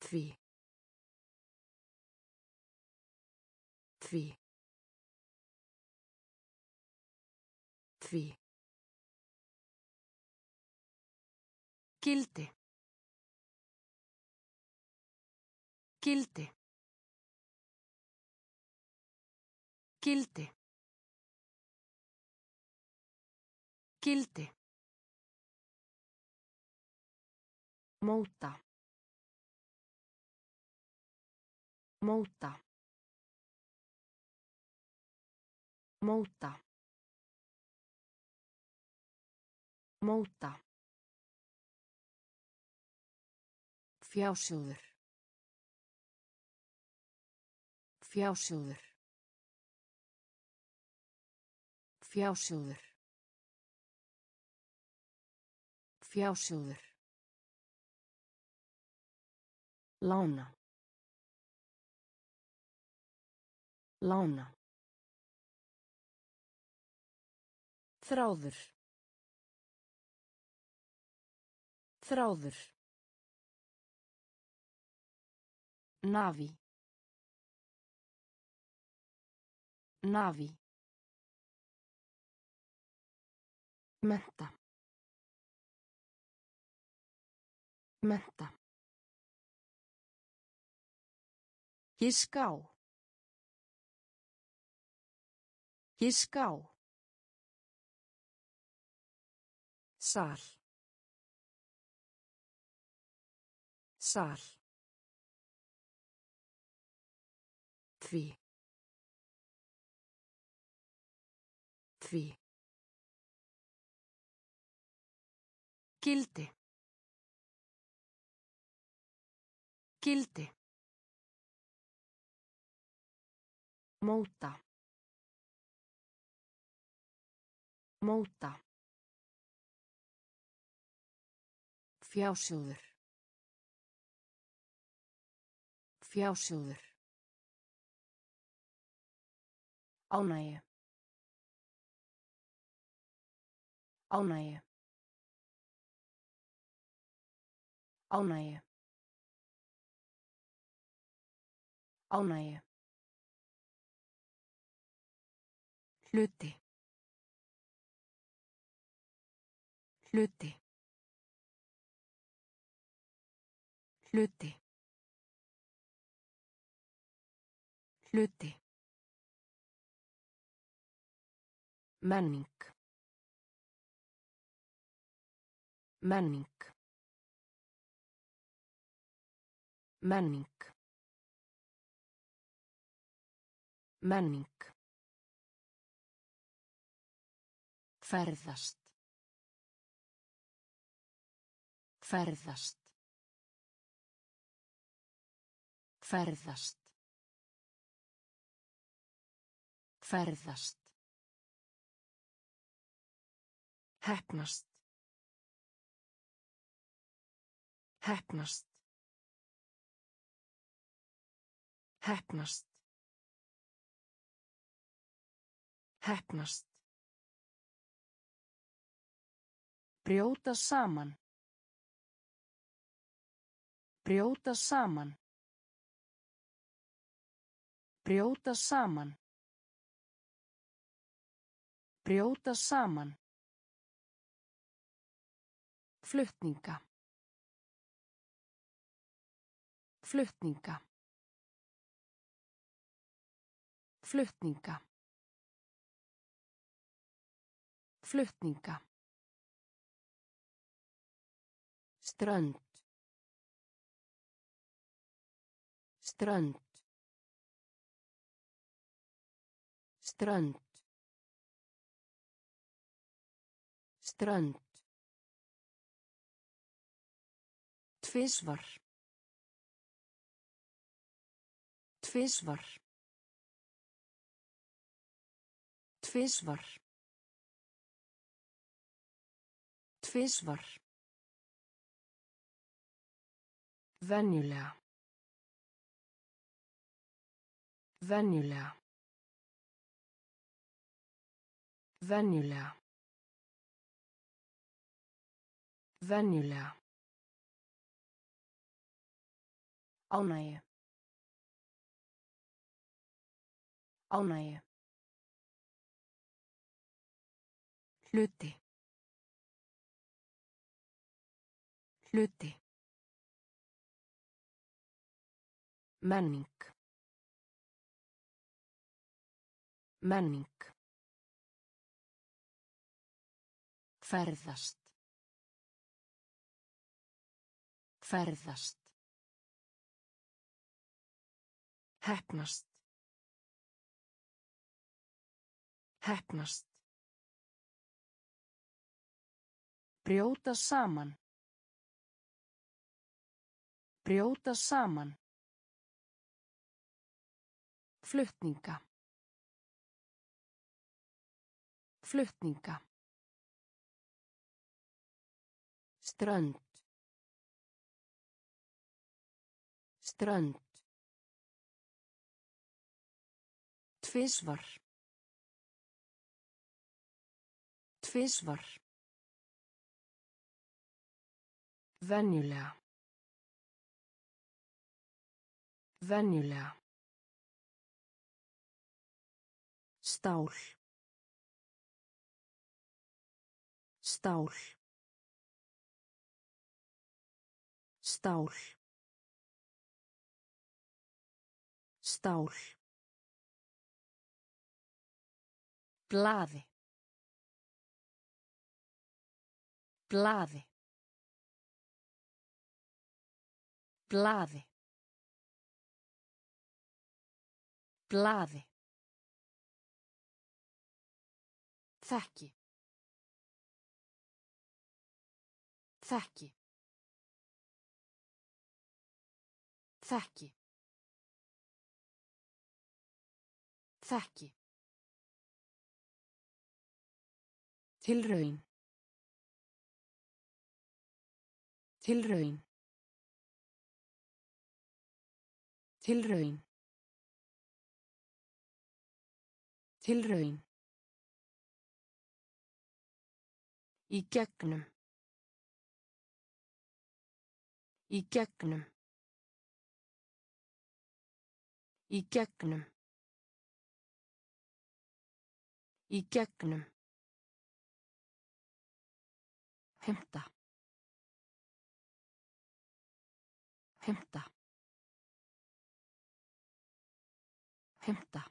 Því. Því. Því. Gildi. Gildi. Gildi. Gildi. Móta. Móta. Móta. Móta. Fjásjóður. Fjásjóður. Fjásjóður. Fjásjóður. Lána. Lána. Þráður. Þráður. Navi. Navi. Menta. Menta. Giska á. Giska á. Sal. Sal. Því. Því. Gildi. Gildi. Móta. Móta. Fjásjóður. Fjásjóður. Ánægju. Ánægju. Ánægju. Ánægju. Hluti. Hluti. Hluti. Hluti. Menning. Menning. Menning. Menning. Ferðast. Ferðast. Ferðast. Ferðast. Heppnast. Heppnast. Heppnast. Heppnast. Brjóta saman. Brjóta saman. Brjóta saman. Brjóta saman. Flutninga. Flutninga. Flutninga. Flutninga. Strönd. Strönd. Strönd. Strönd. Tvisvar. Tvisvar. Tvisvar. Tvisvar. Venjulega. Venjulega. Venjulega. Venjulega. Ánægju. Ánægju. Hluti. Hluti. Menning. Menning. Ferðast. Ferðast. Hefnast. Hefnast. Brjóta saman. Brjóta saman. Flutninga. Flutninga. Strönd. Strönd. Tvisvar. Tvisvar. Venjulega. Venjulega. Stál. Stál. Stál. Stál. Blaði. Blaði. Blaði. Blaði. Þekki. Þekki. Þekki. Þekki. Tilraun. Tilraun. Tilraun. Tilraun. Í gegnum. Í gegnum. Í gegnum. Í gegnum. Hemta. Hemta. Hemta.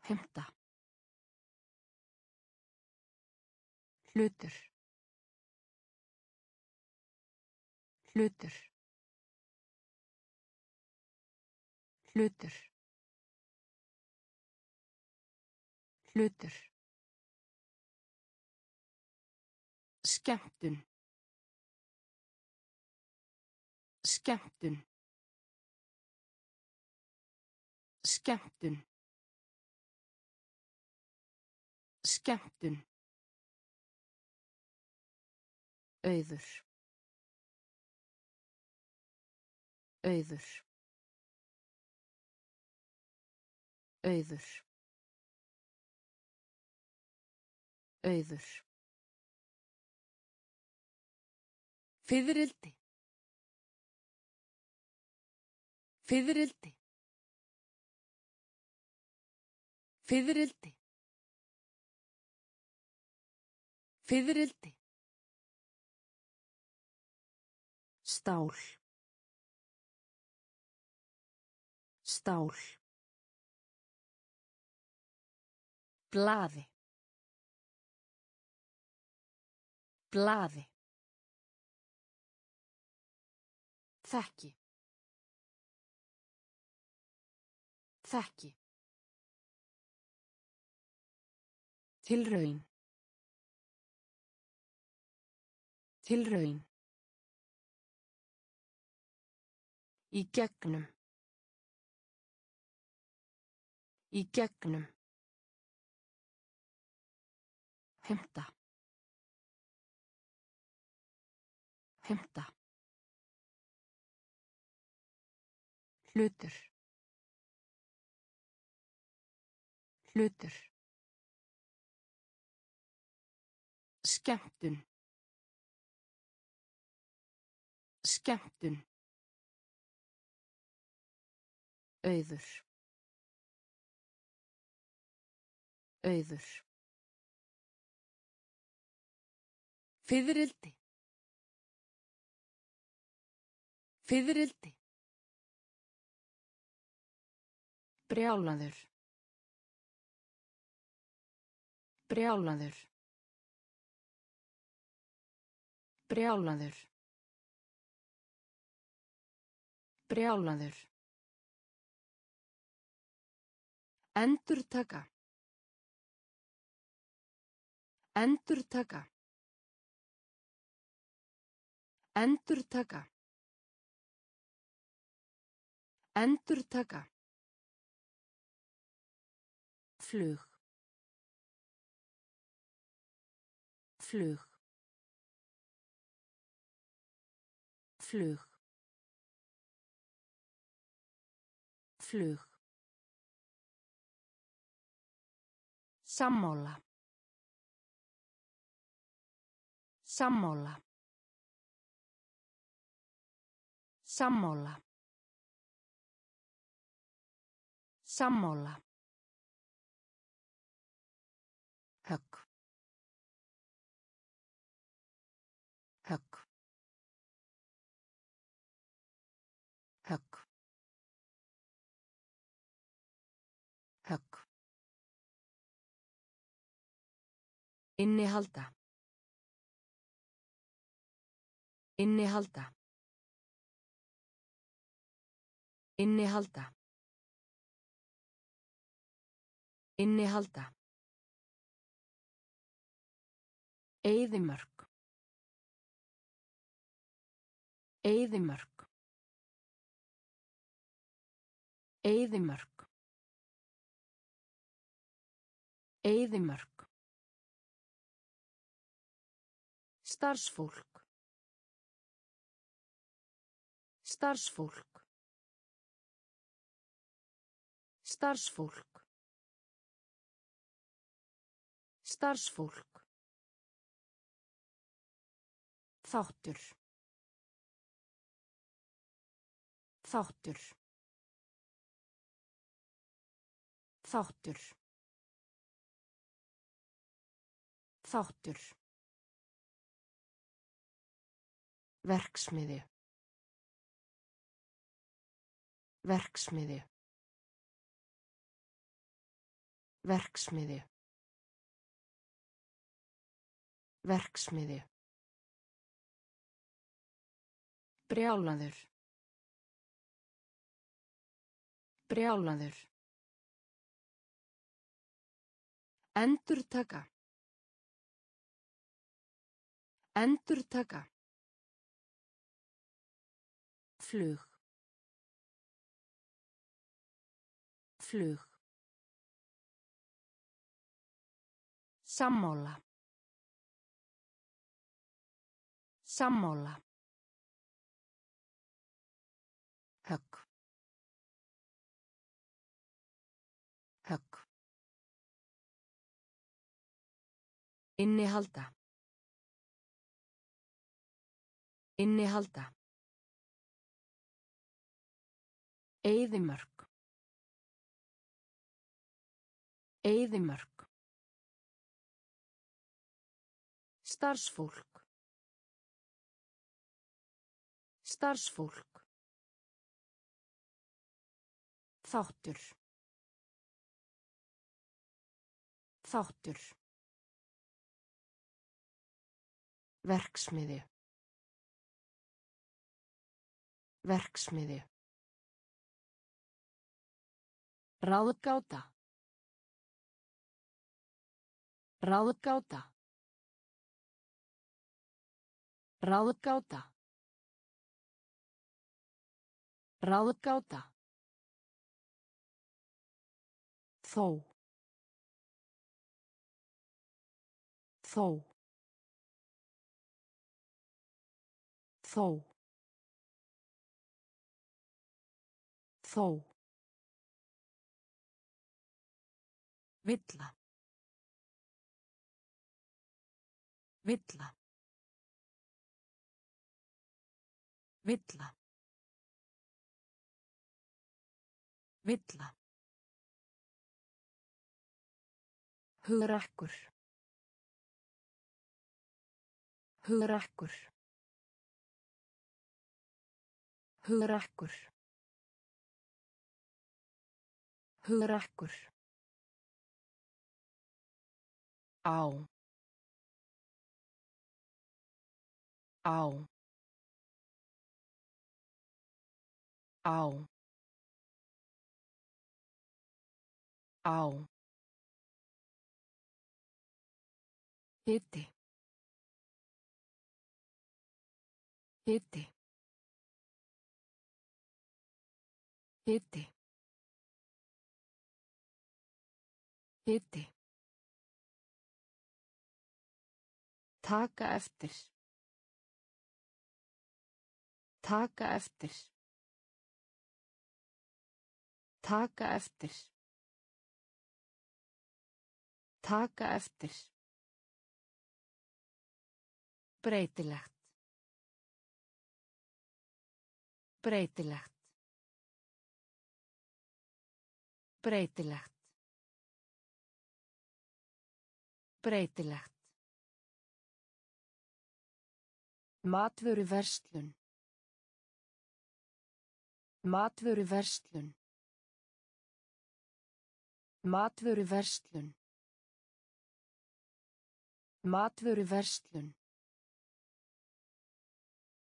Hemta. Hlutur. Hlutur. Hlutur. Hlutur. Skemmtun. Skemmtun. Skemmtun. Skemmtun. Auður. Auður. Auður. Auður. Fiðrildi. Fiðrildi. Fiðrildi. Fiðrildi. Stál. Stál. Blaði. Blaði. Þekki. Þekki. Tilraun. Tilraun. Í gegnum. Í gegnum. Hemta. Hemta. Hlutur. Hlutur. Skemmtun. Skemmtun. Auður. Auður. Fiðrildi. Fiðrildi. Brjálaður. Brjálaður. Brjálaður. Brjálaður. Endurtaka. Endurtaka. Endurtaka. Endurtaka. Flug. Flug. Flug. Flug. Sammála. Sammála. Sammála. Sammála. Innihalda. Innihalda. Innihalda. Innihalda. Eyðimörk. Eyðimörk. Eyðimörk. Eyðimörk. Starfsfólk. Starfsfólk. Starfsfólk. Starfsfólk. Þáttur. Þáttur. Þáttur. Þáttur. Verksmiði. Verksmiði. Verksmiði. Verksmiði. Brjálaður. Brjálaður. Endurtaka. Endurtaka. Flug. Flug. Sammála. Sammála. Högg. Högg. Innihalda. Innihalda. Eyðimörk. Eyðimörk. Starfsfólk. Starfsfólk. Þáttur. Þáttur. Verksmiði. Verksmiði. Ráðgáta. Ráðgáta. Ráðgáta. Ráðgáta. Þó. Þó. Þó. Þó. Villa. Villa. Villa. Villa. Hugrakkur. Hugrakkur. Hugrakkur. Hugrakkur. Á. Á. Á. Á. Hiti. Hiti. Hiti. Hiti. Taka eftir. Taka eftir. Taka eftir. Taka eftir. Breytilegt. Breytilegt. Breytilegt. Breytilegt. Matvöru verslun. Matvöru verslun. Matvöru verslun. Matvöru verslun.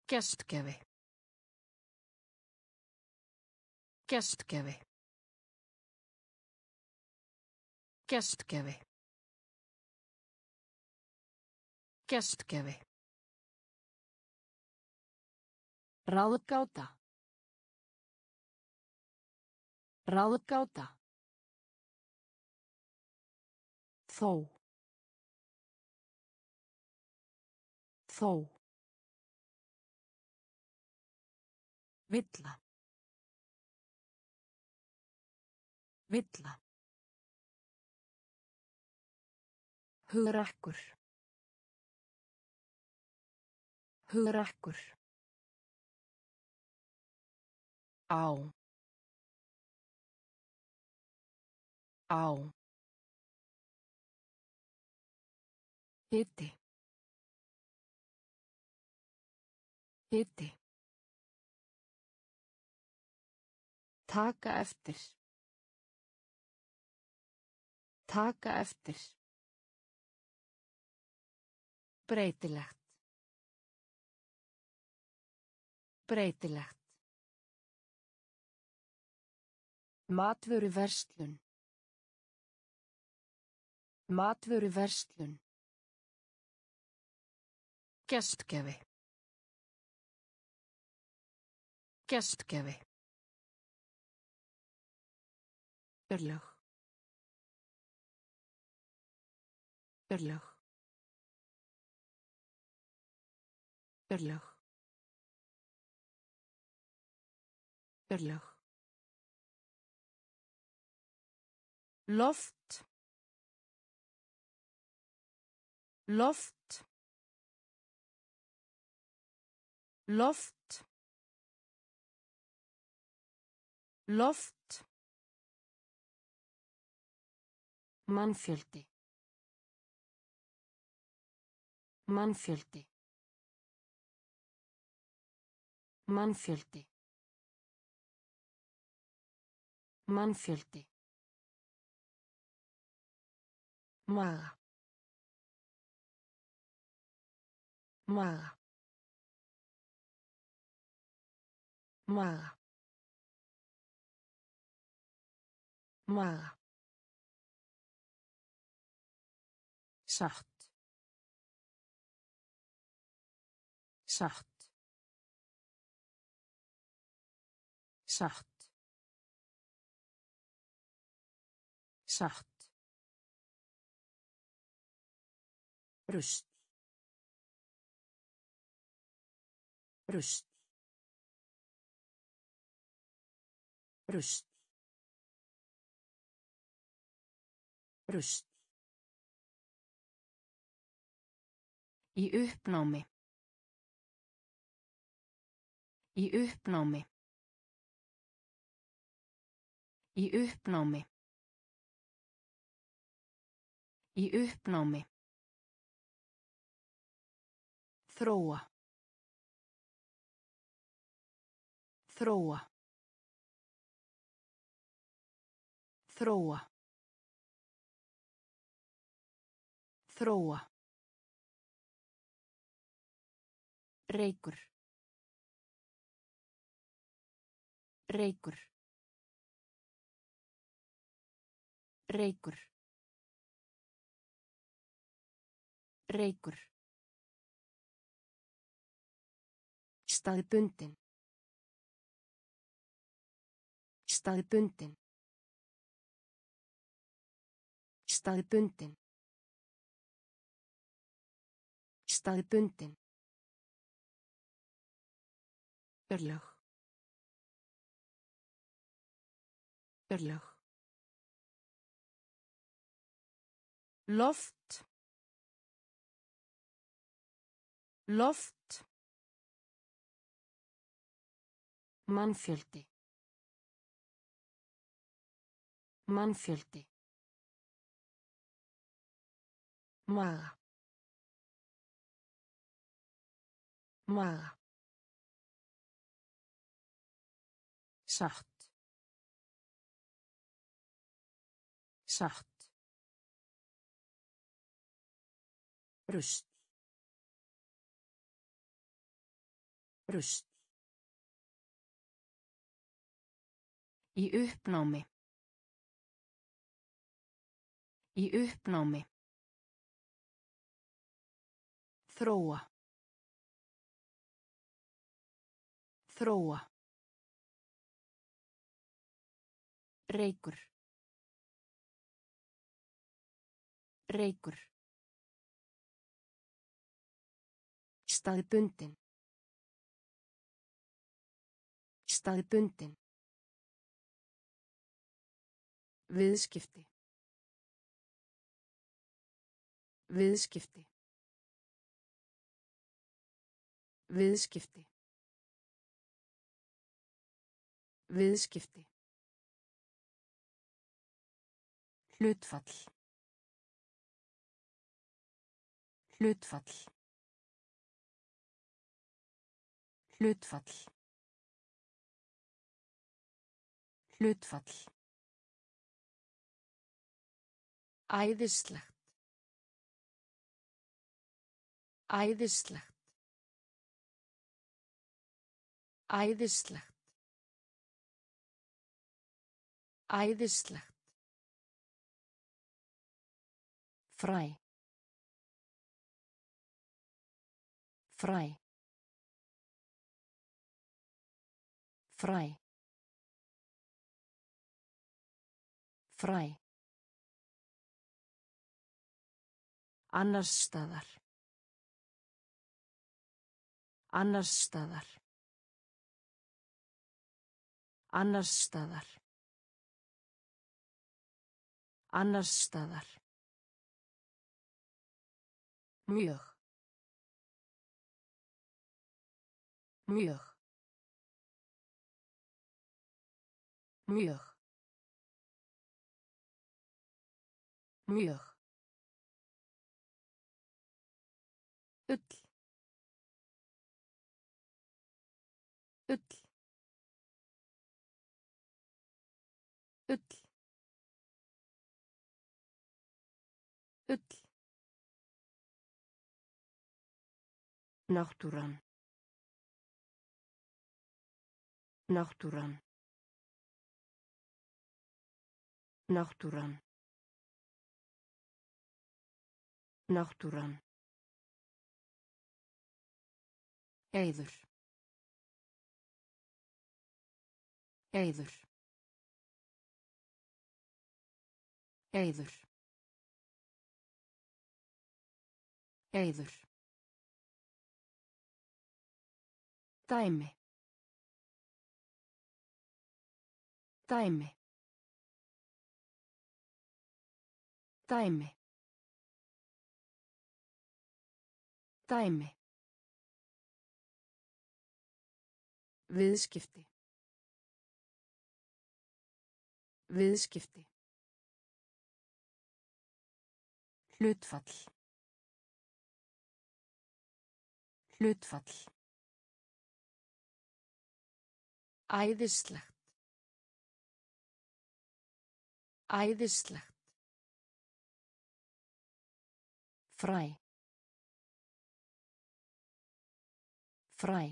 Gestgefi. Gestgefi. Gestgefi. Gestgefi. Ráðgáta. Ráðgáta. Þó. Þó. Villa. Villa. Hugrakkur. Hugrakkur. Á. Á. Hiti. Hiti. Taka eftir. Taka eftir. Breytilegt. Breytilegt. Matvöru verslun. Matvöru verslun. Gestgefi. Gestgefi. Örlög. Örlög. Örlög. Örlög. Loft. Loft. Loft. Loft. Mannfjöldi. Mannfjöldi. Mannfjöldi. Mannfjöldi. Maga. Maga. Maga. Maga. Satt. Satt. Satt. Satt. Rust. Rust. Rust. Rust. Í uppnámi. Í uppnámi. Í uppnámi. Í uppnámi. Þróa. Þróa. Þróa. Þróa. Reykur. Reykur. Reykur. Reykur. Staði bundin. Staði bundin. Staði bundin. Staði bundin. Örlög. Örlög. Loft. Loft. Mannfjöldi. Mannfjöldi. Maga. Maga. Satt. Satt. Rust. Rust. Í uppnámi. Í uppnámi. Þróa. Þróa. Reykur. Reykur. Staði bundin. Staði bundin. Viðskipti. Viðskipti. Viðskipti. Viðskipti. Hlutfall. Hlutfall. Hlutfall. Hlutfall. Æðislegt. Æðislegt. Æðislegt. Æðislegt. Fræ. Fræ. Fræ. Fræ. Annars staðar. Annars staðar. Annars staðar. Annars staðar. Mjög. Mjög. Mjög. Mjög. Náttúran. Náttúran. Náttúran. Náttúran. Eyður. Eyður. Eyður. Eyður. Dæmi. Dæmi. Dæmi. Dæmi. Viðskipti. Viðskipti. Hlutfall. Hlutfall. Æðislegt. Æðislegt. Fræ. Fræ.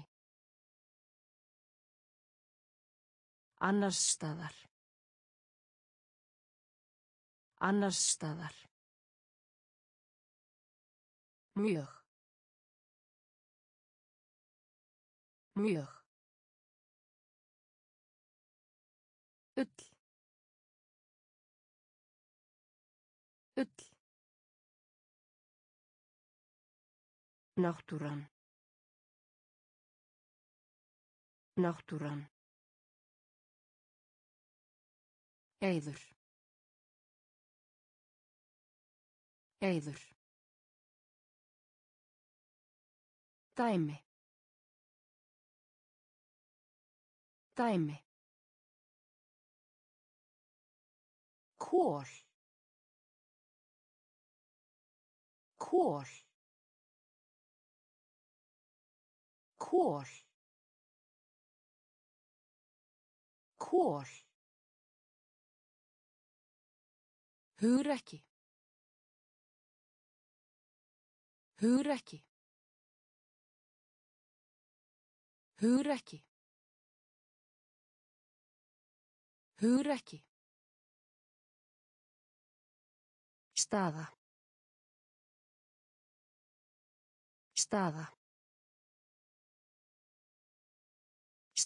Annars staðar. Annars staðar. Mjög. Mjög. Náttúran. Náttúran. Eyður. Eyður. Dæmi. Dæmi. Kól. Kól. Kól. Kól. Hugrekki. Hugrekki. Hugrekki. Hugrekki. Staða. Staða.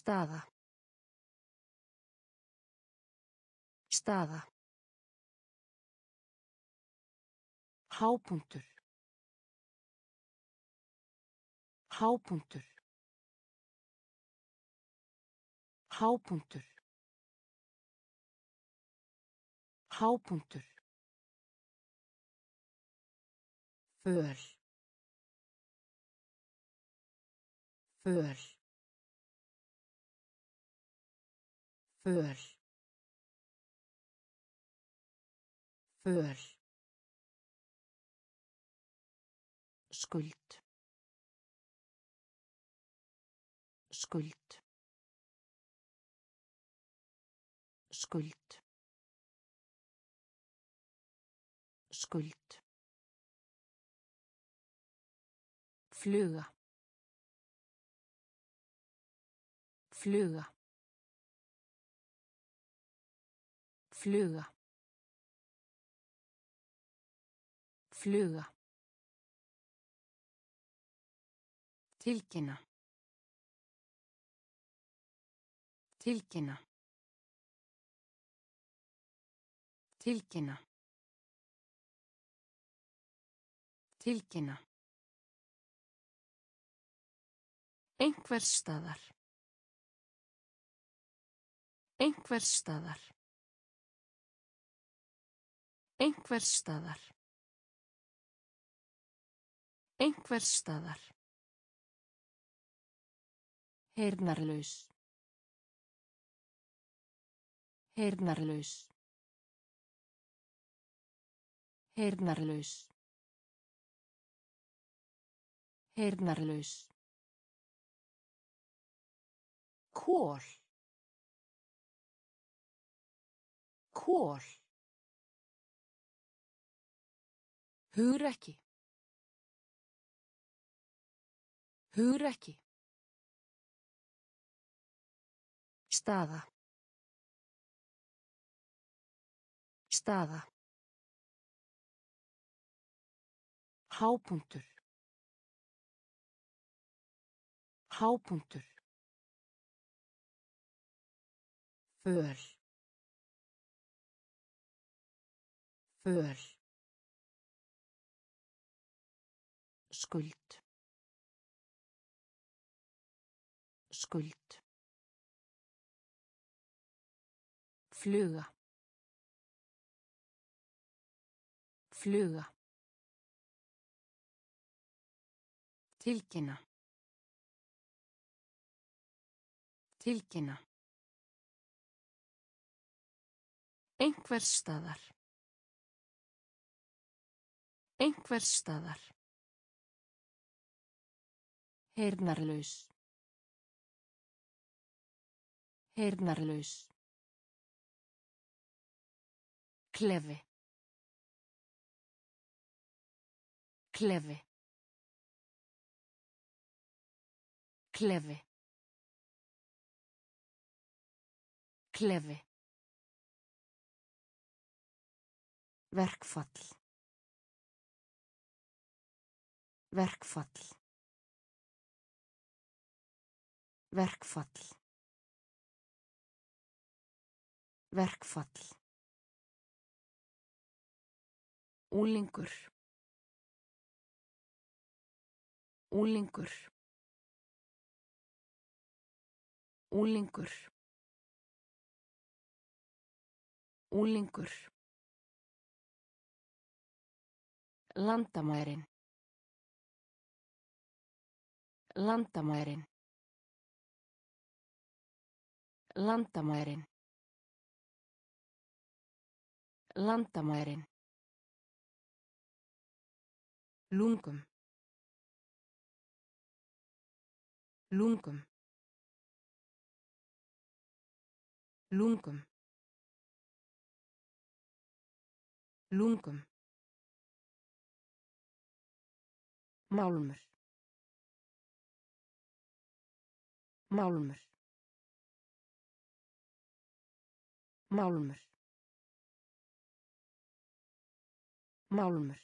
Staða. Staða. Hápunktur. Hápunktur. Hápunktur. Hápunktur. Föl. Föl. Föl. Föl. Skuld. Skuld. Skuld. Skuld. Fluga. Fluga. Fluga. Fluga. Tilkynna. Tilkynna. Tilkynna. Tilkynna. Einhvers staðar. Einhvers staðar. Einhvers staðar. Einhvers staðar. Heyrnarlaus. Heyrnarlaus. Heyrnarlaus. Heyrnarlaus. Kól. Kól. Hugrekki. Hugrekki. Staða. Staða. Hápunktur. Hápunktur. Föl. Föl. Skuld. Skuld. Fluga. Fluga. Tilkynna. Tilkynna. Einhvers staðar. Einhvers staðar. Heyrnarlaus. Heyrnarlaus. Klefi. Klefi. Klefi. Klefi. Verkfall. Verkfall. Verkfall. Verkfall. Úlingur. Úlingur. Úlingur. Úlingur. Landamærin. Landamærin. Landamærin. Landamærin. Lungum. Lungum. Lungum. Lungum. Málmur. Málmur. Málmur. Málmur.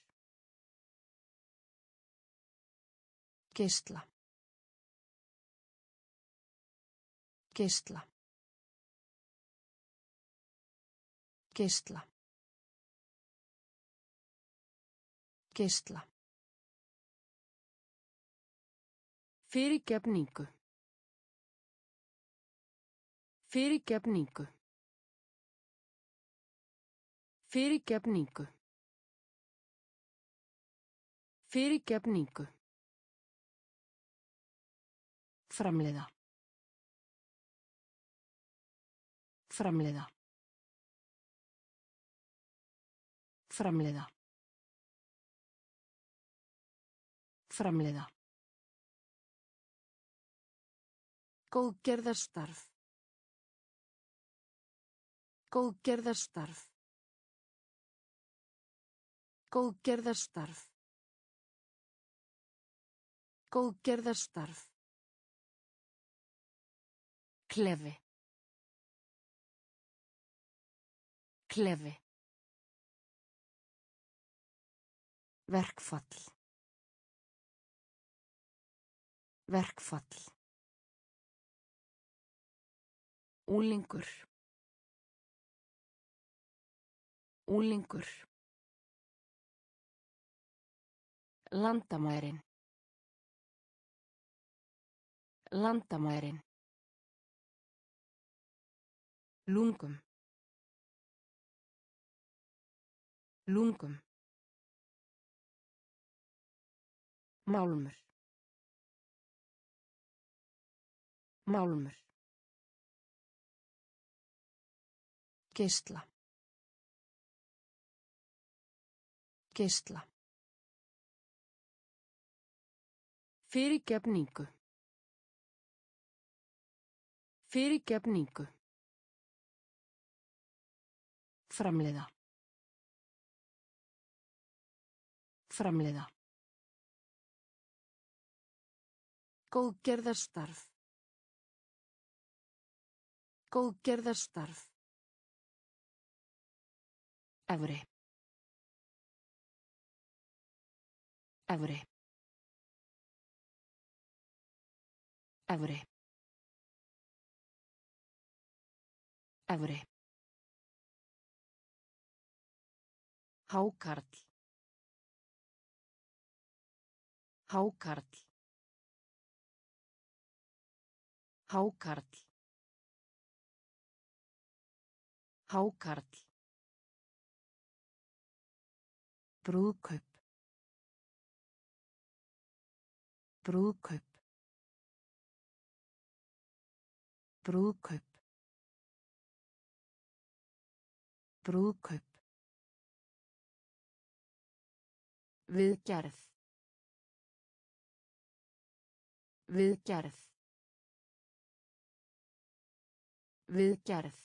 Geisla. Geisla. Geisla. Geisla. Fyrirgefningu. Fyrirgefningu. Fyrirgefningu. Fyrirgefningu. Framleiða. Framleiða. Framleiða. Framleiða. Góðgerðarstarf. Góðgerðarstarf. Góðgerðarstarf. Góðgerðarstarf. Klefi. Klefi. Verkfall. Verkfall. Úlingur. Úlingur. Landamærin. Landamærin. Lungum. Lungum. Málmur. Málmur. Geisla. Geisla. Fyrirgefningu. Fyrirgefningu. Framleiða. Framleiða. Góðgerðarstarf. Góðgerðarstarf. Efri. Efri. Efri. Efri. Hákarl. Hákarl. Hákarl. Hákarl. Brúðkaup. Brúðkaup. Brúðkaup. Brúðkaup. Viðgerð. Viðgerð. Viðgerð.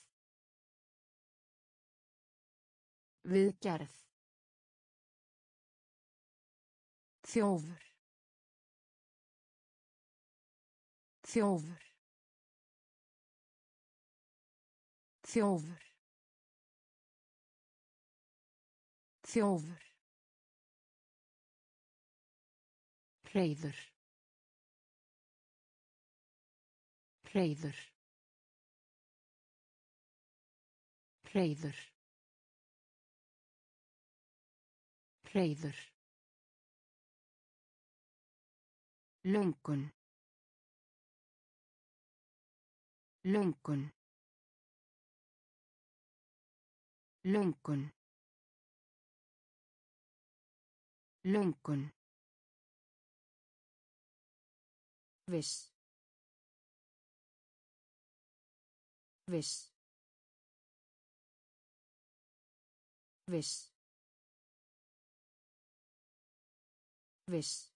Viðgerð. Þjófur. Þjófur. Þjófur. Þjófur. Hreiður. Hreiður. Hreiður. Hreiður. Löngun. Löngun. Löngun. Löngun. Viss. Viss. Viss. Viss.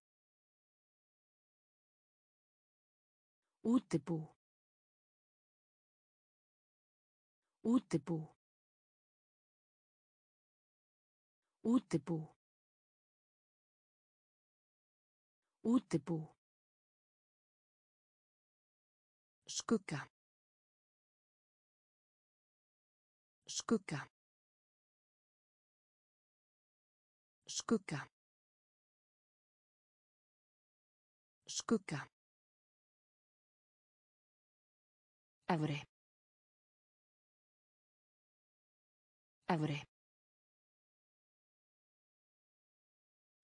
Útibú. Útibú. Útibú. Útibú. Skugga. Skugga. Skugga. Skugga. Efri. Efri.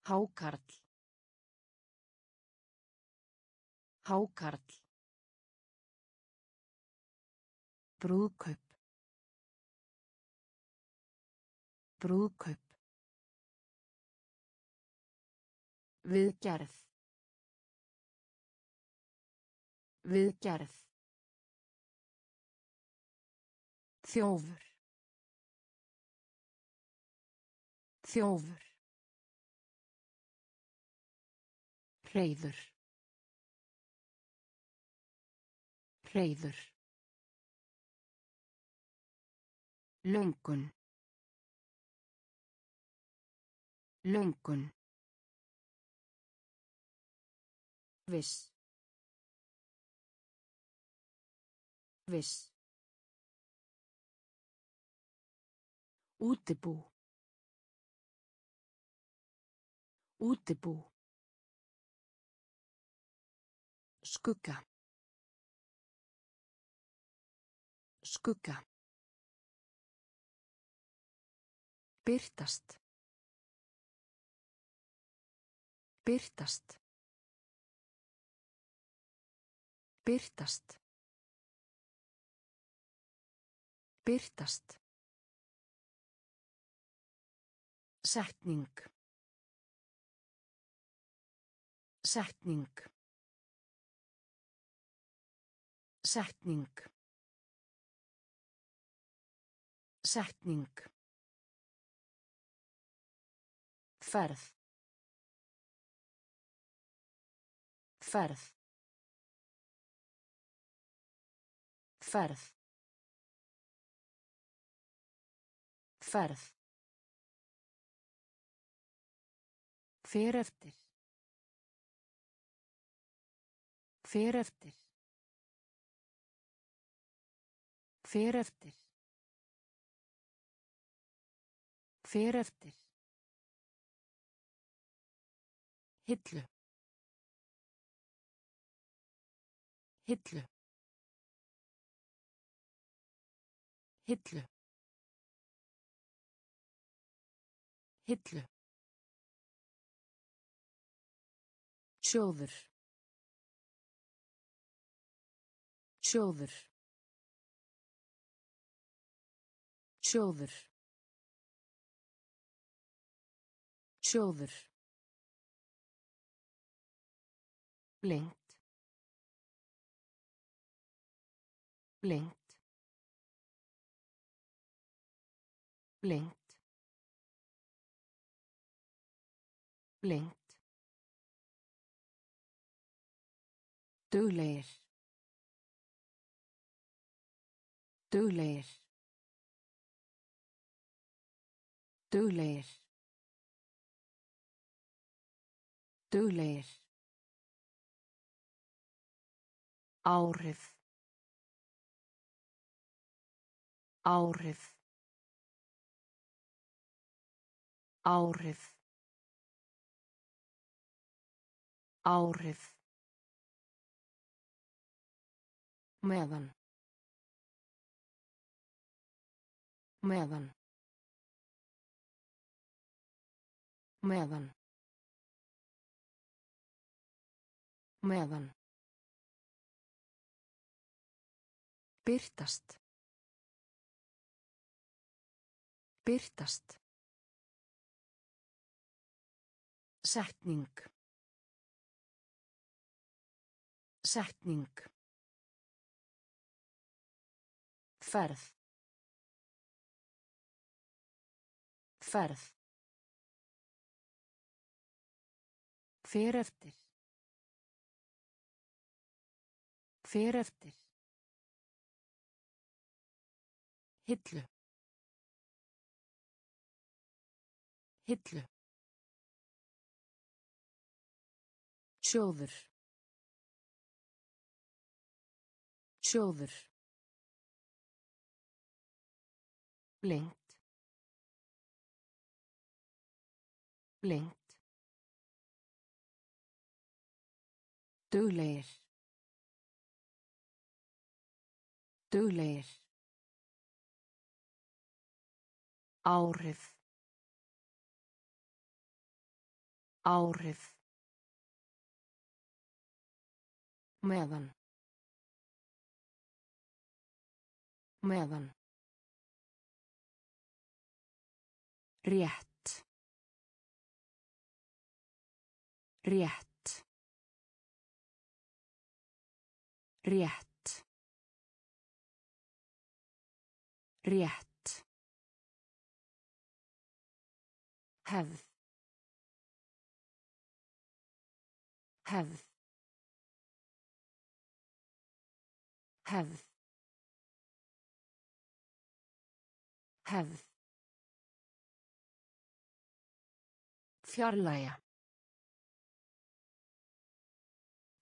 Hákarl. Hákarl. Brúðkaup. Brúðkaup. Viðgerð. Viðgerð. Þjófur. Þjófur. Hreiður. Hreiður. Löngun. Löngun. Viss. Viss. Útibú. Útibú. Skugga. Skugga. Byrtast. Byrtast. Byrtast. Byrtast. Setning. Setning. Setning. Setning. Ferð. Ferð. Ferð. Ferð. Fer eftir. Fer eftir. Fer eftir. Fer eftir. Hillu. Hillu. Hillu. Hillu. Sjóður. Sjóður. Sjóður. Sjóður. Lengt. Lengt. Lengt. Lengt. Duglegir. Duglegir. Duglegir. Duglegir. Áhrif. Áhrif. Áhrif. Áhrif. Meðan. Meðan. Meðan. Meðan. Byrtast. Byrtast. Setning. Setning. Ferð. Ferð. Hver eftir. Hver eftir. Hillu. Hillu. Sjóður. Sjóður. Lengt. Lengt. Duglegir. Duglegir. Áhrif. Áhrif. Meðan. Meðan. Rétt. Rétt. Rétt. Rétt. Hefð. Hefð. Hefð. Hefð. Fjarlæga.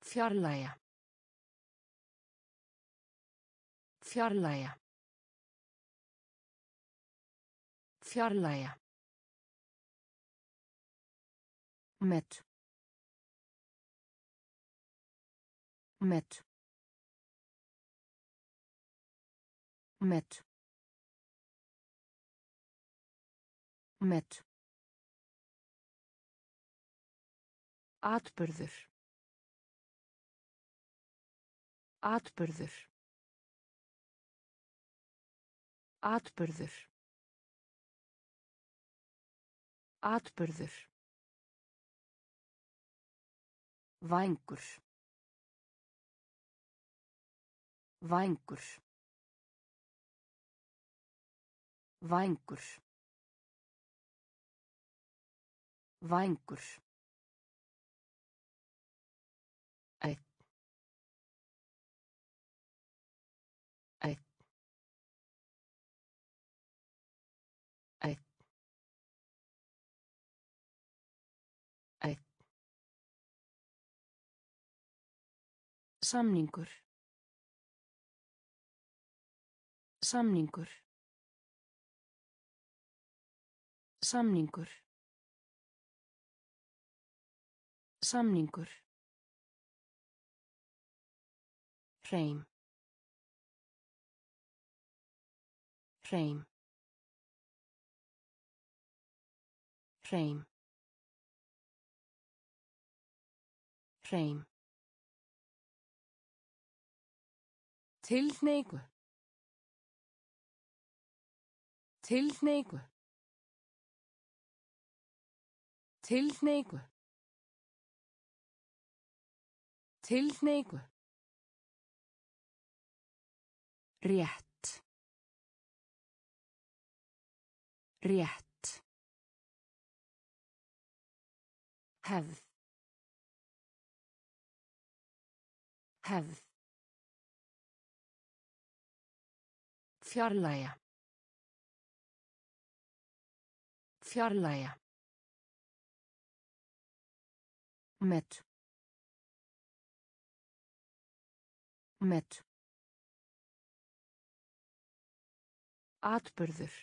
Fjarlæga. Fjarlæga. Fjarlæga. Met. Met. Met. Met. Atburður. Atburður. Atburður. Atburður. Vængur. Vængur. Vængur. Vængur. Samningur. Samningur. Samningur. Samningur. Hreim. Hreim. Hreim. Hreim. Tilhneigu. Tilhneigu. Tilhneigu. Tilhneigu. Rétt. Rétt. Hefð. Hefð. Fjarlæga. Fjarlæga. Met. Met. Atburður.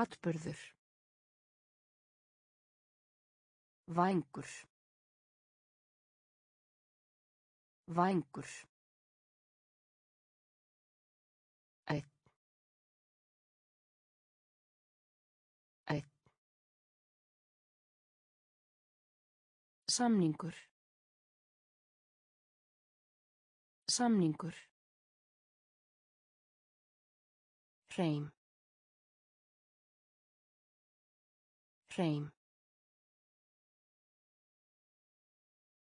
Atburður. Vængur. Vængur. Samningur. Samningur. Hreim. Hreim.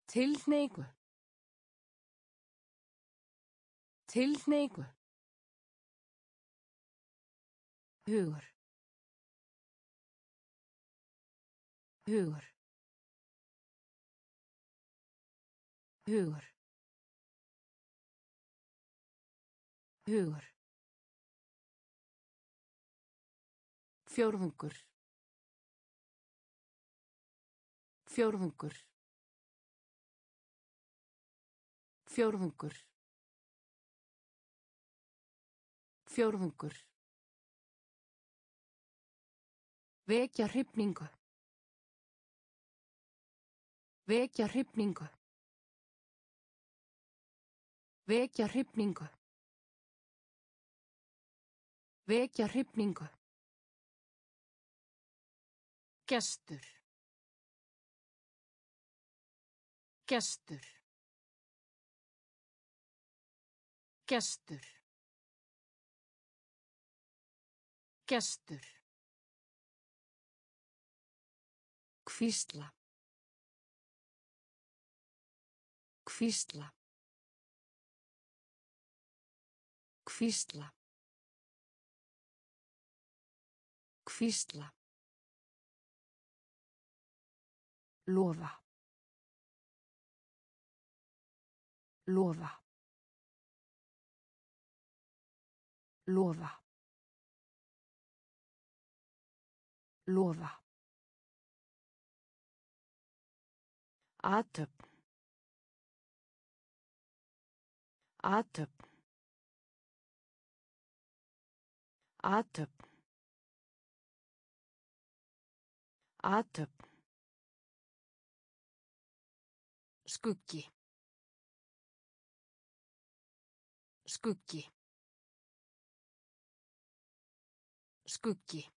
Tilhneigu. Tilhneigu. Hugur. Hugur. Hugur. Hugur. Fjórðungur. Fjórðungur. Fjórðungur. Fjórðungur. Vekja hrifningu. Vekja hrifningu. Vekja hrifningu. Vekja hrifningu. Gestur. Gestur. Gestur. Gestur. Hvísla. Hvísla. Hvísla. Hvísla. Lofa. Lofa. Lofa. Lofa. Atöp. Atöp. Atöp. Atöp. Skuggi. Skuggi. Skuggi.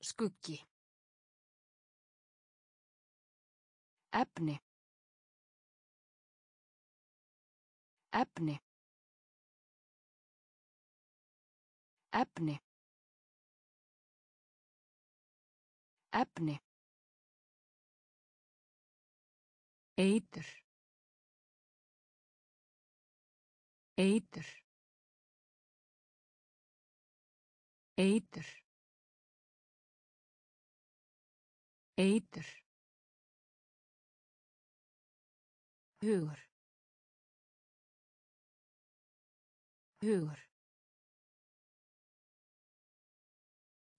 Skuggi. Efni. Efni. Efni. Efni. Eitur. Eitur. Eitur. Eitur. Hugur. Hugur.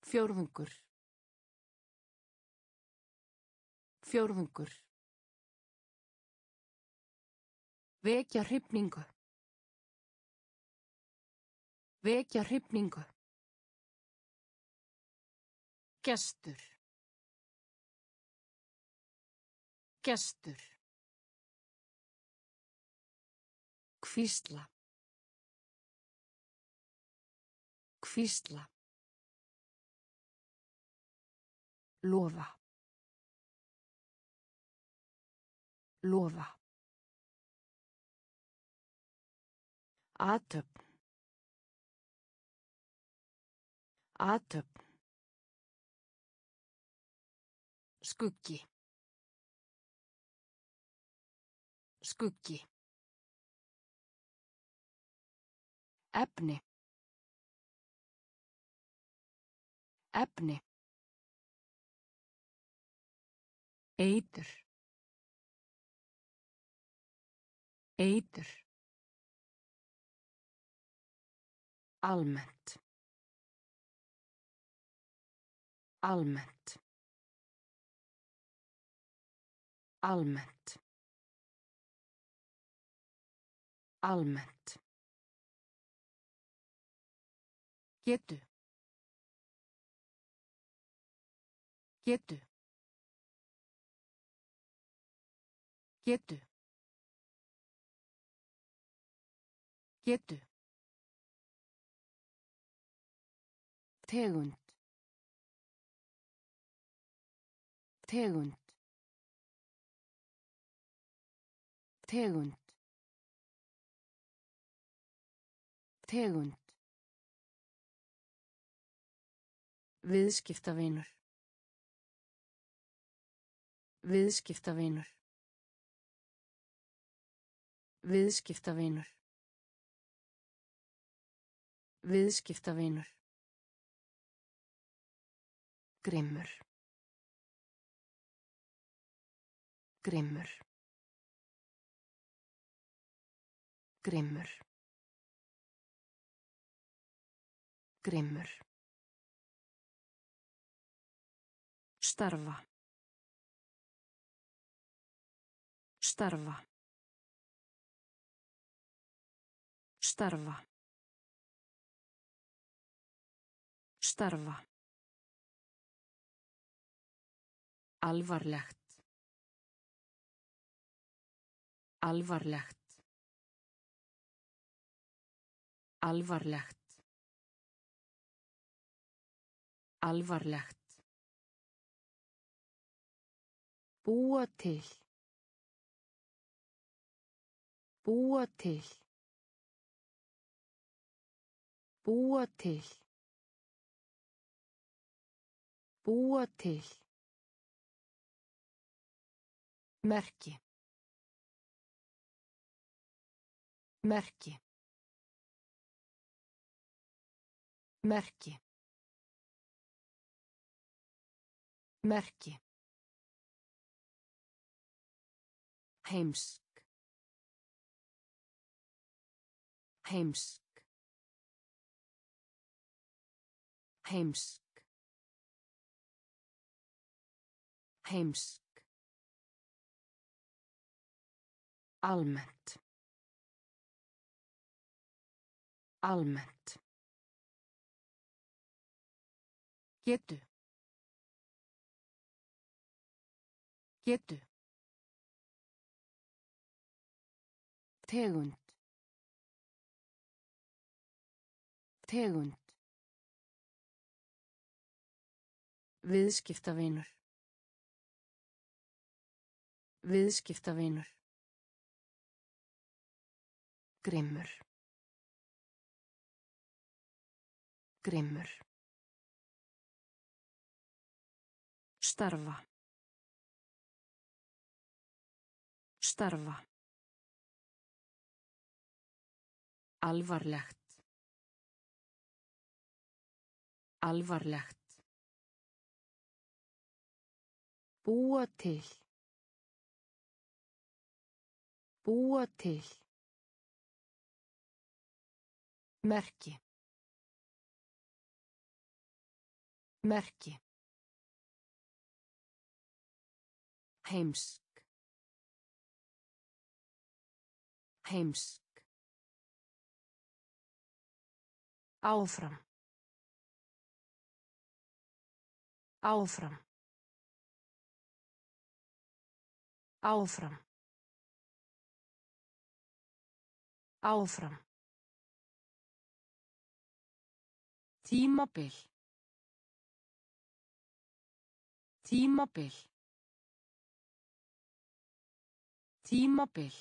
Fjórðungur. Fjórðungur. Vekja hrifningu. Vekja hrifningu. Gestur. Gestur. Hvísla. Hvísla. Lofa. Lofa. Atöp. Atöp. Skuggi. Skuggi. Efni. Efni. Eitur. Eitur. Almennt. Almennt. Almennt. Almennt. Getu. Getu. Getu. Getu. Tegund. Tegund. Tegund. Tegund. Viðskiptavinur. Viðskiptavinur. Viðskiptavinur. Viðskiptavinur. Grimmur. Grimmur. Grimmur. Grimmur. Starfa. Starfa. Starfa. Starfa. Alvarlegt. Alvarlegt. Alvarlegt. Alvarlegt. Búa til. Búa til. Búa til. Búa til. Merki. Merki. Merki. Merki. Heimsk. Heimsk. Heimsk. Heimsk. Almennt. Almennt. Getu. Getu. Tegund. Tegund. Viðskiptavinur. Viðskiptavinur. Grimmur. Grimmur. Starfa. Starfa. Alvarlegt. Alvarlegt. Búa til. Búa til. Merki. Merki. Heimsk. Heimsk. Áfram. Áfram. Áfram. Áfram. Tímabil. Tímabil. Tímabil.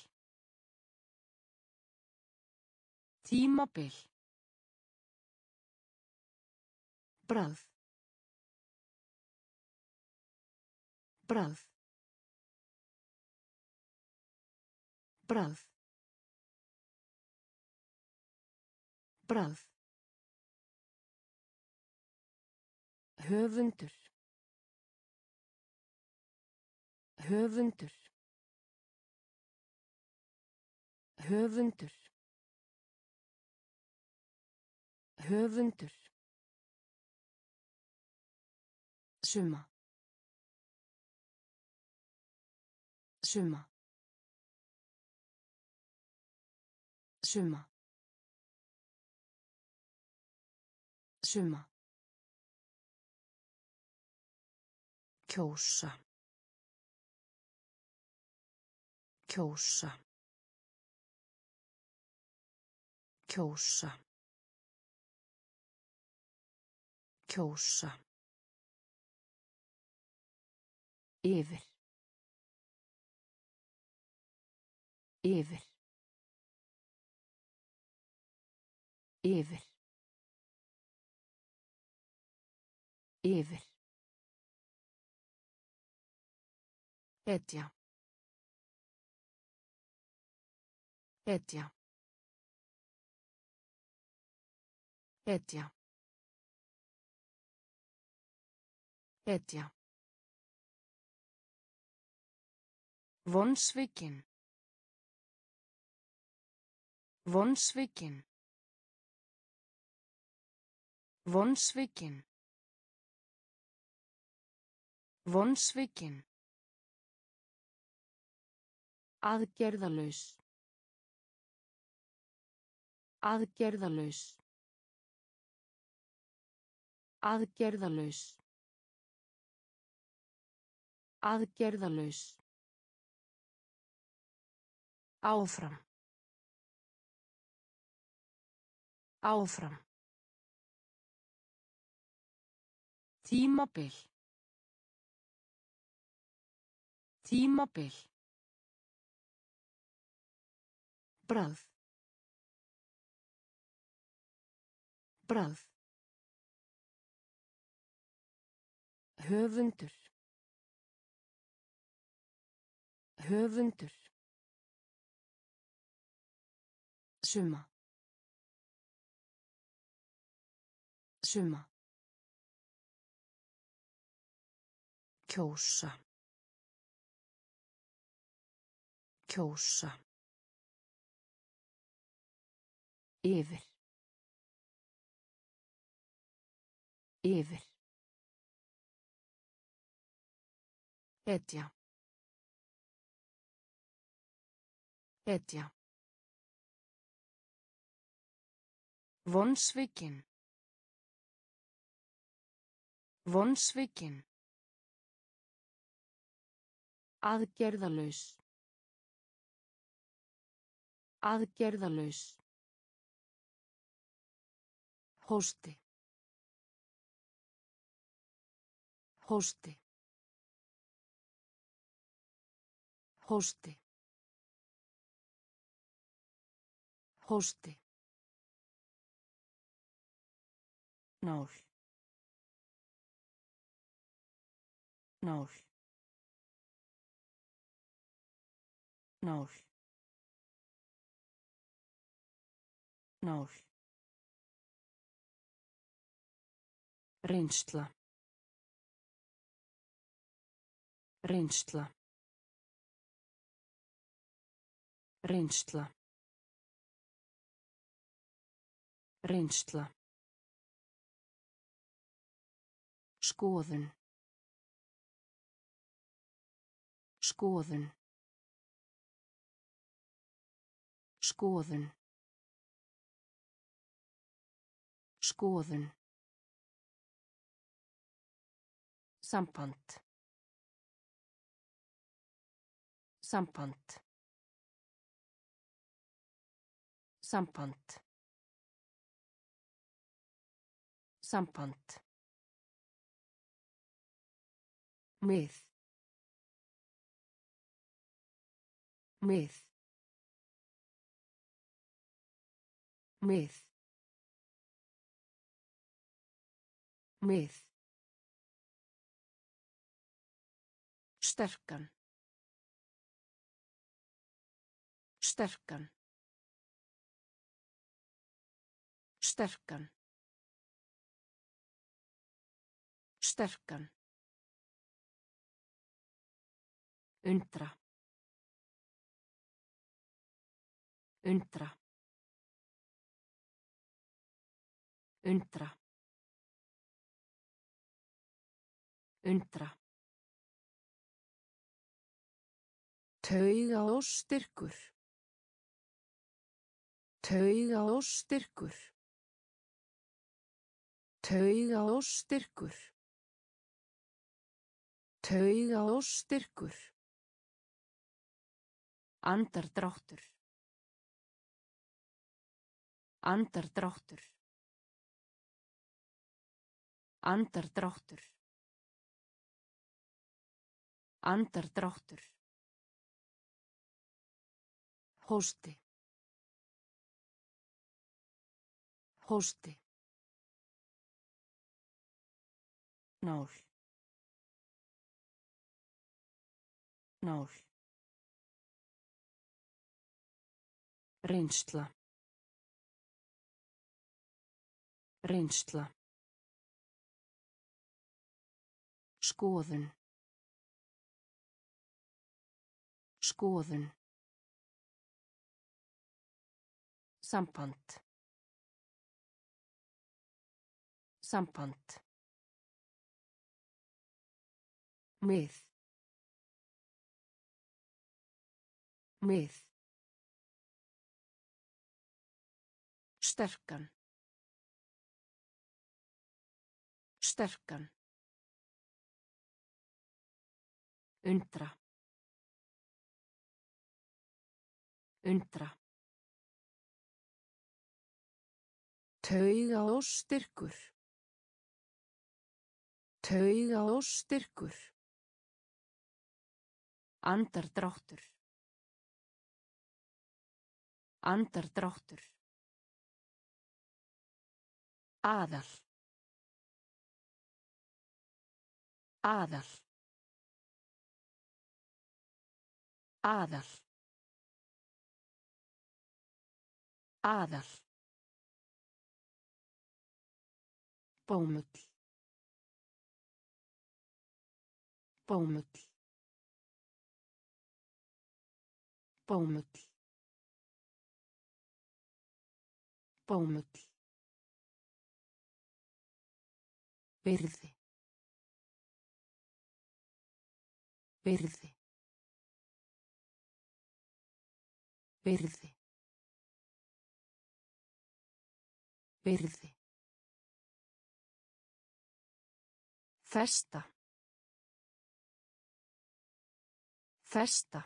Tímabil. Bragð. Bragð. Bragð. Bragð. Höfundur. Höfundur. Höfundur. Höfundur. Summa. Summa. Summa. Summa. kjósa. Kjósa. Kjósa. Kjósa. Yfir. Yfir yfir yfir Etja. Etja. Etja. Etja. Vonsvikin. Vonsvikin. Vonsvikin. Vonsvikin. Aðgerðalaus. Aðgerðalaus. Aðgerðalaus. Aðgerðalaus. Áfram. Áfram. Tímabil. Tímabil. Bragð. Bragð. Höfundur. Höfundur. Summa. Summa. Kjósa kjósa yfir yfir Etja. Etja. Vonsvikin. Vonsvikin. Aðgerðalaus. Aðgerðalaus. Hósti. Hósti. Hósti. Hósti. Nál. Nál. Nál. Nál. Reynsla. Reynsla. Reynsla. Reynsla. Skoðun. Skoðun. Skoðun. Skoðun. Samband. Samband. Samband. Samband. Mið. Mið. Mið. Mið. Sterkan. Sterkan. Sterkan. Sterkan. Undra. Undra. Undra. Undra. Tauga og styrkur. Tauga og styrkur. Tauga og styrkur. Tauga og styrkur. Andardráttur. Andardráttur. Andardráttur. Andardráttur. Hósti. Hósti. Nál. Nál. Reynsla. Reynsla. Skoðun. Skoðun. Samband. Samband. Mið. Mið. Sterkan. Sterkan. Undra. Undra. Tauga og styrkur. Tauga og styrkur. Andardráttur. Andardráttur. Aðal. Aðal. Aðal. Aðal. Bómull. Bómull. Bómull. Bómull. Virði. Virði. Virði. Virði. Festa. Festa.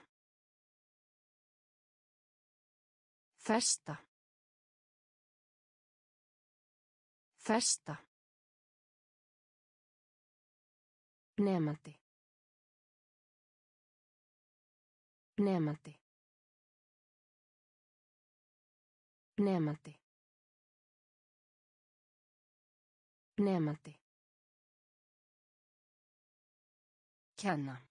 Festa. Festa. Nemandi. Nemandi. Nemandi. Nemandi. Kenna.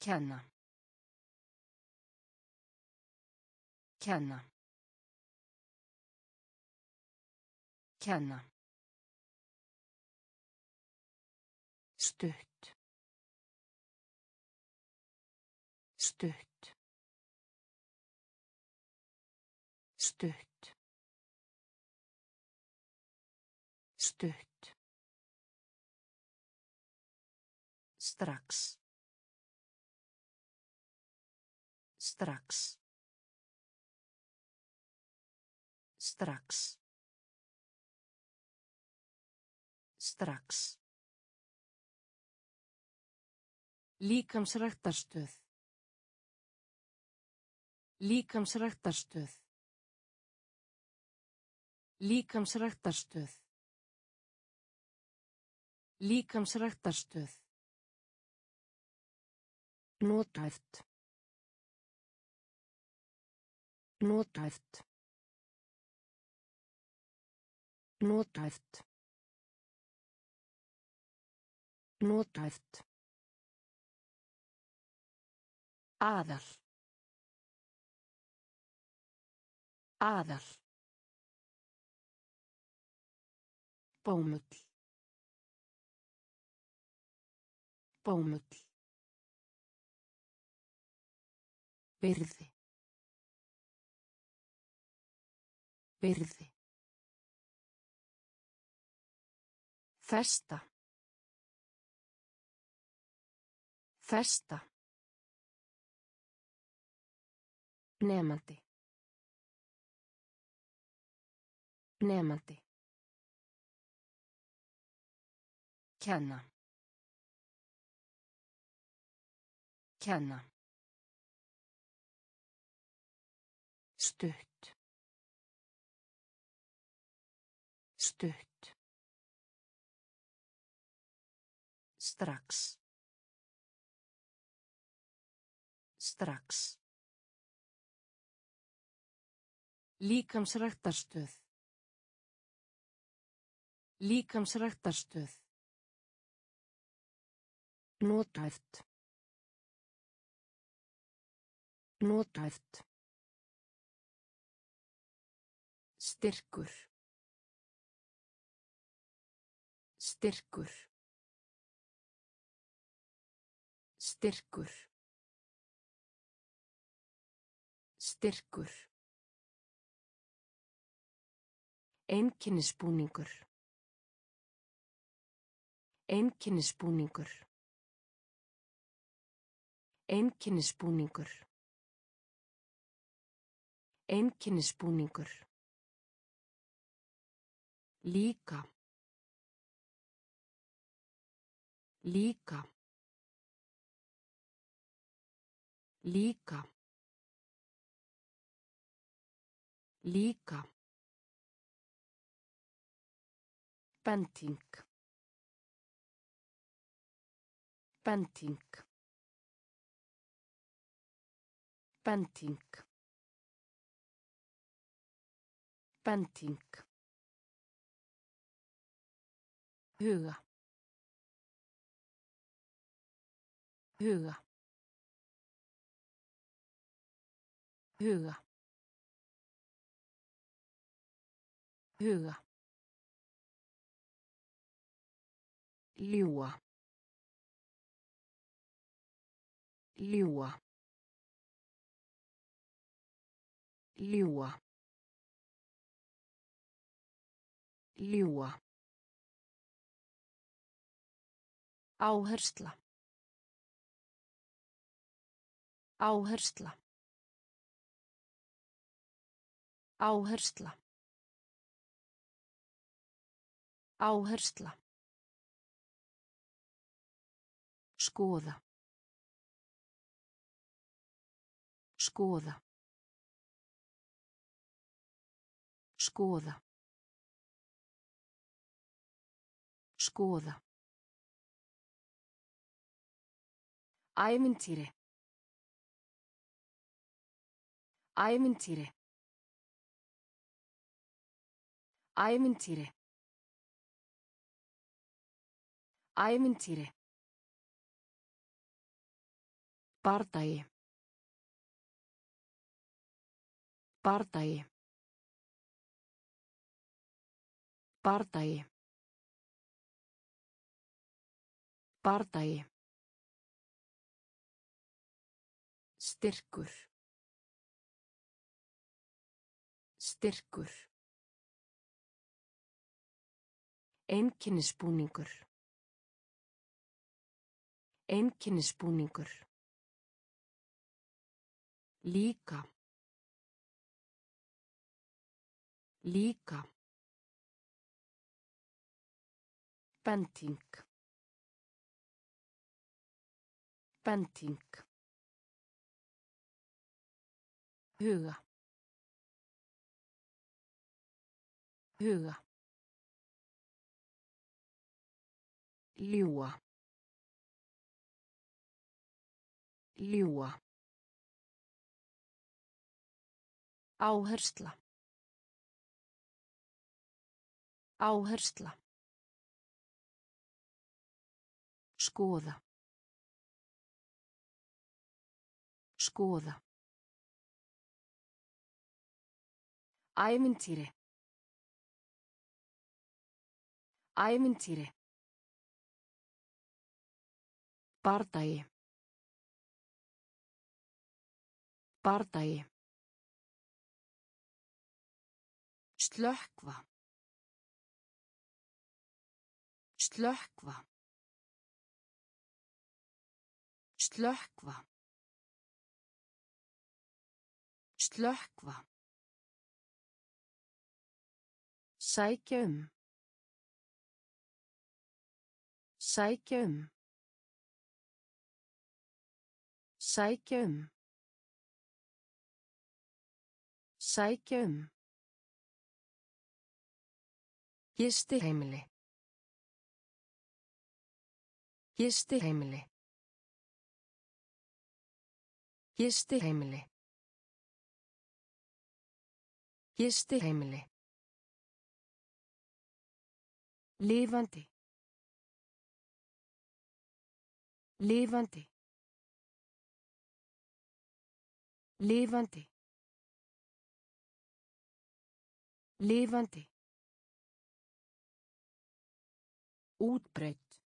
Kenna. Kenna. Kenna. Stutt. Stutt. Strax. Strax. Strax. Strax. Líkamsræktarstöð. Líkamsræktarstöð. Líkamsræktarstöð. Líkamsræktarstöð. Notæft. Notæft. Notæft. Notæft. Aðal. Aðal. Bómull. Bómull. Virði. Byrði. Festa. Festa. Nemandi. Nemandi. Kenna. Kenna. Stutt. Stutt. Strax. Strax. Líkamsræktarstöð. Líkamsræktarstöð. Notæft. Notæft. Styrkur. Styrkur. Styrkur. Styrkur. Einkinnisbúningur. Einkinnisbúningur. Einkinnisbúningur. Einkinnisbúningur. Líka. Líka. Líka. Líka. Bending. Bending. Bending. Bending. Huga. Huga. Huga. Huga. Ljúa. Ljúa. Ljúa. Ljúa. Áhersla. Áhersla. Áhersla. Áhersla. Skoða. Skoða. Skoða. Skoða. Ævintýri. Ævintýri. Ævintýri. Ævintýri. Bardagi. Bardagi. Bardagi. Bardagi. Styrkur. Styrkur. Einkinnisbúningur. Einkinnisbúningur. Líka. Líka. Bending. Bending. Huga. Huga. Ljúa. Ljúa. Áhersla. Áhersla. Skoða. Skoða. Ævintýri. Ævintýri. Bardagi. Bardagi. Slökkva. Slökkva. Slökkva. Slökkva. Sækja um. Sækja um. Sækja um. Sækja um. Gisti heimili. Gisti heimili. Gisti heimili. Gisti heimili. Lifandi. Lifandi. Lifandi. Lifandi. Útbreytt.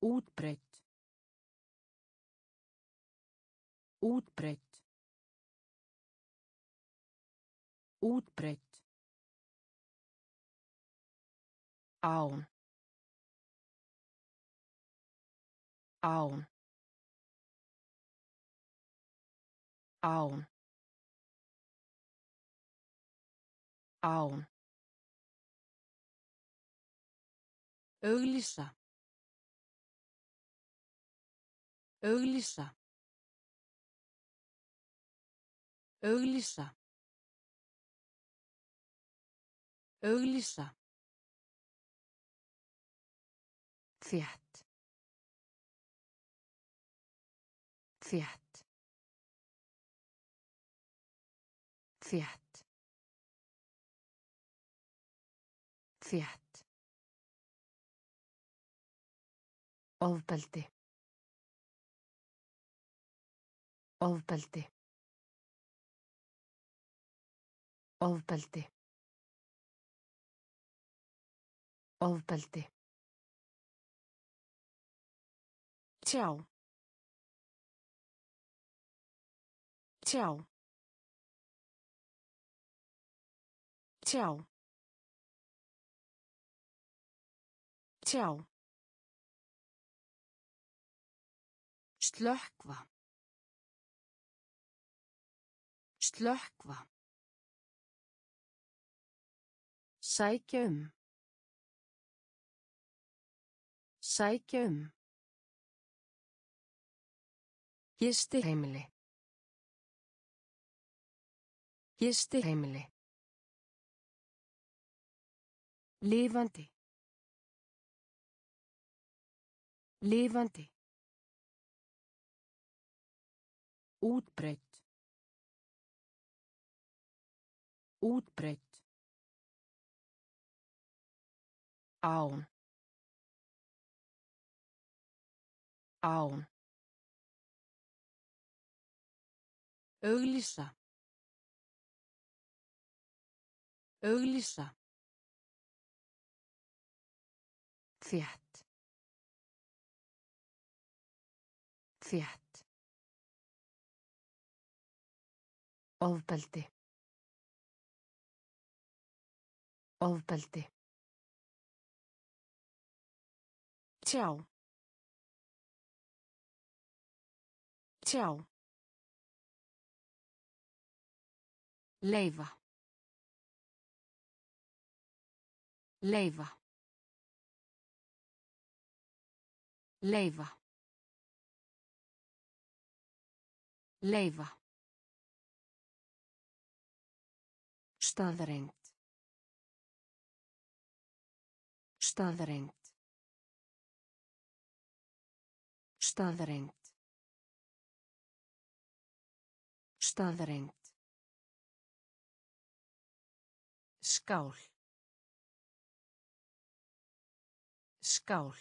Útbreytt. Útbreytt. Útbreytt. Án. Án. Án. Án. Auglýsa. Auglýsa. Auglýsa. Auglýsa. Þétt. Þétt. Þétt. Þétt. Ofbeldi. Ofbeldi. Ofbeldi. Ofbeldi. Tjá. Tjá. Tjá. Tjá. Slökkva. Slökkva. Sækja um. Sækja um. Gisti heimili. Gisti heimili. Lifandi. Lifandi. Útbreytt. Útbreytt. Án. Án. Auglýsa. Auglýsa. Þétt. Þétt. Ofbeldi. Ofbeldi. Tjá. Tjá. Leifa. Leifa. Leifa. Leifa. Staðreind. Staðreind. Staðreind. Staðreind. Skál. Skál.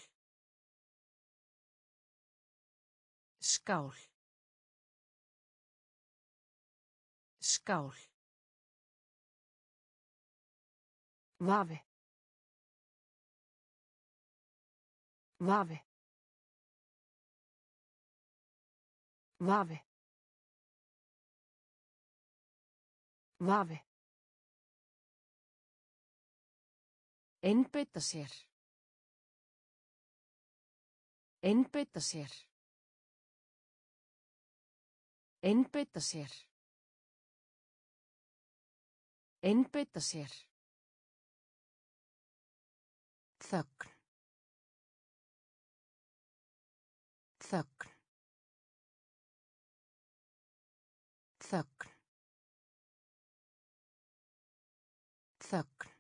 Skál. Skál. Vafi. Vafi. Vafi. Vafi. Einbeita sér. Einbeita sér. Einbeita sér. Einbeita sér. Þögn. Þögn. Þögn. Þögn.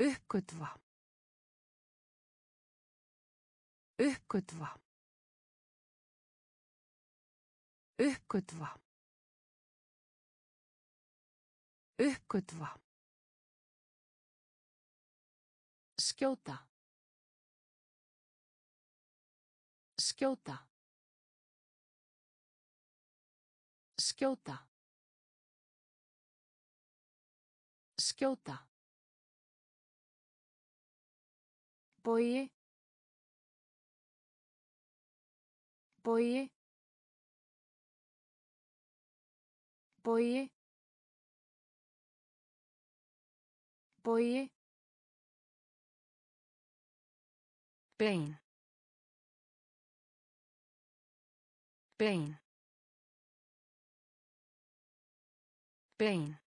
Uppgötva. Uppgötva. Uppgötva. Uppgötva. Skjóta. Skjóta. Skjóta. Skjóta. Bogi. Bogi. Bogi. Bogi. Bein. Bein. Bein.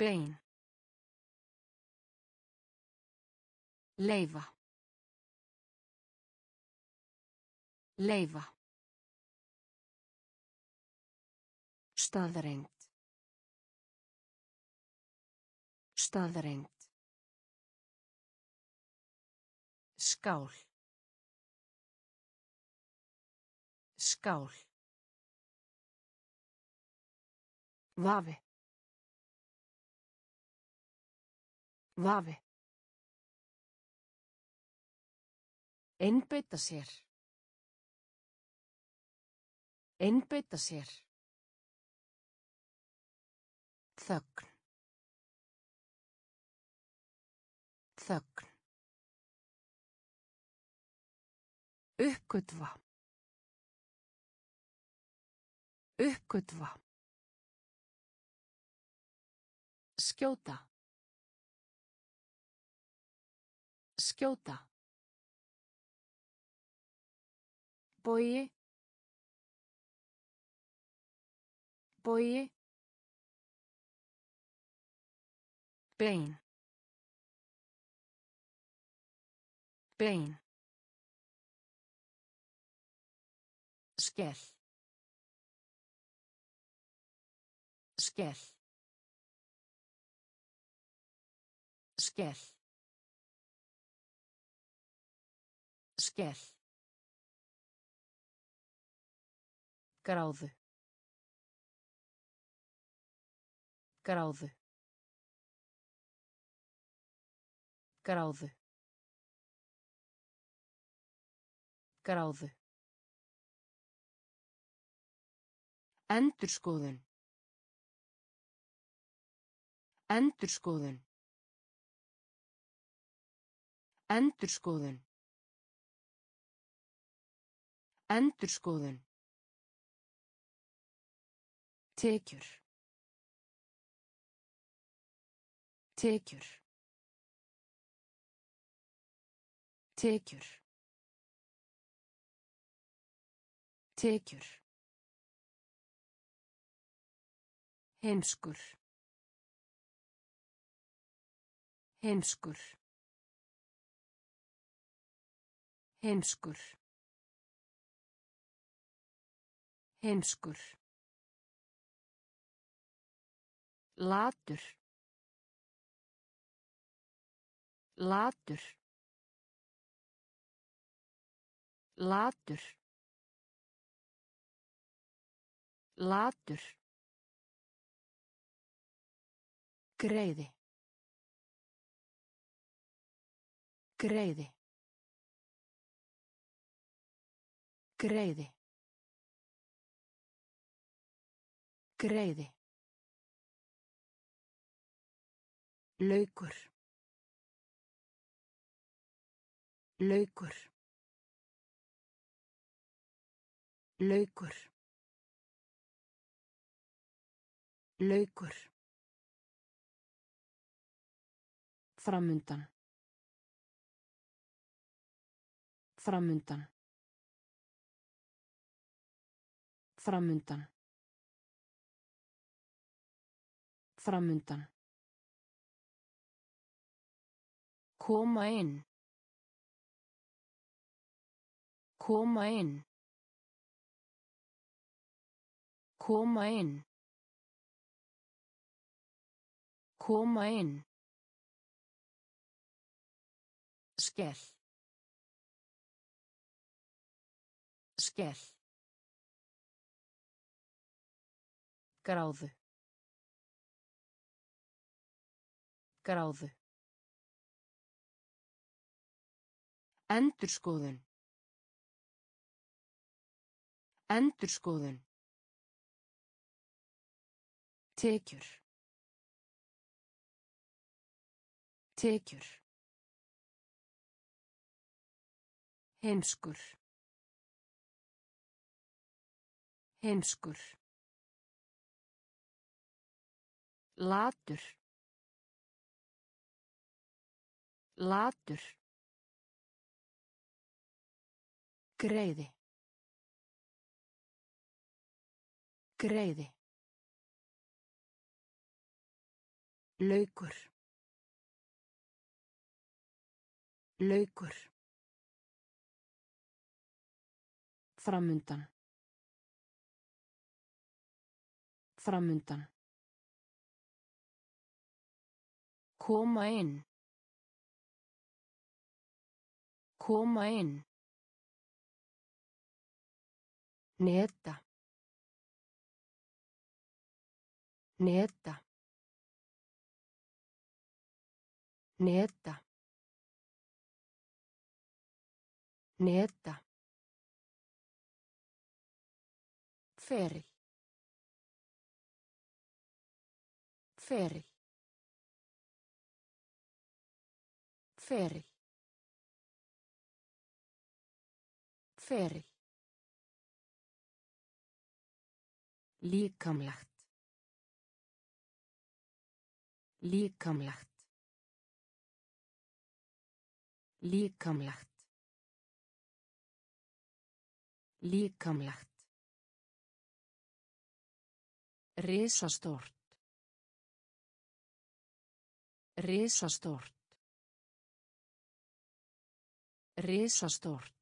Bein. Leifa. Leifa. Staðrengt. Staðrengt. Skál. Skál. Vafi. Vafi. Einbeita sér. Einbeita sér. Þögn. Þögn. Uppgötva. Uppgötva. Skjóta. Skjóta. Bogi. Bogi. Bein. Bein. Skell. Skell. Skell. Skell. Gráðu. Gráðu. Gráðu. Gráðu. Endurskoðun. Endurskoðun. Endurskoðun. Endurskoðun. Tekjur. Tekjur. Tekjur. Tekjur. Heimskur. Heimskur. Heimskur. Heimskur. Latur. Latur. Latur. Latur. Greiði. Greiði. Greiði. Greiði. Laukur. Laukur. Laukur. Laukur. Framundan. Framundan. Framundan. Framundan. Koma inn. Koma inn. Koma inn. Koma inn. Skell. Skell. Gráðu. Gráðu. Endurskoðun. Endurskoðun. Tekjur. Tekjur. Heimskur. Heimskur. Latur. Latur. Greiði. Greiði. Laukur. Laukur. Framundan. Framundan. Koma inn. Koma inn. Neta. Neta. Neta. Neta. Feril. Feril. Feril. Feril. Líkamlegt. Líkamlegt. Líkamlegt. Líkamlegt. Risastórt. Risastórt. Risastórt.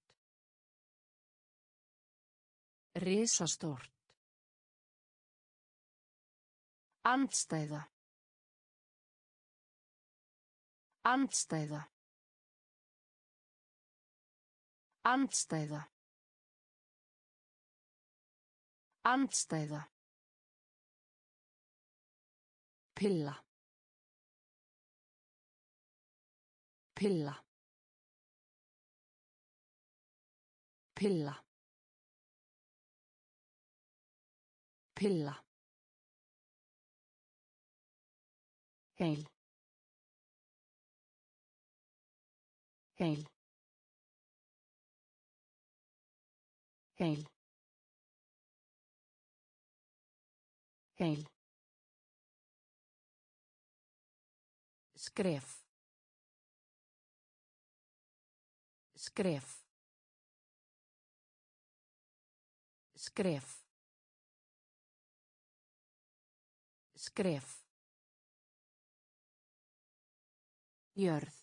Risastórt. Andstæða. Andstæða. Andstæða. Andstæða. Pilla. Pilla. Pilla. Pilla. Heil. Heil. Heil. Heil. Skref. Skref. Skref. Skref. Jörð.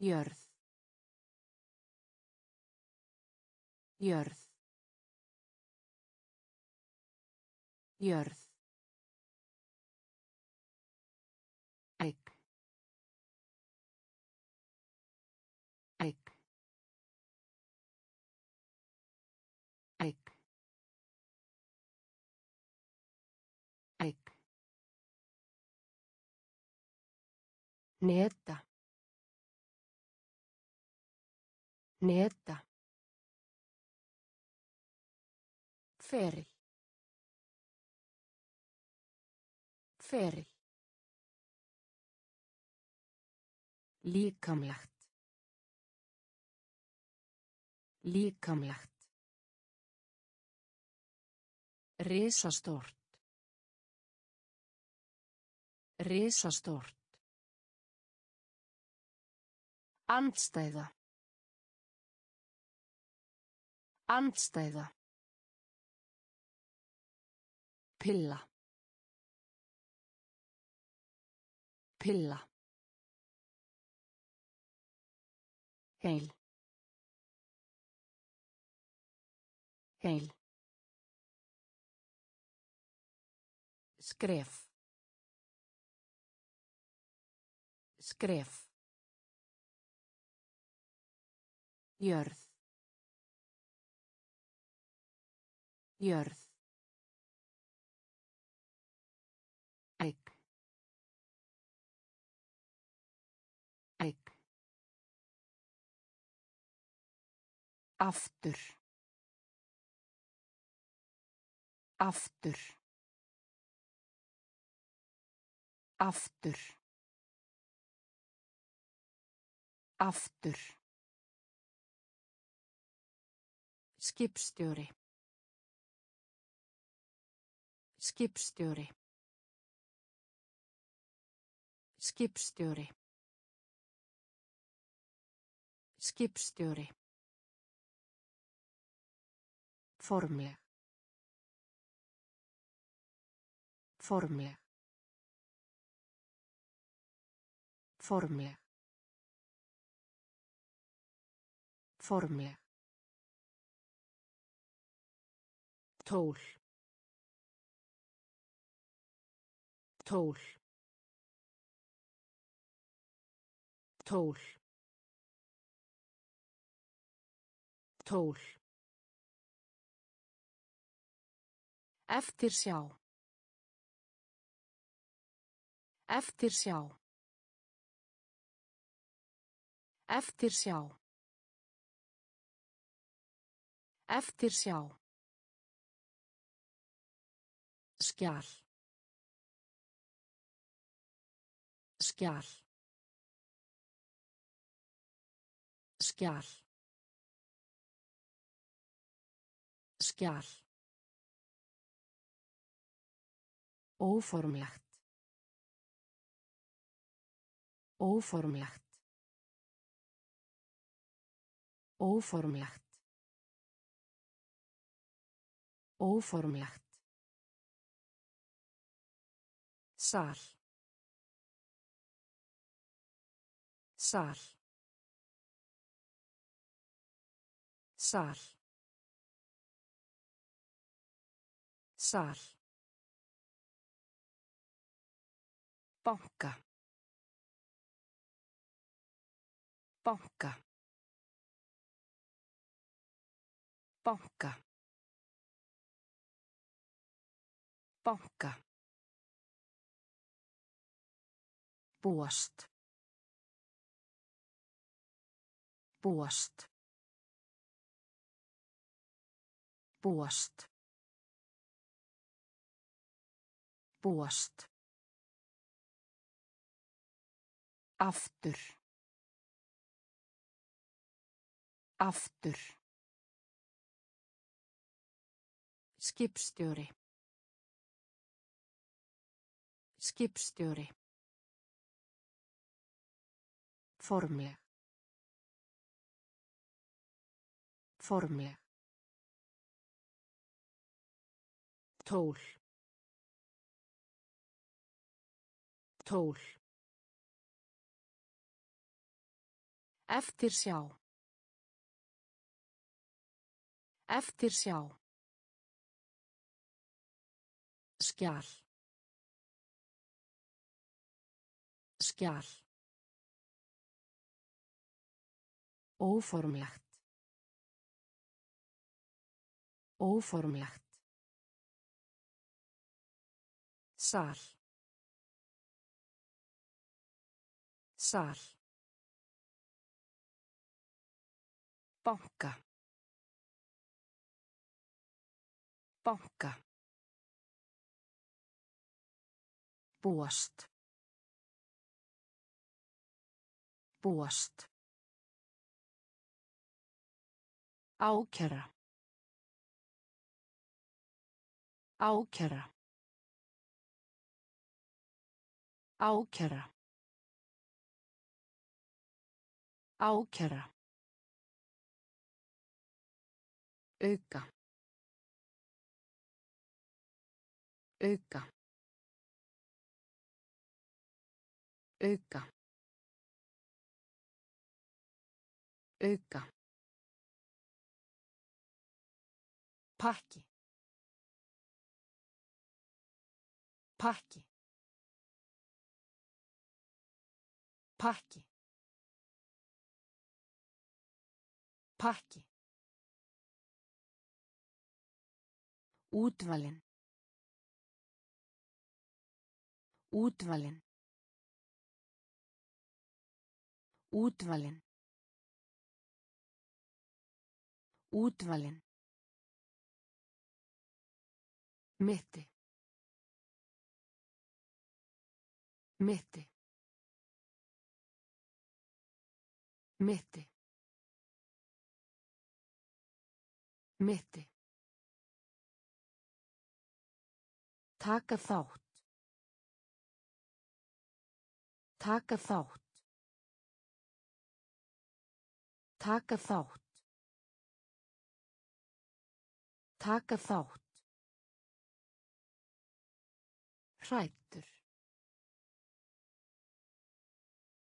Jörð. Jörð. Jörð. Neta. Neta. Feril. Feril. Líkamlegt. Líkamlegt. Risastórt. Risastórt. Andstæða. Andstæða. Pilla. Pilla. Heil. Heil. Skref. Skref. Jörð. Jörð. Egg. Egg. Aftur. Aftur. Aftur. Aftur. Skipstjóri. Skipstjóri. Skipstjóri. Skipstjóri. Formleg. Formleg. Formleg. Formleg. Tól. Tól. Tól. Tól. Eftir sjá. Eftir sjá. Eftir sjá. Eftir sjá. Skjál. Skjál. Skjál. Skjál. Óformlegt. Óformlegt. Óformlegt. Óformlegt. Sal. Sal. Sal. Sal. Banka. Banka. Banka. Banka. Búast. Búast. Búast. Búast. Aftur. Aftur. Skipstjóri. Skipstjóri. Formleg. Formleg. Tól. Tól. Eftir sjá. Eftir sjá. Skjál. Skjál. Óformlegt. Óformlegt. Sal. Sal. Banka. Banka. Búast. Búast. Ákæra. Ákæra. Ákæra. Ákæra. Auka. Auka. Auka. Auka. Pakki. Pakki. Pakki. Pakki. Útvalin. Útvalin. Útvalin. Útvalin. Mitti. Mitti. Mitti. Mitti. Taka þátt. Taka þátt. Taka þátt. Taka þátt. Hrættur.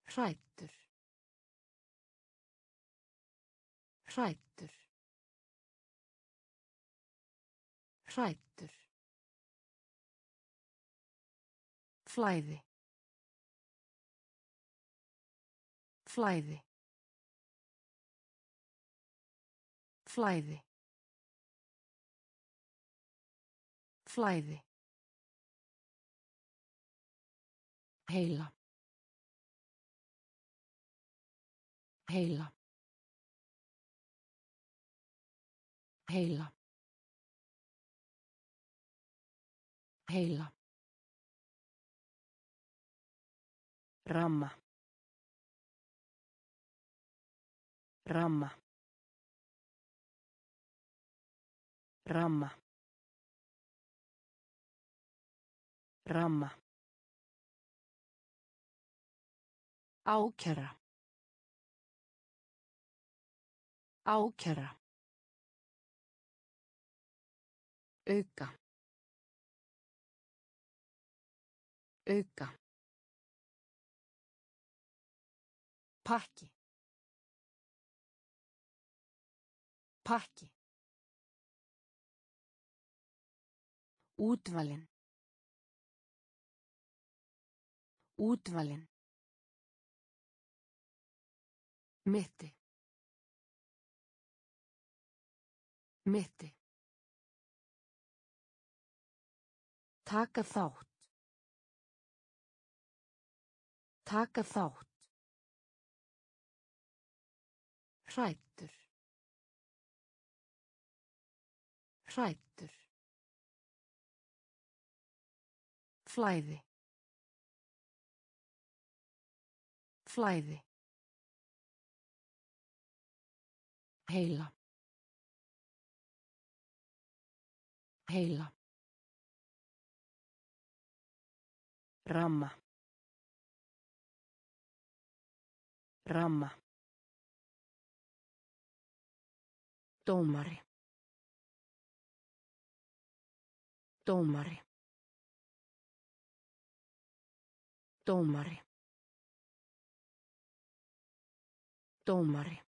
Hrættur. Hrættur. Hrættur. Flæði. Flæði. Flæði. Flæði. Heila. Heila. Heila. Heila. Ramma. Ramma. Ramma. Ramma. Ákæra. Ákæra. Auka. Auka. Pakki. Pakki. Útvalin. Útvalin. Mitti. Mitti. Taka þátt. Taka þátt. Hrættur. Hrættur. Flæði. Flæði. Heila. Heila. Ramma. Ramma. Dómari. Dómari. Dómari. Dómari.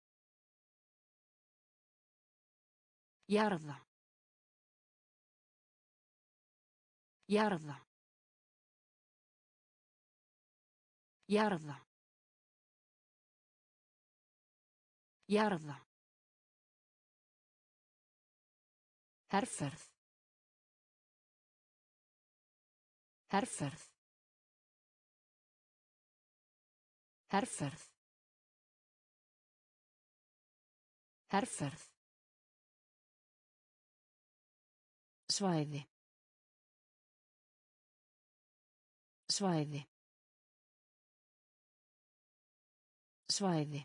Jarða. Jarða. Jarða. Jarða. Herferð. Herferð. Herferð. Herferð. Svæði. Svæði. Svæði.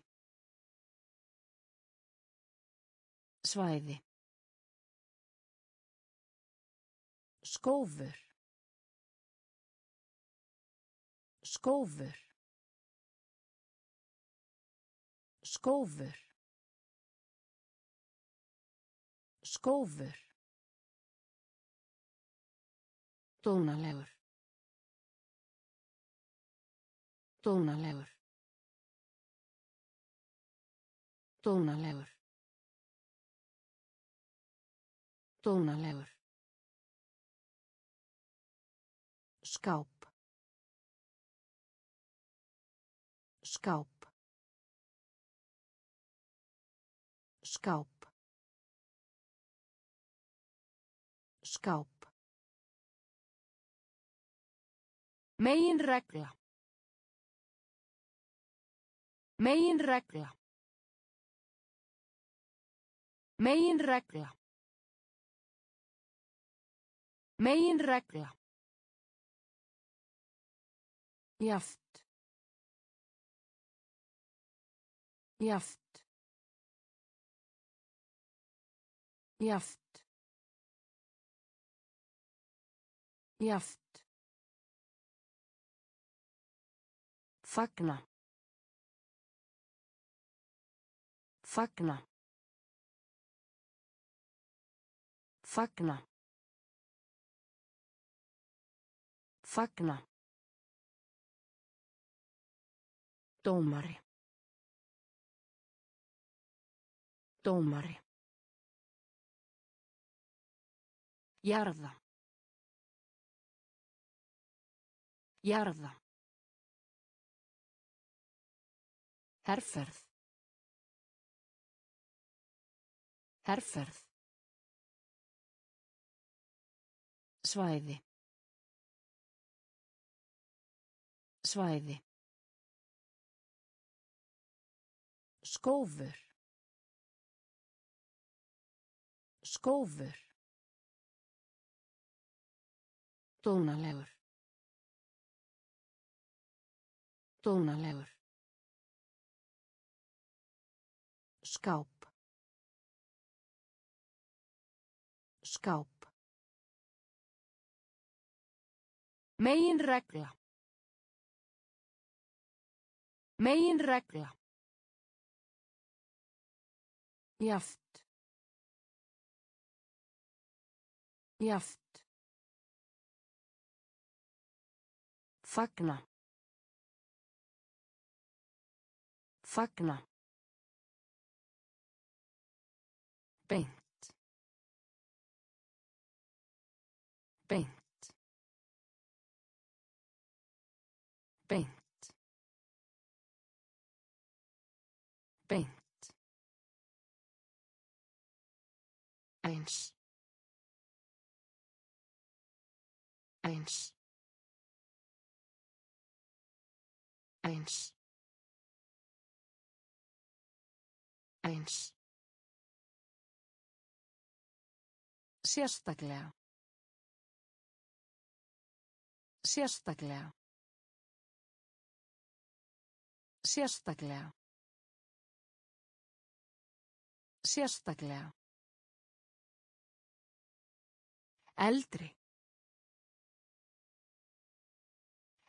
Svæði. Skófur. Skófur. Skófur. Skófur. Dónalegur. Dónalegur. Dónalegur. Dónalegur. Skáp. Skáp. Skáp. Skáp. Megin regla. Megin regla. Megin regla. Megin regla. Jaft. Jaft. Jaft. Jaft. Fagna. Fagna. Fagna. Fagna. Dómari. Dómari. Jarða. Jarða. Herferð. Herferð. Svæði. Svæði. Skófur. Skófur. Dónalegur. Dónalegur. Skáp. Skáp. Megin regla. Megin regla. Jaft. Jaft. Fagna. Fagna. Beint. Beint. Beint. Beint. Eins. Eins. Eins. Eins. Sérstaklega. Sérstaklega. Sérstaklega. Sérstaklega. Eldri.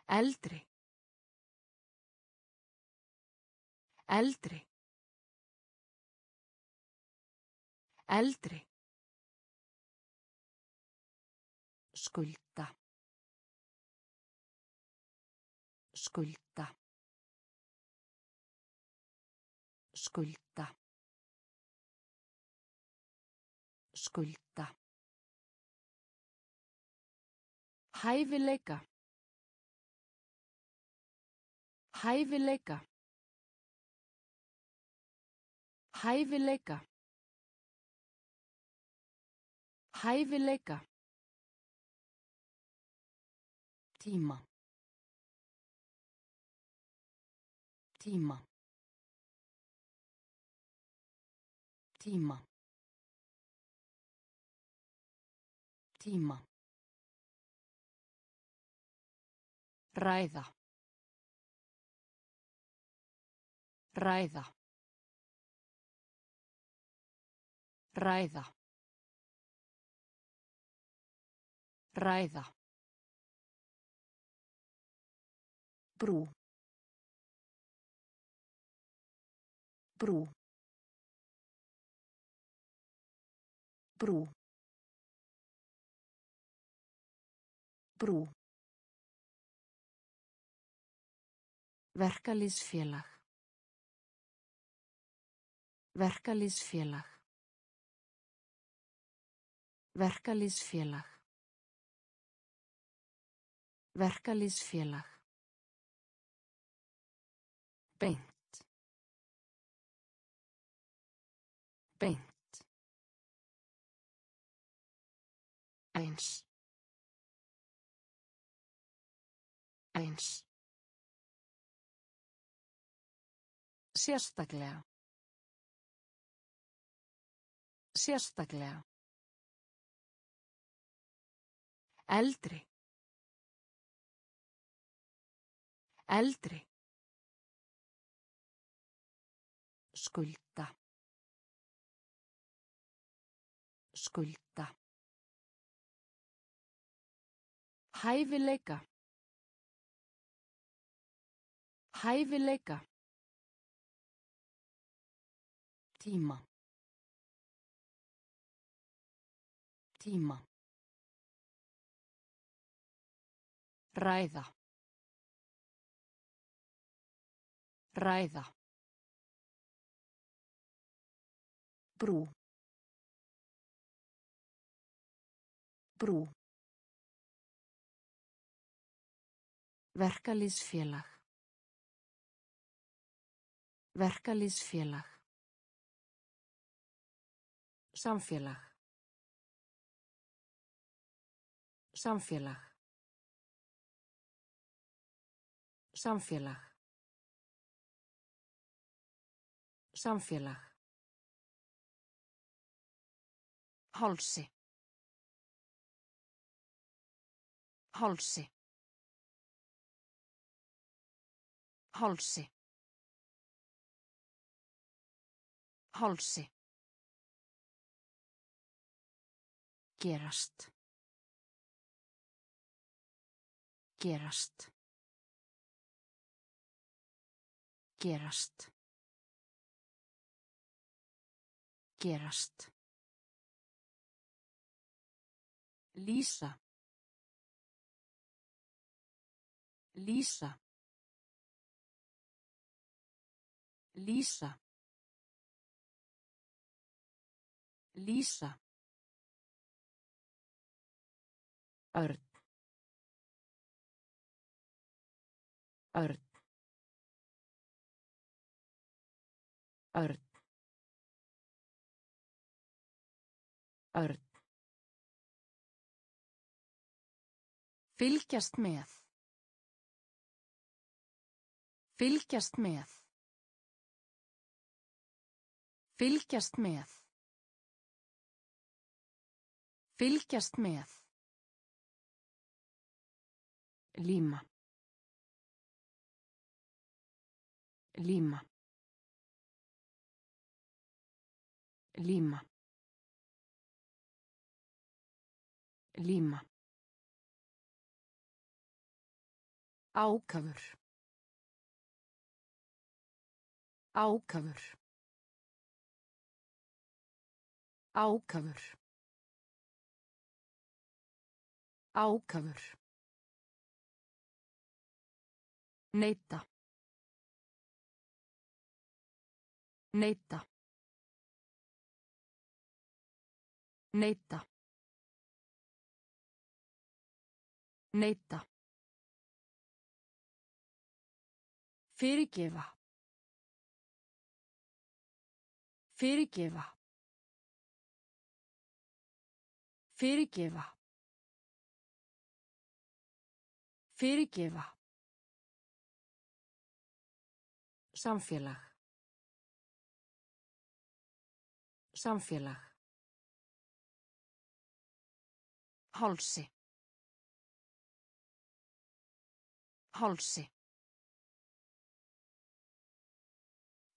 Eldri. Eldri. Eldri. Skulda. Skulda. Skulda. Skulda. Hæfileika. Hæfileika. Hæfileika. Hæfileika. Tíma. Tíma. Tíma. Tíma. Ræða. Ræða. Ræða. Ræða. Brú. Brú. Brú. Brú. Verkalýsfélag. Verkalýsfélag. Verkalýsfélag. Verkalýsfélag. Beint. Beint. Eins. Eins. Sérstaklega. Sérstaklega. Eldri. Eldri. Skulda. Skulda. Hæfileika. Hæfileika. Tíma. Tíma. Ræða. Ræða. Brú. Brú. Verkalýsfélag. Verkalýsfélag. Samfélag. Samfélag. Samfélag. Samfélag. Hálsi. Hálsi. Hálsi. Hálsi. Gerast. Gerast. Gerast. Gerast. Lýsa. Lýsa. Lýsa. Lýsa. Örn. Örn. Örn. Örn. Fylgjast með. Fylgjast með. Fylgjast með. Fylgjast með. Líma. Líma. Líma. Líma. Ákafur. Ákafur. Ákafur. Ákafur. Neita. Neita. Neita. Neita. Fyrirgefa. Fyrirgefa. Fyrirgefa. Fyrirgefa. Samfélag. Samfélag. Hálsi. Hálsi.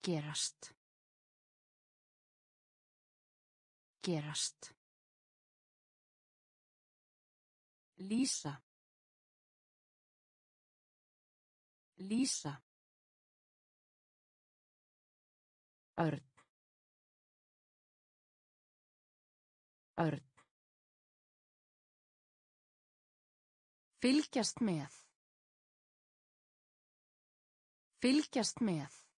Gerast. Gerast. Lýsa. Lýsa. Örn. Örn. Fylgjast með. Fylgjast með.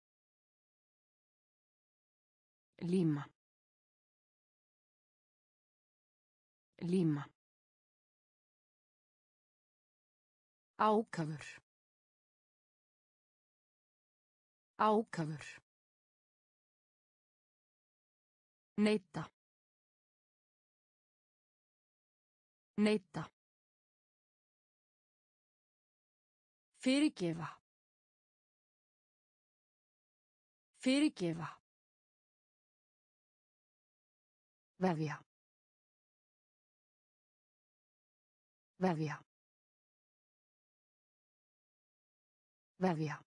Líma. Líma. Ákafur. Ákafur. Neita. Neita. Fyrirgefa. Fyrirgefa. Vefja. Vefja. Vefja.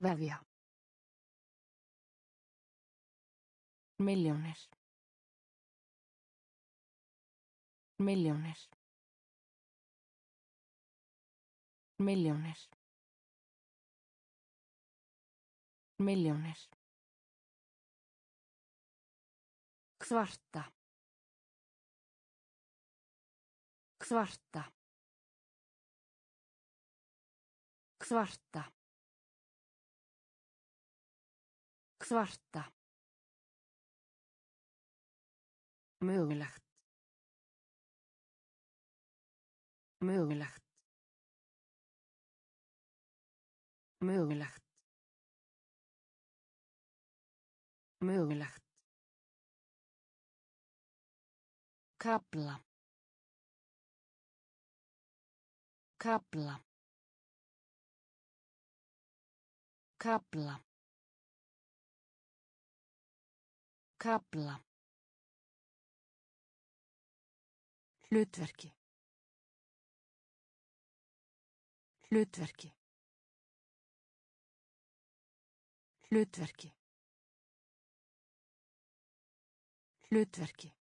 Vefja. Miljónir. Miljónir. Miljónir. Miljónir. Kvarta. Kvarta. Kvarta. Kvarta. Mögulegt. Mögulegt. Mögulegt. Mögulegt. Kapla. Kapla. Kapla. Kapla. Hlutverki. Hlutverki. Hlutverki. Hlutverki.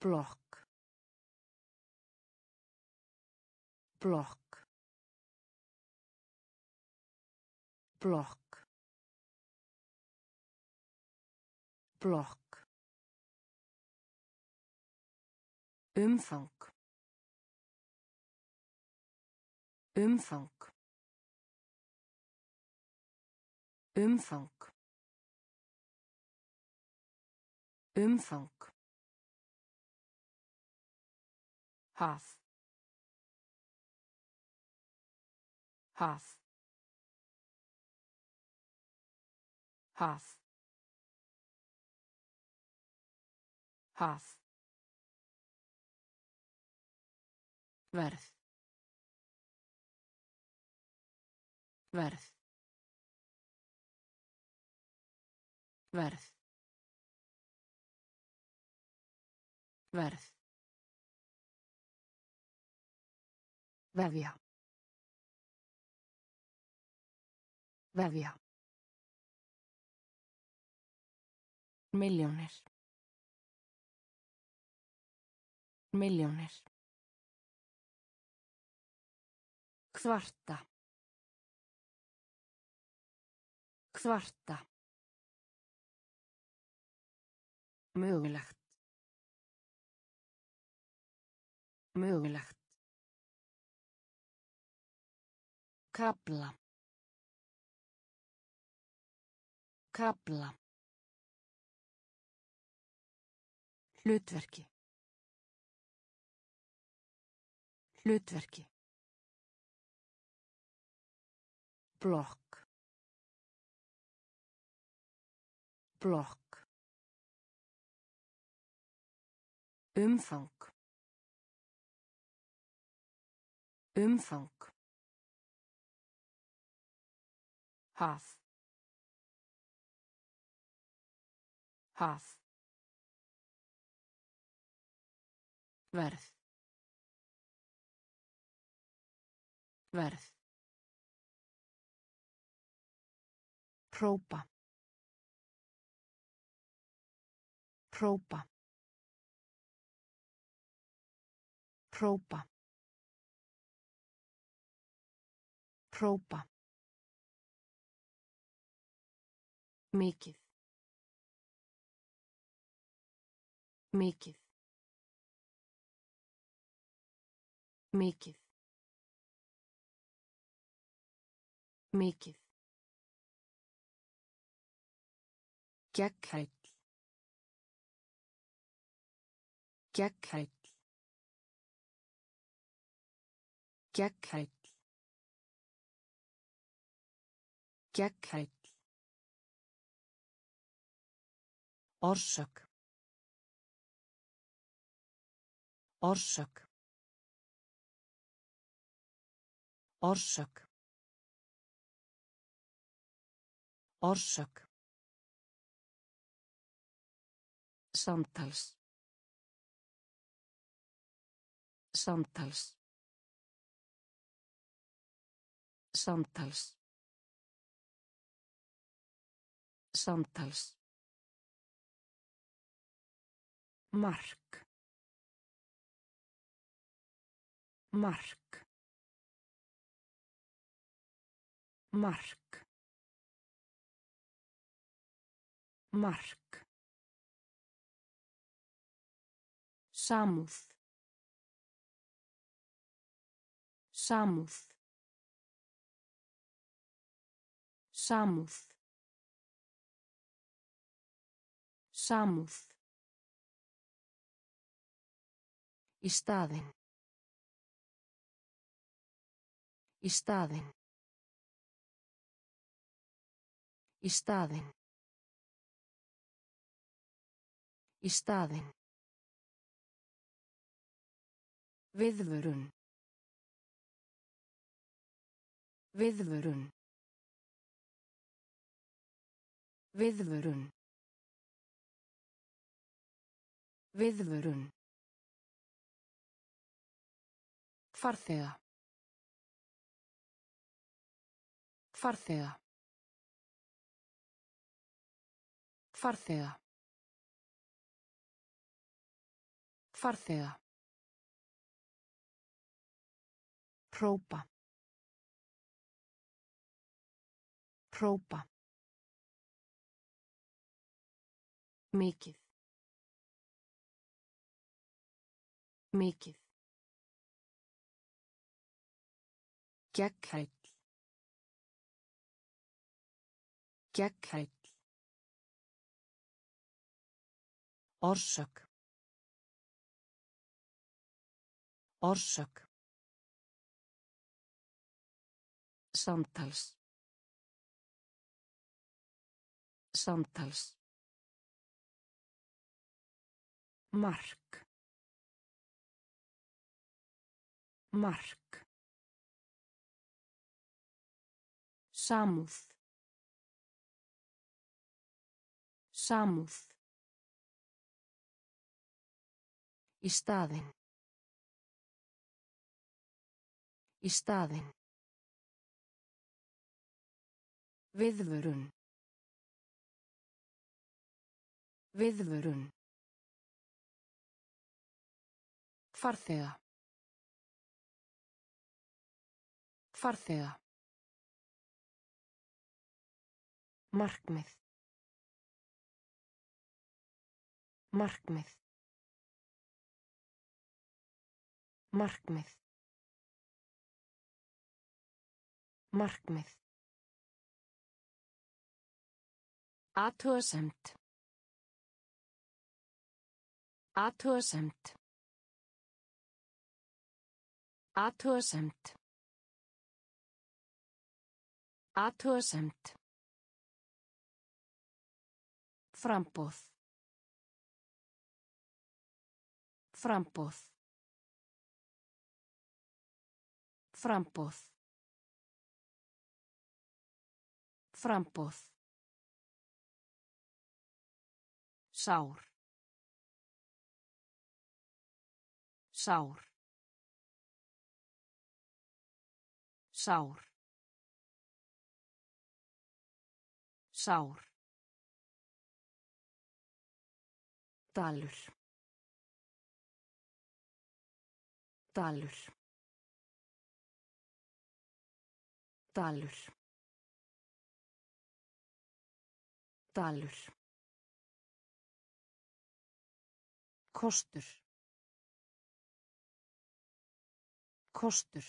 Blokk. Blokk. Blokk. Blokk. Umfang. Umfang. Umfang. Umfang. Haf. Haf. Haf. Haf. Verð. Verð. Verð. Verð. Vefja. Vefja. Miljónir. Miljónir. Kvarta. Kvarta. Mögulegt. Mögulegt. Kapla. Kapla. Hlutverki. Hlutverki. Blokk. Blokk. Umfang. Umfang. Haf. Haf. Verð. Verð. Própa. Própa. Própa. Própa. Mikið. Mikið. Mikið. Mikið. Gegghæll. Gegghæll. Gegghæll. Gegghæll. Orsök. Orsök. Orsök. Orsök. Samtals. Samtals. Samtals. Samtals. Mark. Mark. Mark. Mark. Samúð. Samúð. Samúð. Samúð. Í staðinn. Í staðinn. Í staðinn. Í staðinn. Viðvörun. Viðvörun. Viðvörun. Viðvörun. Farþega. Farþega. Farþega. Farþega. Própa. Própa. Mikið. Mikið. Gegghæll. Gegghæll. Orsök. Orsök. Samtals. Samtals. Mark. Mark. Samúð. Samúð. Í staðinn. Í staðinn. Viðvörun. Viðvörun. Farþega. Farþega. Markmið. Markmið. Markmið. Markmið. Athugasemt. Athugasemt. Athugasemt. Athugasemt. Framboð. Framboð. Framboð. Framboð. Sár. Sár. Sár. Sár. Dalur. Dalur. Dalur. Dalur. Kostur. Kostur.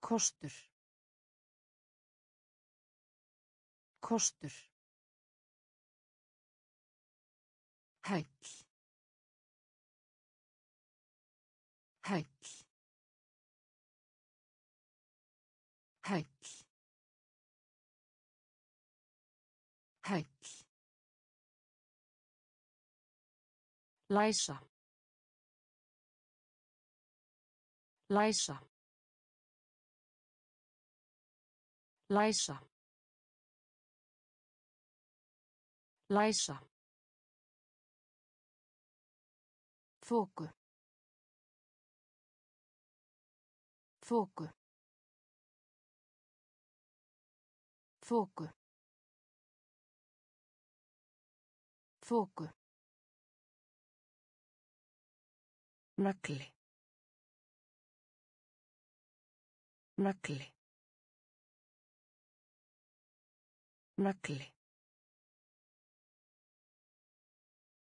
Kostur. Kostur. Hæll. Hæll. Hæll. Hæll. Læsa. Læsa. Læsa. Læsa. Þóku. Þóku. Þóku. Þóku. Nagli. Nagli. Nagli.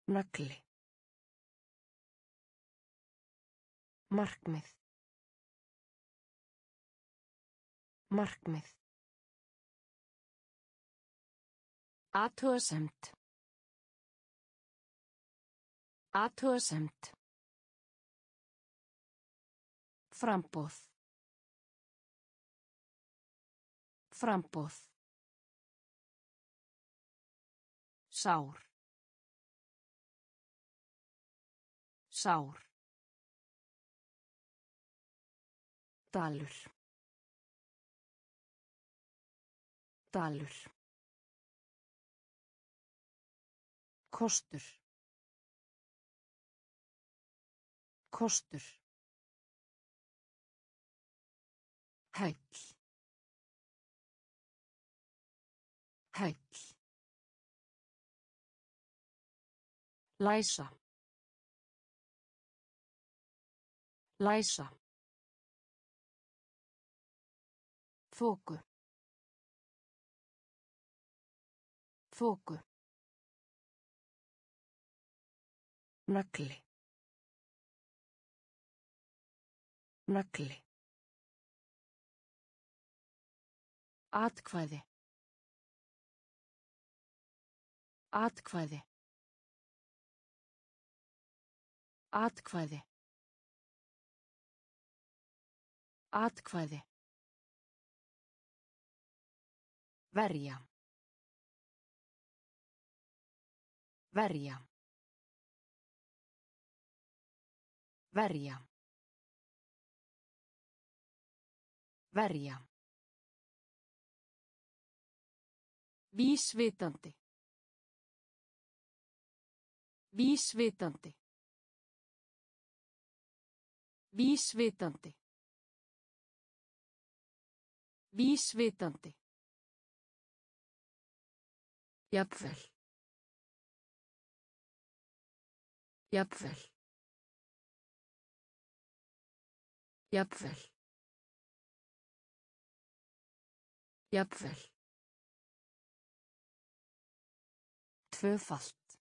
Nagli. Markmið. Markmið. Athugasemd. Athugasemd. Framboð. Framboð. Sár. Sár. Dalur. Dalur. Kostur. Kostur. Hæll. Hæll. Læsa. Læsa. Þóku. Þóku. Nagli. Nagli. Atkvæði. Atkvæði. Atkvæði. Atkvæði. Verja. Verja. Verja. Verja. Vísvitandi. Vísvitandi. Vísvitandi. Vísvitandi. Jafnvel. Jafnvel. Jafnvel. Jafnvel. Tvöfalt.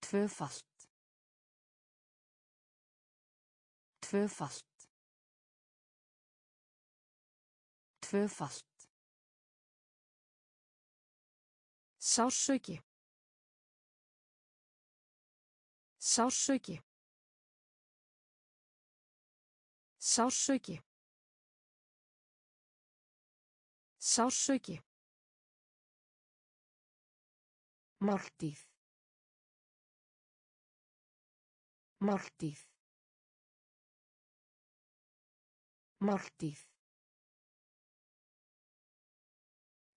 Tvöfalt. Tvöfalt. Tvöfalt. Sársauki. Sársauki. Sársauki. Sársauki. Máltíð. Máltíð. Máltíð.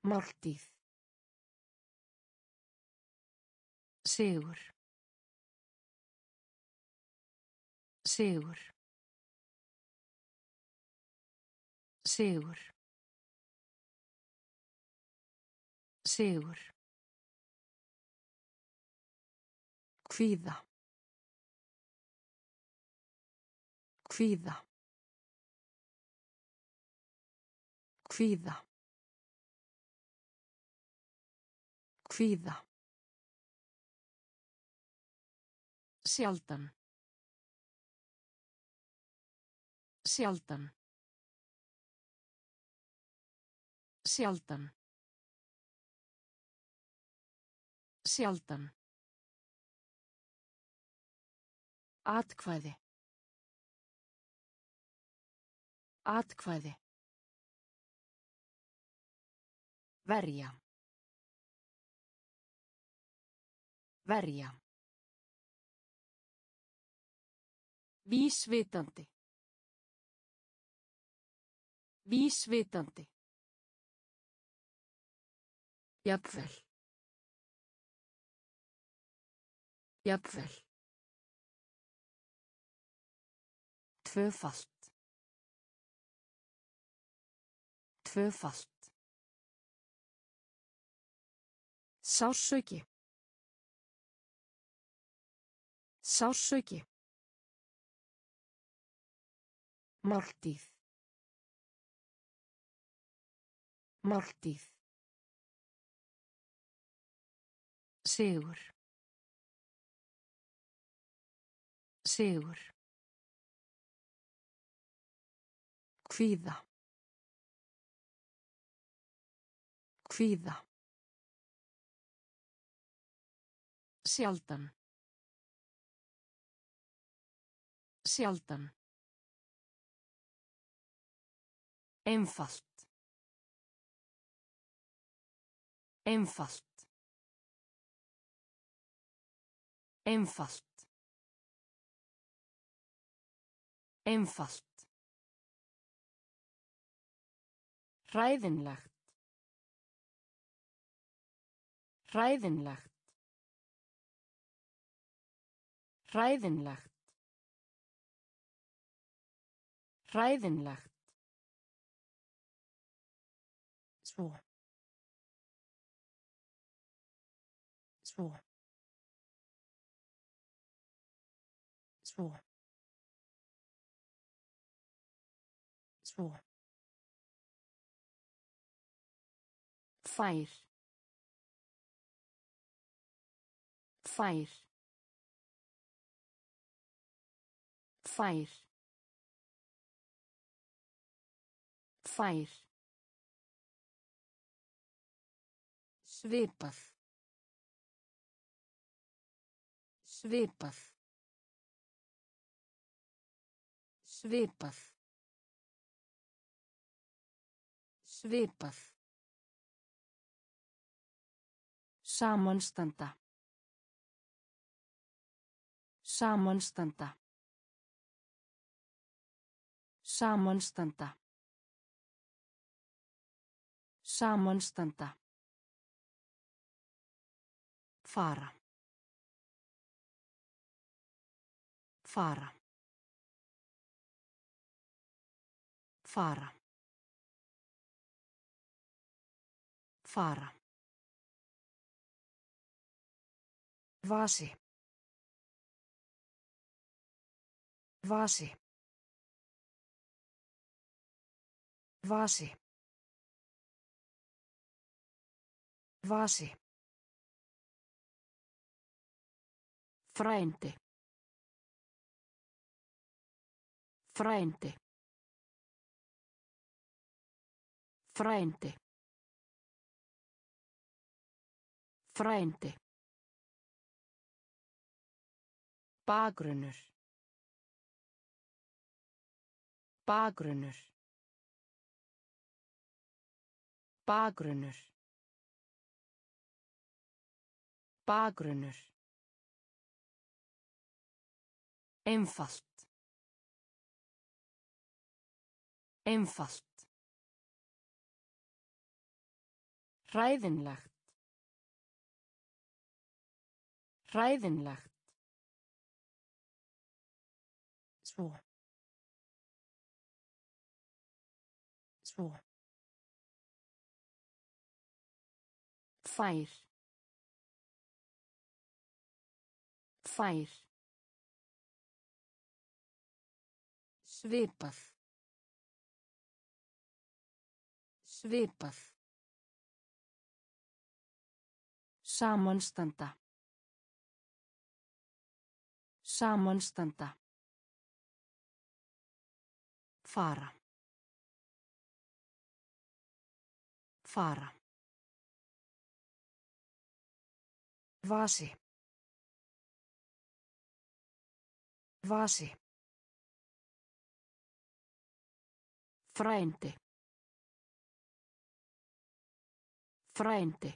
Máltíð. Sigur. Sigur. Sigur. Sigur. Kvíða. Kvíða. Kvíða. Kvíða. Sjaldan. Sjaldan. Sjaldan. Sjaldan. Atkvæði. Atkvæði. Verja. Verja. Vísvitandi. Vísvitandi. Jafnvel. Jafnvel. Tvöfalt. Tvöfalt. Sársauki. Sársauki. Máltíð. Máltíð. Sigur. Sigur. Kvíða. Kvíða. Sjaldan. Sjaldan. Einfalt. Einfalt. Einfalt. Einfalt. Hræðinlegt. Hræðinlegt. Hræðinlegt. Hræðinlegt. Svo. Svo. Svo. Svo. Fær. Fær. Fær. Fær. Svipað. Svipað. Svipað. Svipað. Samanstanda. Samanstanda. Samanstanda. Samanstanda. Fara. Fara. Fara. Fara. Vasi. Vasi. Vasi. Vasi. Frændi. Frændi. Frændi. Frændi. Bakgrunnur. Bakgrunnur. Bakgrunnur. Bakgrunnur. Einfalt. Einfalt. Hræðinlegt. Hræðinlegt. Svo. Svo. Fær. Fær. Svipað. Svipað. Samanstanda. Samanstanda. Fara. Fara. Vasi. Vasi. Frændi. Frændi.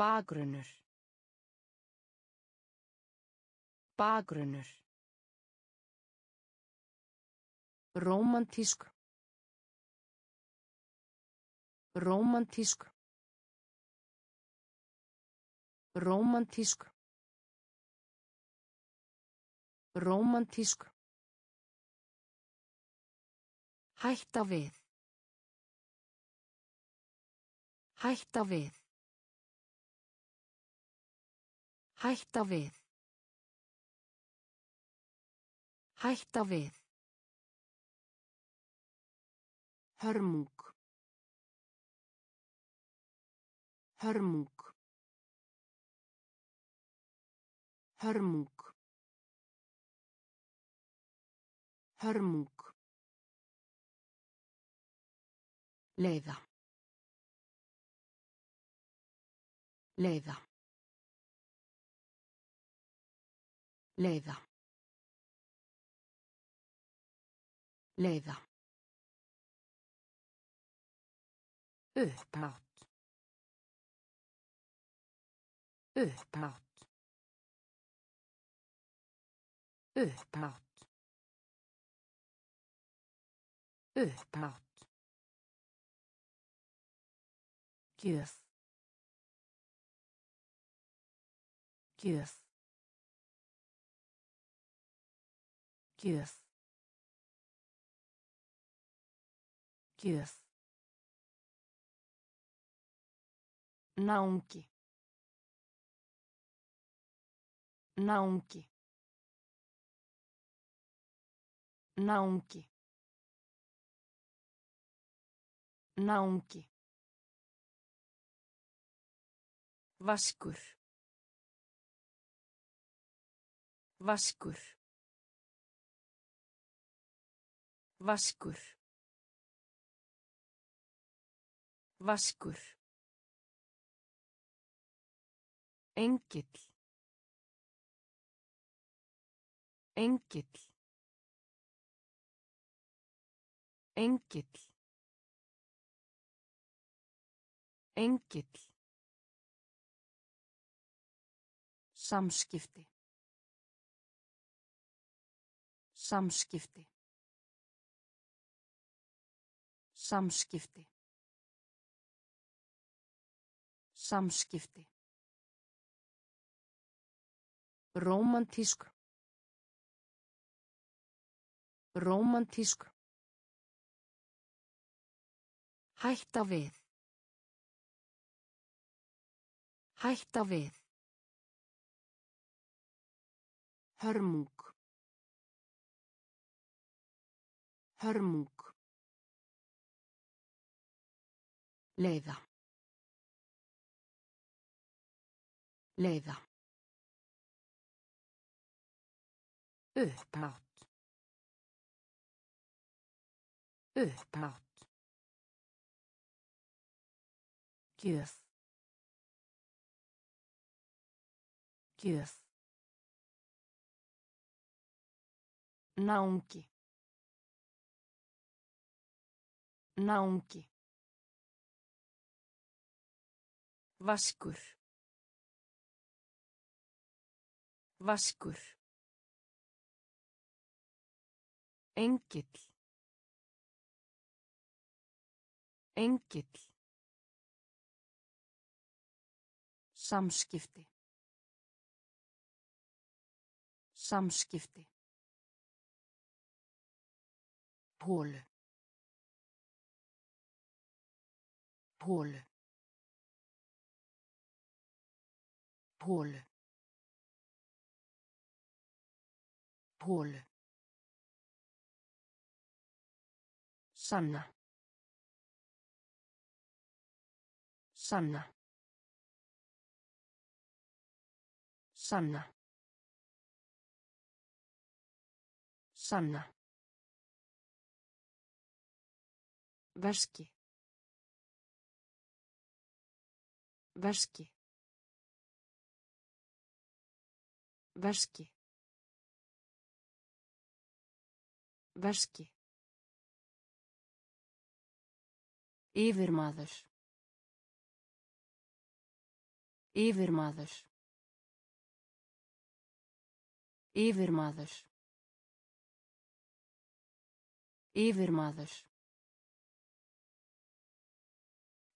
Bakgrunnur. Bakgrunnur. Rómantísk. Rómantísk. Rómantísk. Rómantísk. Hætta við. Hætta við. Hætta við. Hætta við. Hörmung. Hörmung. Hörmung. Hörmung. Leiða. Leiða. Leiða. Leiða. Upphátt. Upphátt. Upphátt. Upphátt. Gjöf. Gjöf. Gjöf. Gjöf. Náungi. Náungi. Náungi. Náungi. Vaskur. Vaskur. Vaskur. Vaskur. Engill. Engill. Engill. Engill. Samskipti. Samskipti. Samskipti. Samskipti. Rómantísk. Rómantísk. Hætta við. Hætta við. Hörmung. Hörmung. Leiða. Leiða. Upphátt. Upphátt. Gjöf. Gjöf. Náungi. Náungi. Vaskur. Vaskur. Engill. Engill. Samskipti. Samskipti. Hólu. Hólu. Hólu. Hólu. Sanna. Sanna. Sanna. Sanna. Veski. Veski. Veski. Veski. Yfirmaður. Yfirmaður. Yfirmaður. Yfirmaður.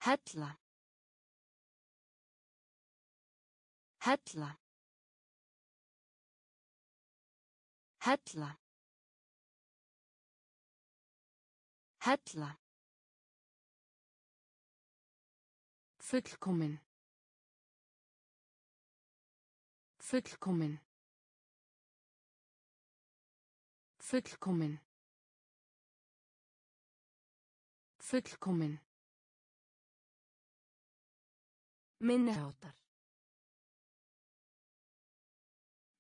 Hella. Hella. Hella. Hella. Fullkomin. Fullkomin. Fullkomin. Fullkomin. Minniháttar.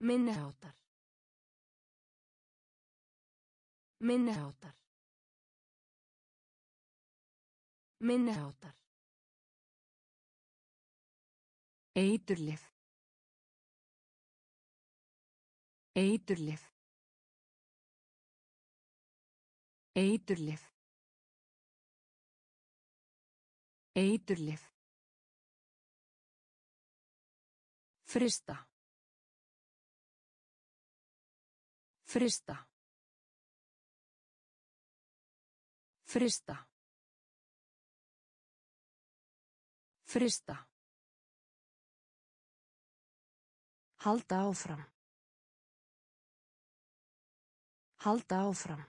Minniháttar. Minniháttar. Minniháttar. Eiturlif. Eiturlif. Eiturlif. Eiturlif. Frista. Frista. Frista. Frista. Halda áfram. Halda áfram.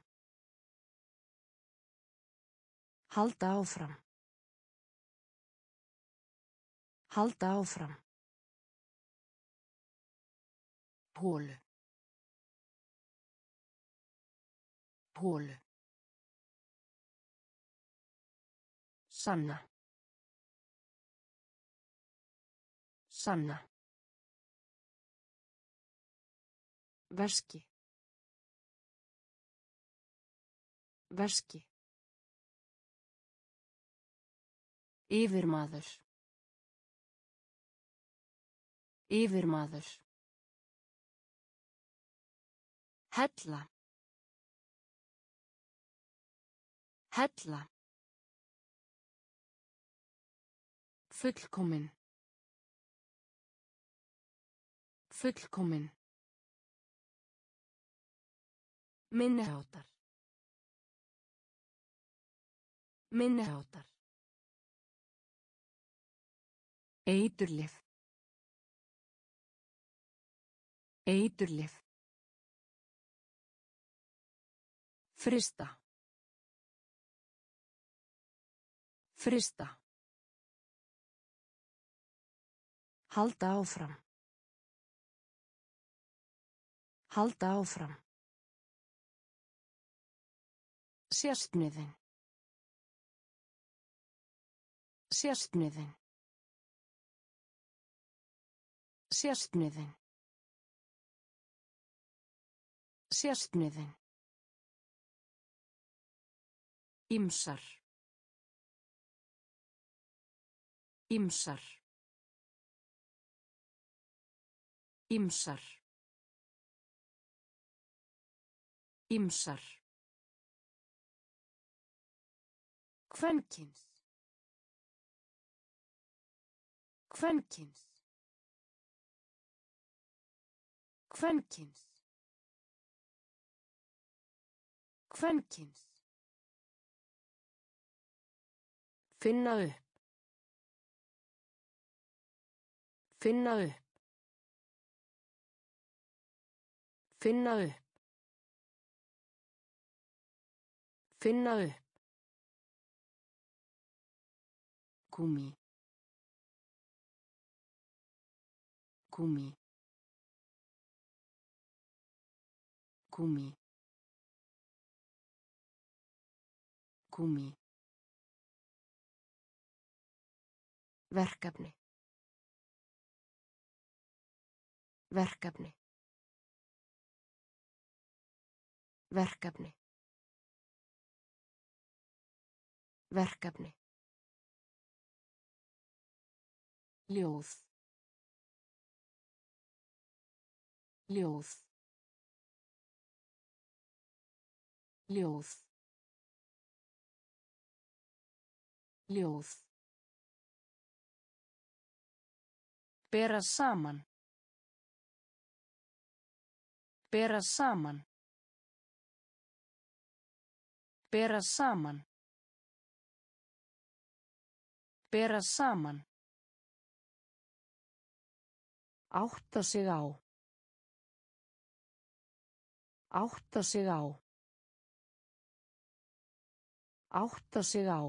Halda áfram. Halda áfram. Hólu. Hólu. Sanna. Sanna. Veski. Veski. Yfirmaður. Yfirmaður. Hella. Hella. Fullkomin. Fullkomin. Minniháttar. Minniháttar. Eiturlif. Eiturlif. Frista. Frista. Halda áfram. Halda áfram. Sérstniðin. Sérstniðin. Sérstniðin. Sérstniðin. Ýmsar. Ýmsar. Ýmsar. Ýmsar. Kvenkins. Kvenkins. Kvenkins. Kvenkins. Finna upp. Finna upp. Finna upp. Finna upp. Gúmi. Gúmi. Gúmi. Gúmi. Verkefni. Verkefni. Verkefni. Verkefni. Ljóð. Ljóð. Ljóð. Ljóð. Bera saman. Bera saman. Bera saman. Bera saman. Átta sig á. Átta sig á. Átta sig á.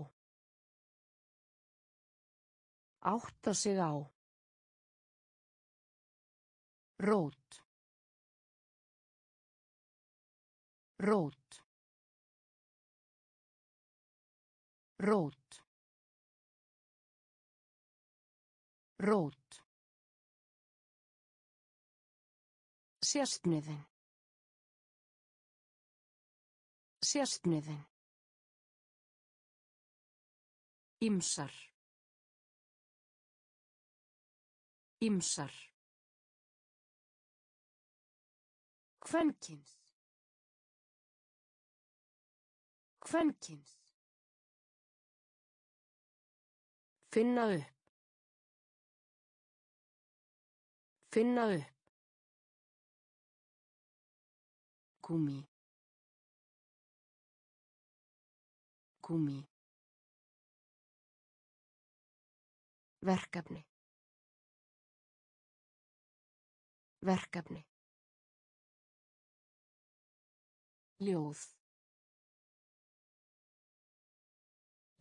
Átta sig á. Rót. Rót. Rót. Rót. Sérstniðin. Sérstniðin. Ímsar. Ímsar. Kvenkins. Kvenkins. Finna upp. Finna upp. Gúmi. Gúmi. Verkefni. Verkefni. Ljóð.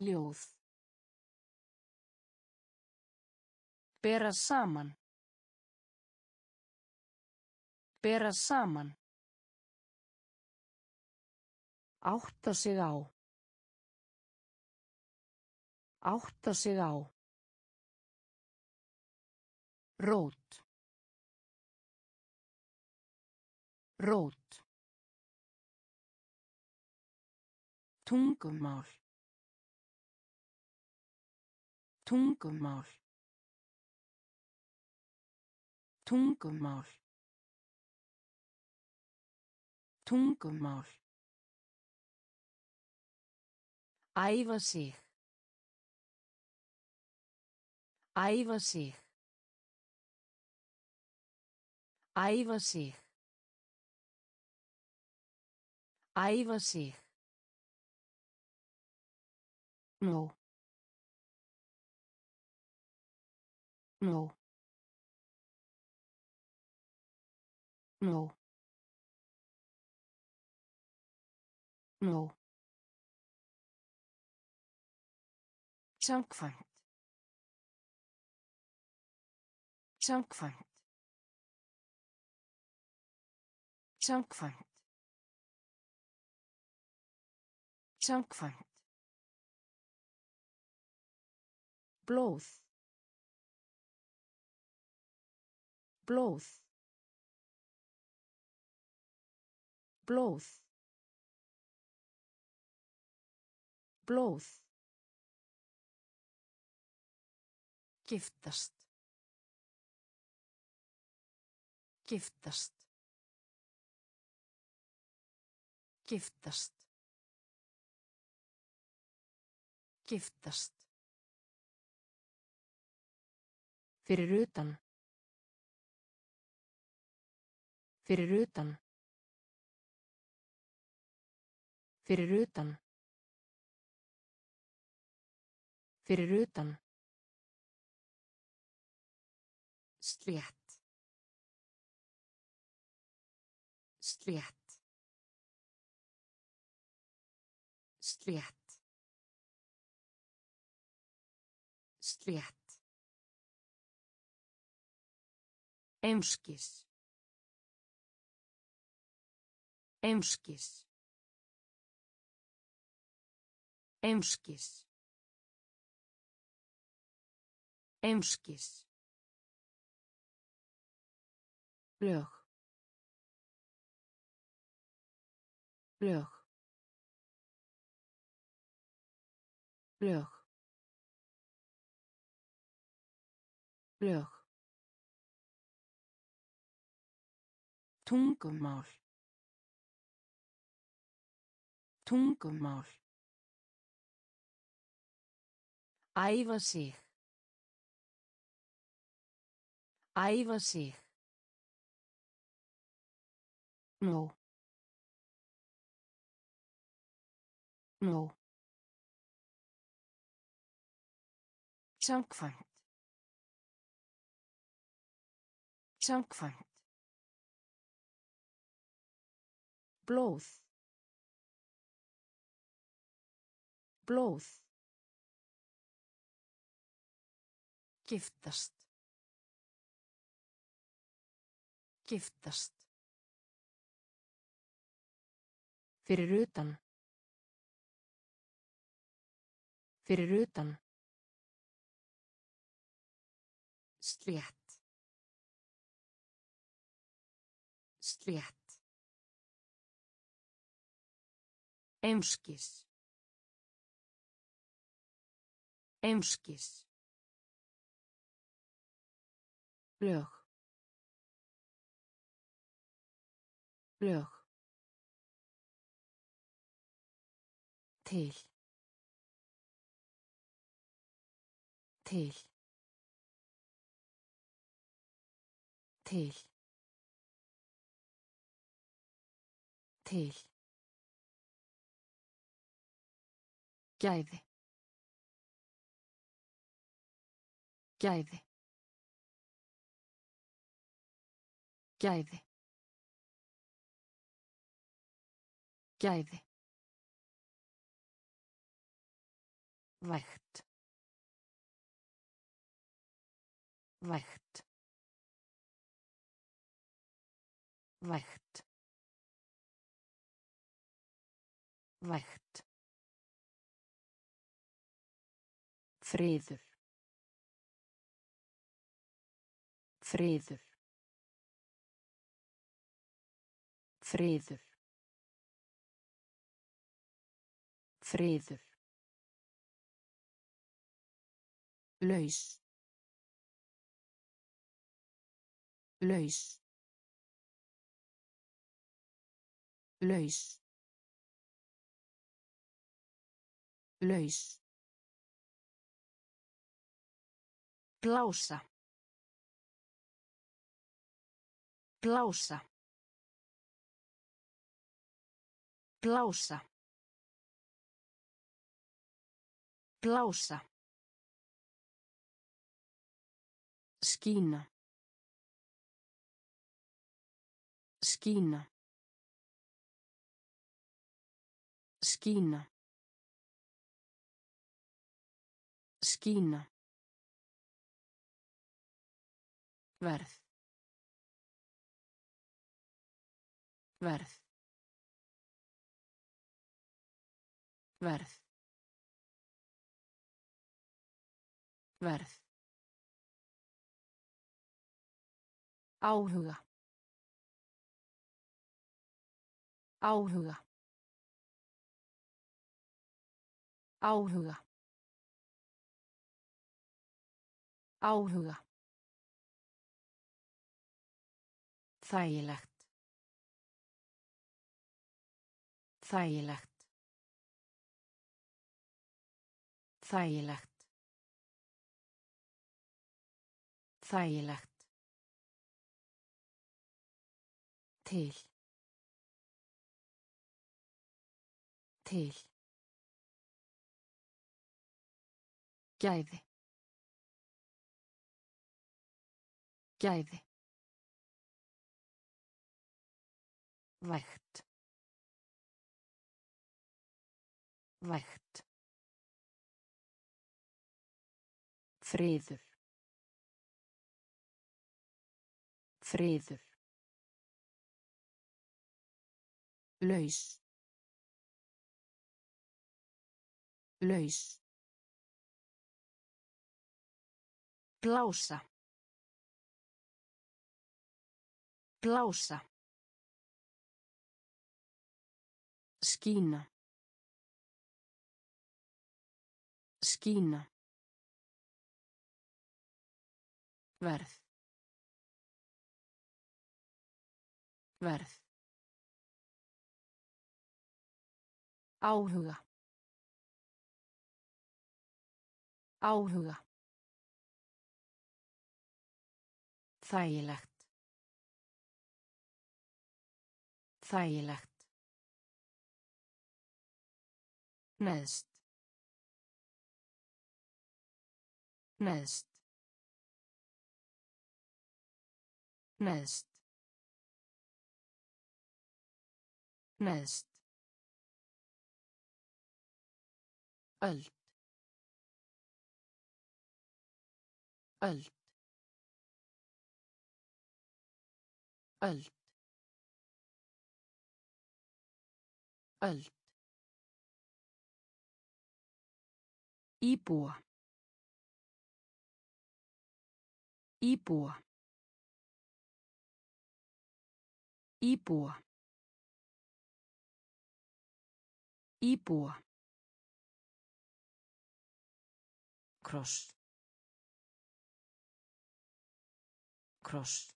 Ljóð. Bera saman. Bera saman. Átta sig á. Átta sig á. Rót. Rót. Tungumál. Tungumál. Tungumál. Tungumál. Æfa sig. Æfa sig. Æfa sig. Æfa sig. Nú. Nú. Nú. Nú. Samkvæmt. Samkvæmt. Samkvæmt. Samkvæmt. Blóð. Blóð. Blóð. Blóð. Giftast. Giftast. Giftast. Giftast. Fyrir utan. Fyrir utan. Fyrir utan. Fyrir utan. Slétt. Slétt. Slétt. Slétt. Einskis. Einskis. Einskis. Einskis. Lög. Lög. Lög. Lög. Tungumál. Tungumál. Æfa sig. Æfa sig. Nú. Nú. Samkvæmt. Samkvæmt. Blóð. Blóð. Giftast. Giftast. Fyrir utan. Fyrir utan. Slétt. Slétt. Einskis. Einskis. Lög. Lög. Til. Til. Til. Til. Gæði. Gæði. Gæði. Gæði. Vægt. Vægt. Vægt. Vægt. Friður. Friður. Friður. Friður. Laus. Laus. Laus. Laus. Blása. Blása. Blása. Blása. Skína. Skína. Skína. Skína. Verð. Verð. Verð. Verð. Áhuga. Áhuga. Áhuga. Áhuga. Þægilegt. Þægilegt. Þægilegt. Þægilegt. Til. Til. Gæði. Gæði. Vægt. Vægt. Friður. Friður. Laus. Laus. Blása. Blása. Skína. Skína. Verð. Verð. Áhuga. Áhuga. Þægilegt. Þægilegt. Neðst. Neðst. Neðst. Neðst. Öld. Öld. Öld. Öld. Íbúa. Íbúa. Íbúa. Íbúa. Kross. Kross.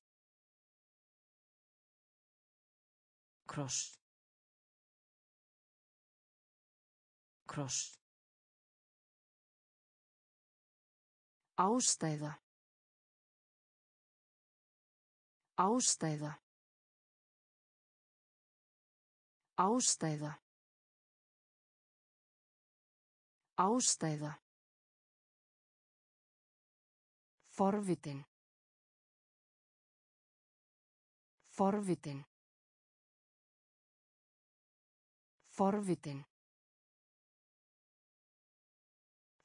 Kross. Kross. Ástæða. Ástæða. Ástæða. Ástæða. Forvitin. Forvitin. Forvitin.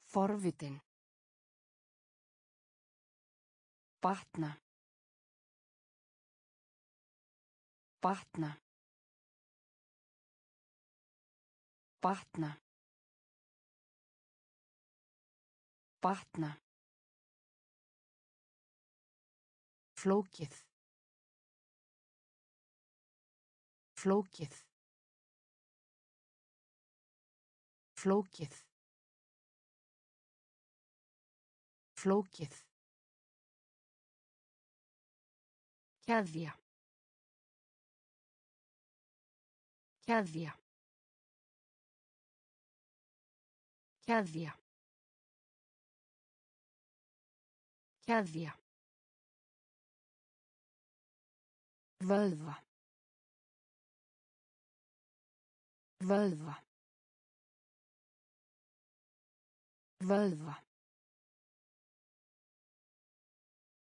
Forvitin. Batna. Batna. Batna. Batna. Flókið. Flókið. Flókið. Flókið. Keðja. Keðja. Keðja. Keðja. Völva. Völva. Völva.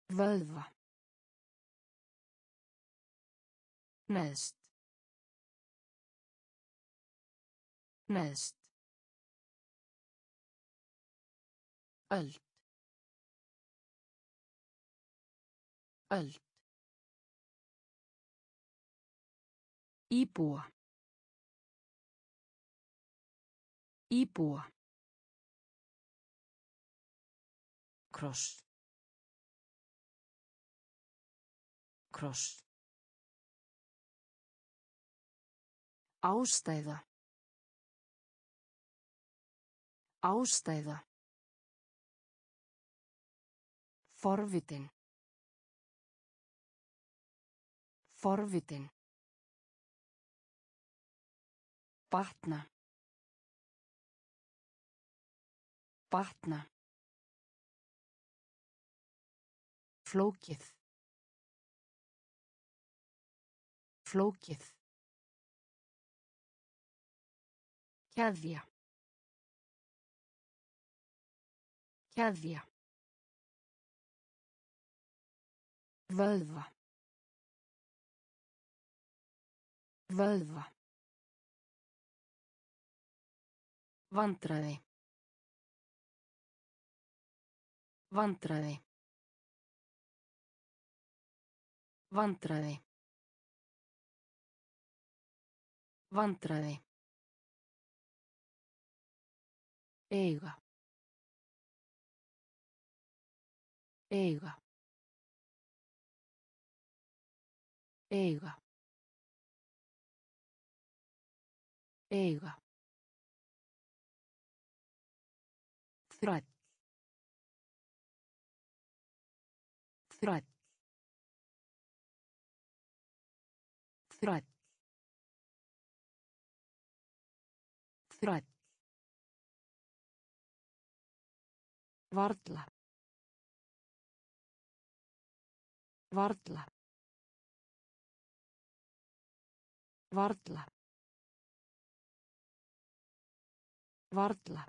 Völva. Neðst. Neðst. Öld. Öld. Íbúa. Íbúa. Kross. Kross. Ástæða. Ástæða. Forvitin. Forvitin. Batna. Batna. Flókið. Flókið. Keðja. Keðja. Völva. Völva. Vandræði. Vandræði. Vandræði. Vandræði. Eiga. Eiga. Eiga. Eiga. Þræll. Þræll. Þræll. Þræll. Varla. Varla. Varla. Varla.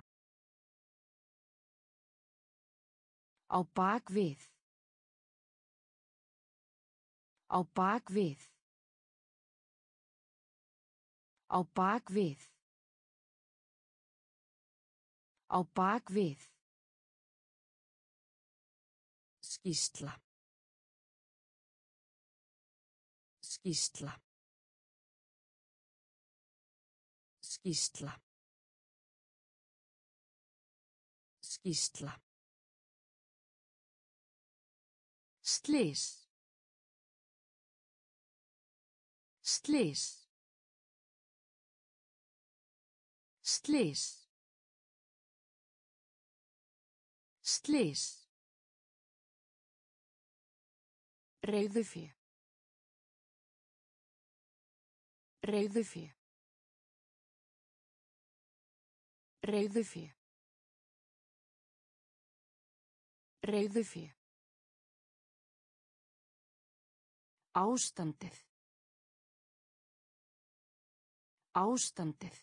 Á bak við. Á bak við. Á bak við. Á bak við. Skísla. Skísla. Skísla. Skísla. Slys. Slys. Slys. Slys. Reyðufé. Reyðufé. Reyðufé. Reyðufé. Ástandið. Ástandið.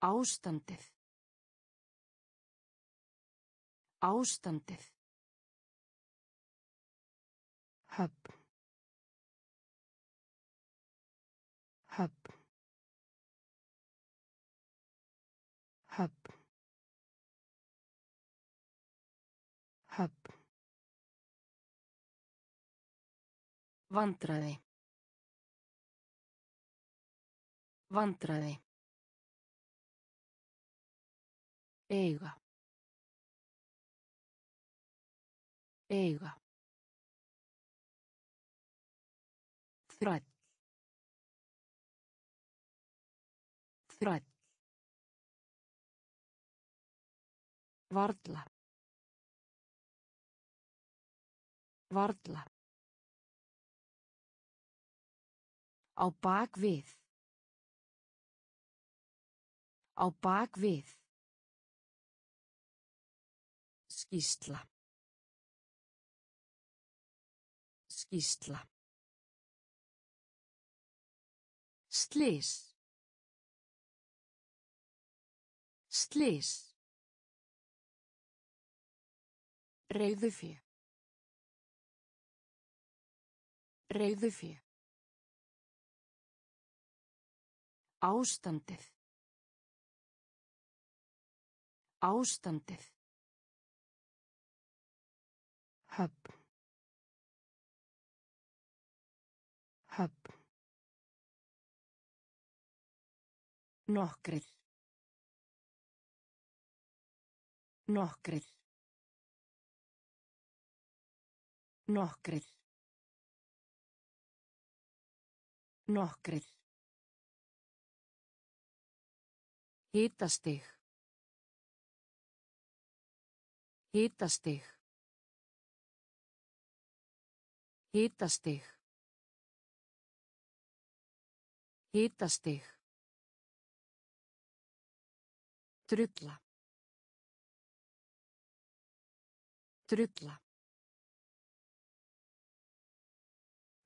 Ástandið. Ástandið. Höfn. Höfn. Höfn. Höfn. Vandræði. Vandræði. Eiga. Eiga. Þræll. Þræll. Varla. Varla. Á bak við. Á bak við. Skísla. Skísla. Slys. Slys. Reyðufé. Reyðufé. Ástandið. Ástandið. Höfn. Höfn. Nokkrir. Nokkrir. Nokkrir. Nokkrir. Hitastig. Hitastig. Hitastig. Hitastig. Drulla. Drulla.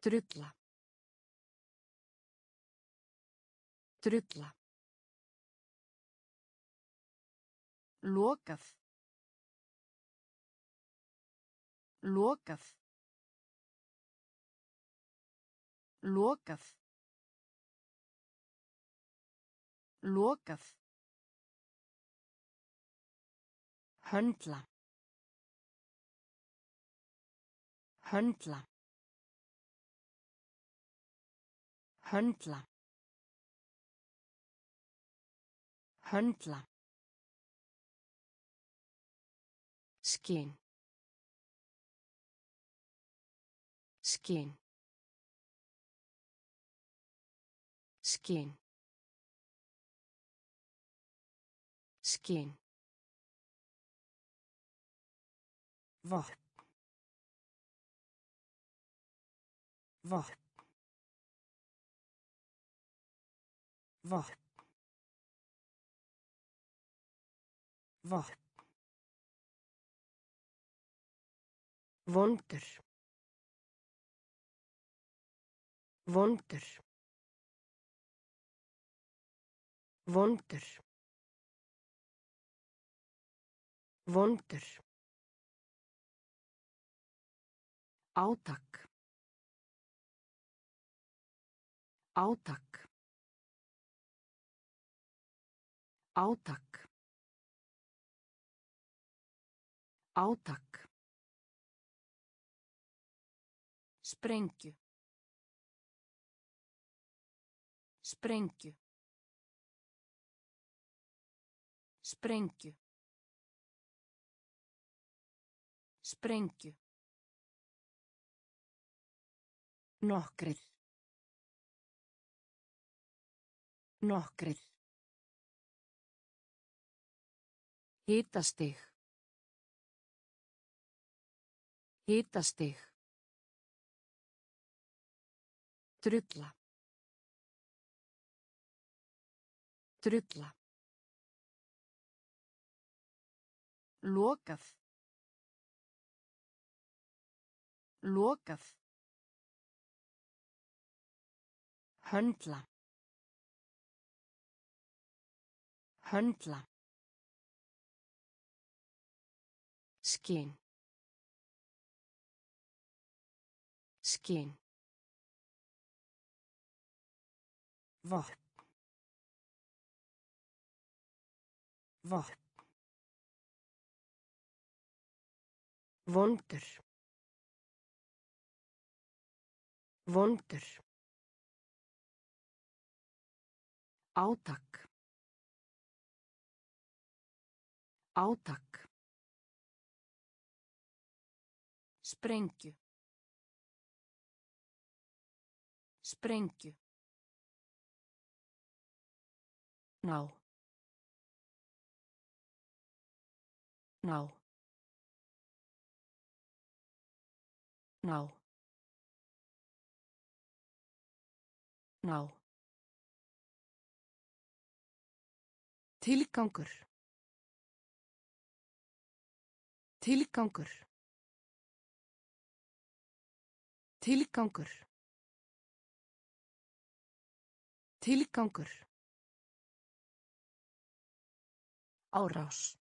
Drulla. Drulla. Lokað. Lokað. Lokað. Lokað. Höndla. Höndla. Höndla. Höndla. Skinn. Skinn. Skinn. Skinn. Vopn. Vopn. Vopn. Vopn. Vondur. Vondur. Vondur. Vondur. Átak. Átak. Átak. Átak. Sprengju. Sprengju. Sprengju. Sprengju. Nokkrir. Nokkrir. Hitastig. Hitastig. Drulla. Drulla. Lokað. Lokað. Höndla. Höndla. Skinn. Skinn. Vopn. Vopn. Vondur. Vondur. Átak. Átak. Sprengju. Sprengju. Ná. Ná. Ná. Ná. Tilgangur. Tilgangur. Tilgangur. Tilgangur. Árás.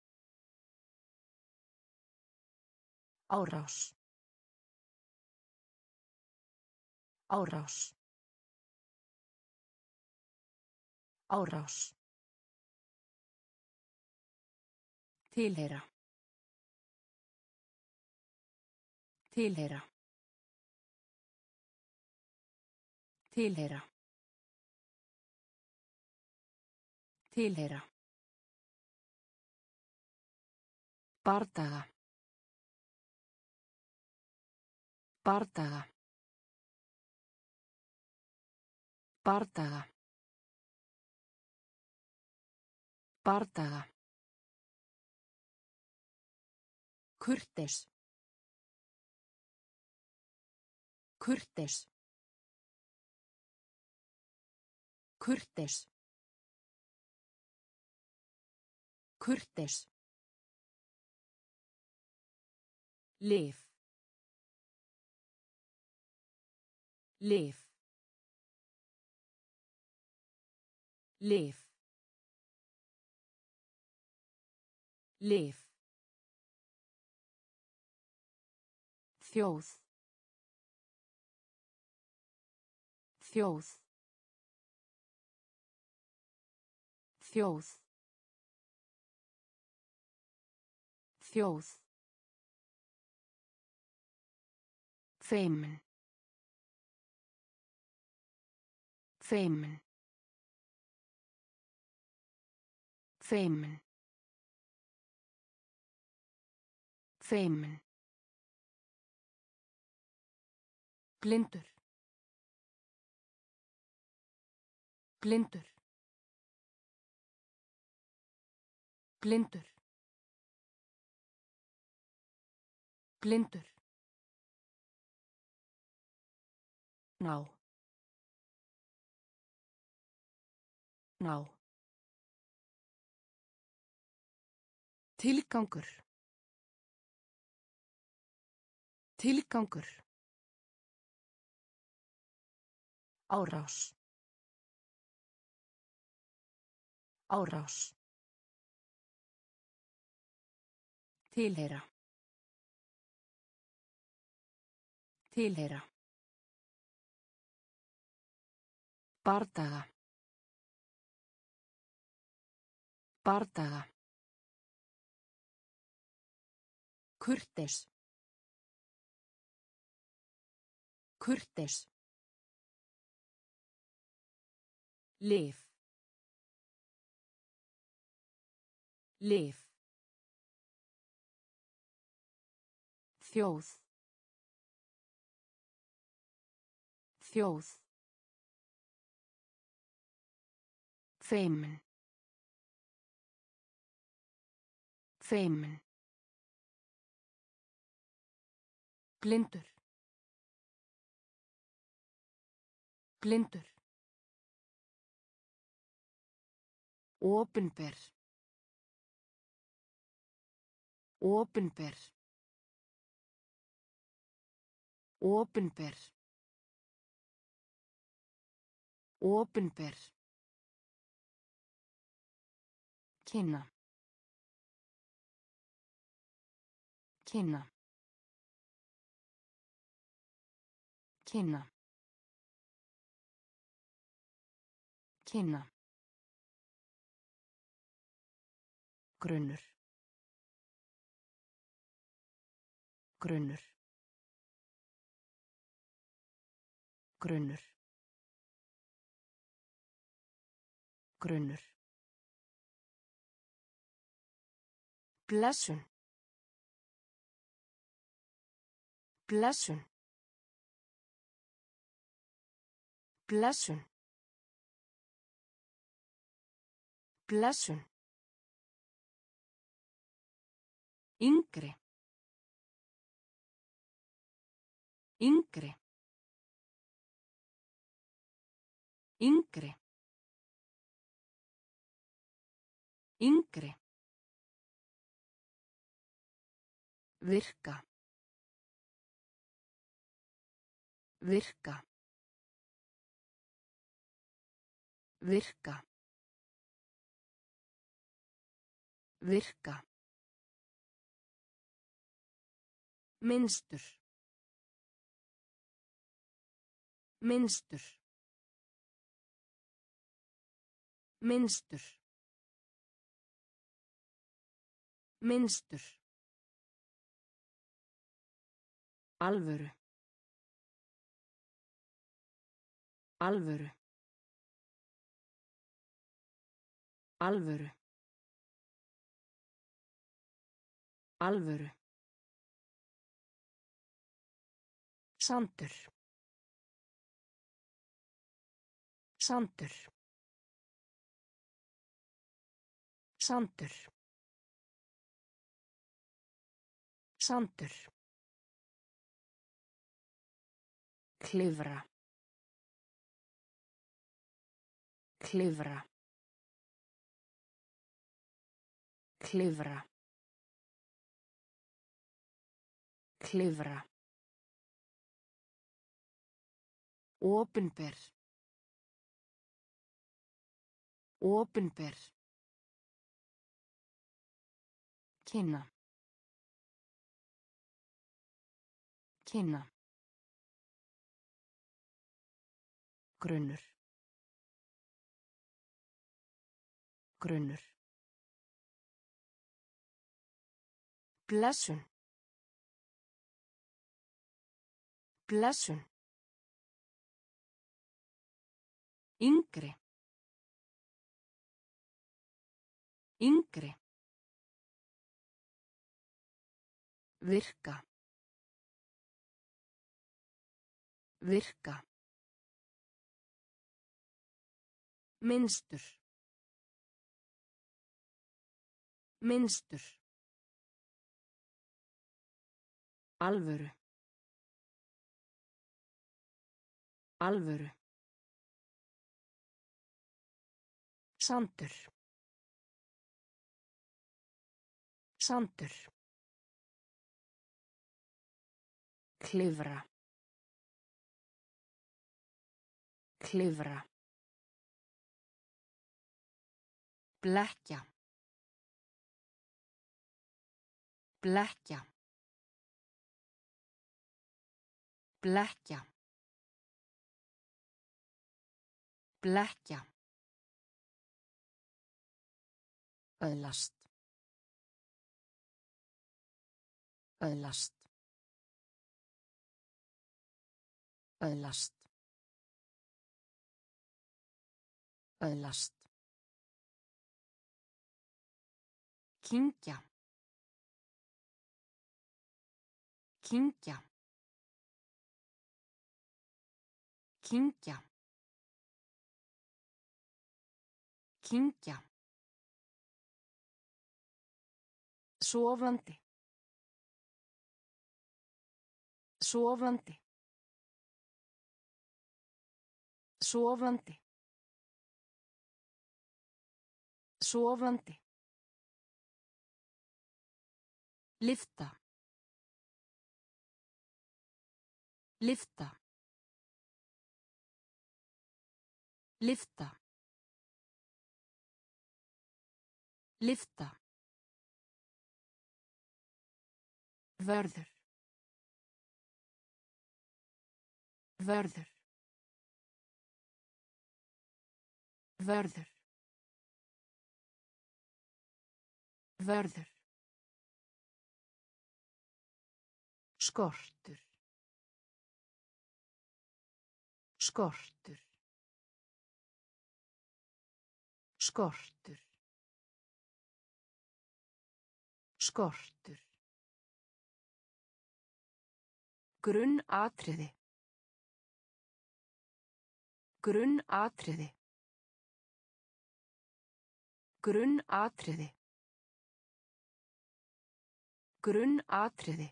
Árás. Árás. Árás. Tilheyra. Tilheyra. Tilheyra. Tilheyra. Bardaga. Bardaga. Bardaga. Bardaga. Kurteis. Kurteis. Kurteis. Kurteis. Lyf. Lyf. Lyf. Lyf. Þjóð. Þjóð. Þjóð. Þjóð. Feimin. Feimin. Feimin. Feimin. Blindur. Blindur. Blindur. Blindur. Ná. Ná. Tilgangur. Tilgangur. Árás. Árás. Tilheyra. Tilheyra. Bardaga. Bardaga. Kurteis. Kurteis. Lif. Lif. Þjóð. Þjóð. Feimin. Feimin. Blindur. Blindur. Opinber. Opinber. Opinber. Opinber. Kynna. Kynna. Kynna. Kynna. Grunnur. Grunnur. Grunnur. Grunnur. Blessun. Blessun. Blessun. Blessun. Yngri. Yngri. Yngri. Yngri. Virka. Virka. Virka. Virka. Minnstur. Minnstur. Minnstur. Minnstur. Alvöru. Alvöru. Alvöru. Alvöru. Sandur. Sandur. Sandur. Sandur. Klifra. Klifra. Klifra. Klifra. Opinber. Opinber. Kynna. Kynna. Grunnur. Bakgrunnur. Blessun. Blessun. Yngri. Yngri. Virka. Virka. Minnstur. Minnstur. Alvöru. Alvöru. Sandur. Sandur. Klifra. Klifra. Blekja. Blekja. Blekja. Blekja. Öðlast. Öðlast. Öðlast. Öðlast. Kynkja. Kynkja. Kynkja. Kynkja. Sofandi. Sofandi. Sofandi. Sofandi. Lyfta. Lyfta. Lyfta. Lyfta. Vörður. Vörður. Vörður. Vörður. Skortur. Skortur. Skortur. Skortur. Grunn atriði. Grunn atriði. Grunn atriði. Grunn atriði.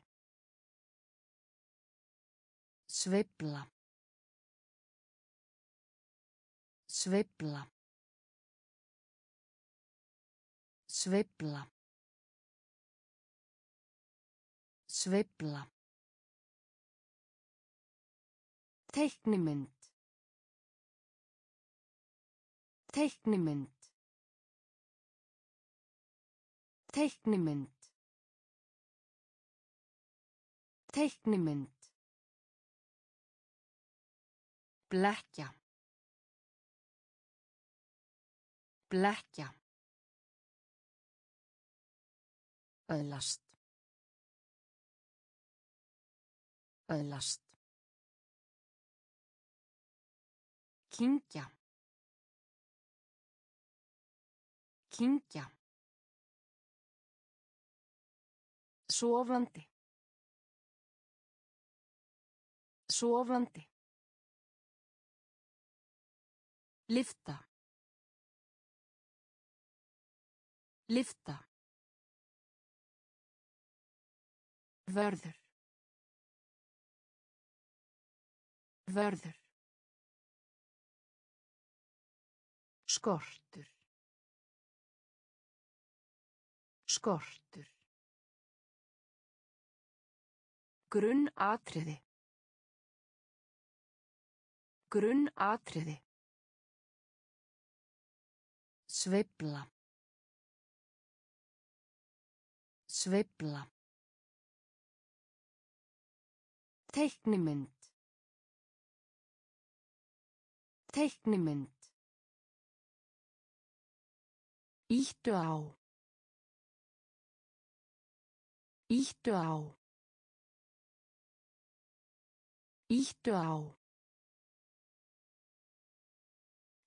Teiknimynd. Teiknimynd. Teiknimynd. Teiknimynd. Blekja. Blekja. Öðlast. Öðlast. Kynkja. Kynkja. Sofandi. Sofandi. Lyfta. Lyfta. Vörður. Vörður. Skortur. Skortur. Grunn atriði. Grunn atriði. Sveifla. Sveifla. Teiknimynd. Teiknimynd. Íttu á. Íttu á. Íttu á.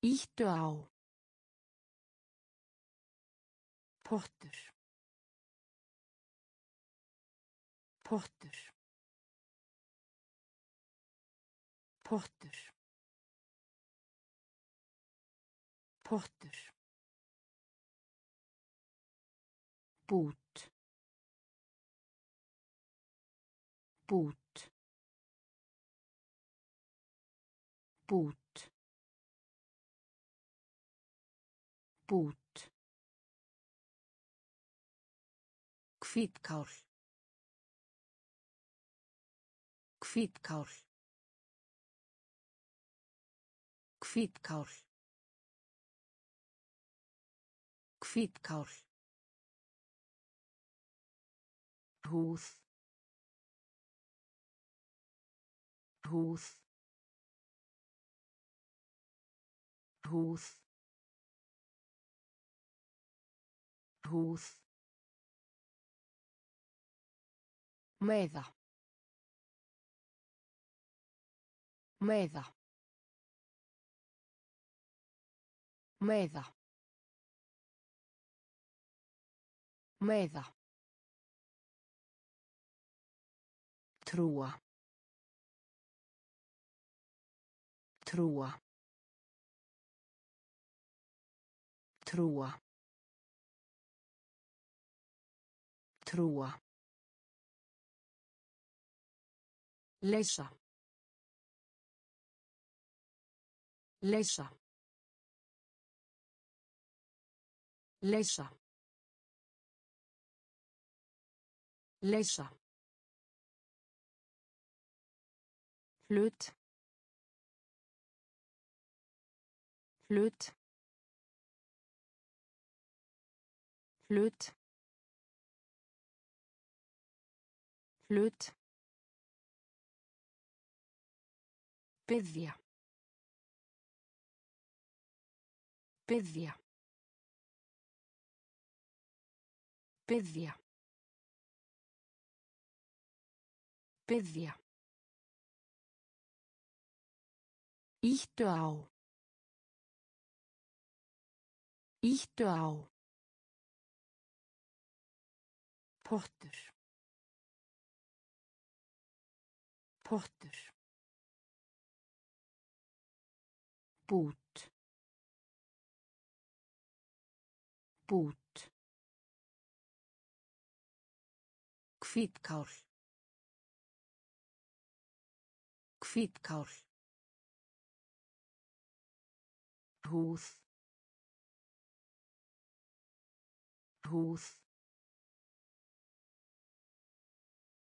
Íttu á. Pottur. Pottur. Pottur. Pottur. Bút. Bút. Bút. Bút. Hvítkál. Hvítkál. Hvítkál. Hvítkál. Húð. Húð. Húð. Húð. Meða meða meða meða Trúa. Trúa. Trúa. Trúa. Leysa. Leysa. Leysa. Leysa. Hlut hlut hlut hlut Byðja. Byðja. Byðja. Byðja. Íttu á. Íttu á. Pottur. Pottur. Bút. Bút. Hvítkál. Hvítkál. Húð. Húð.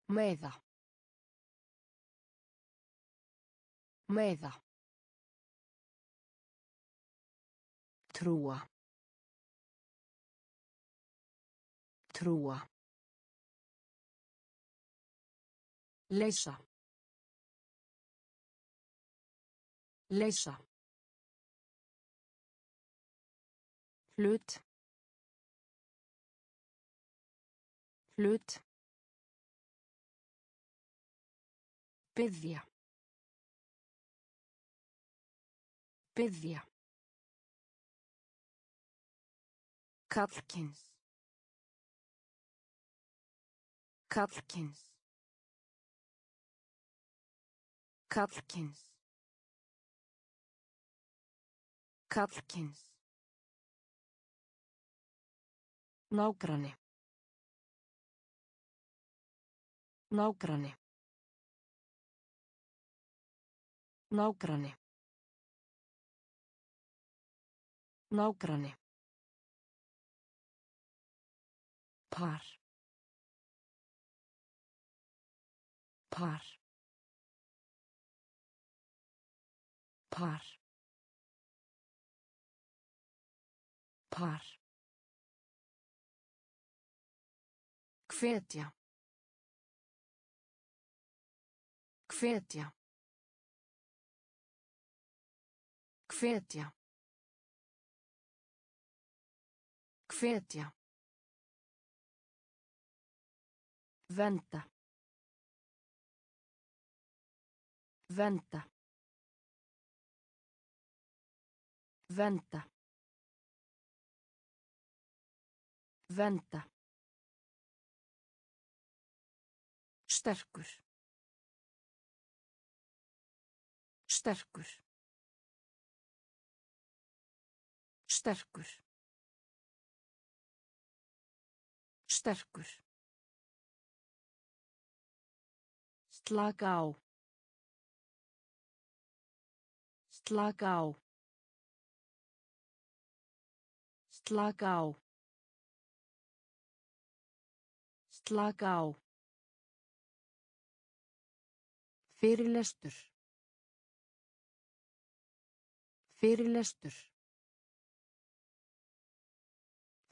Meða meða trúa. Trúa. Leysa leysa hlut hlut Byðja. Byðja. Kallkins. Kallkins. Kallkins. Kallkins. Nágranni. Nágranni. Nágranni. Nágranni. Par. Par. Par. Par. Hvetja. Hvetja. Hvetja. Hvetja. Venda. Venda. Venda. Venda. Sterkur. Sterkur. Sterkur. Sterkur. Slaka á. Slaka á. Slaka á. Slaka á. Fyrirlestur. Fyrirlestur.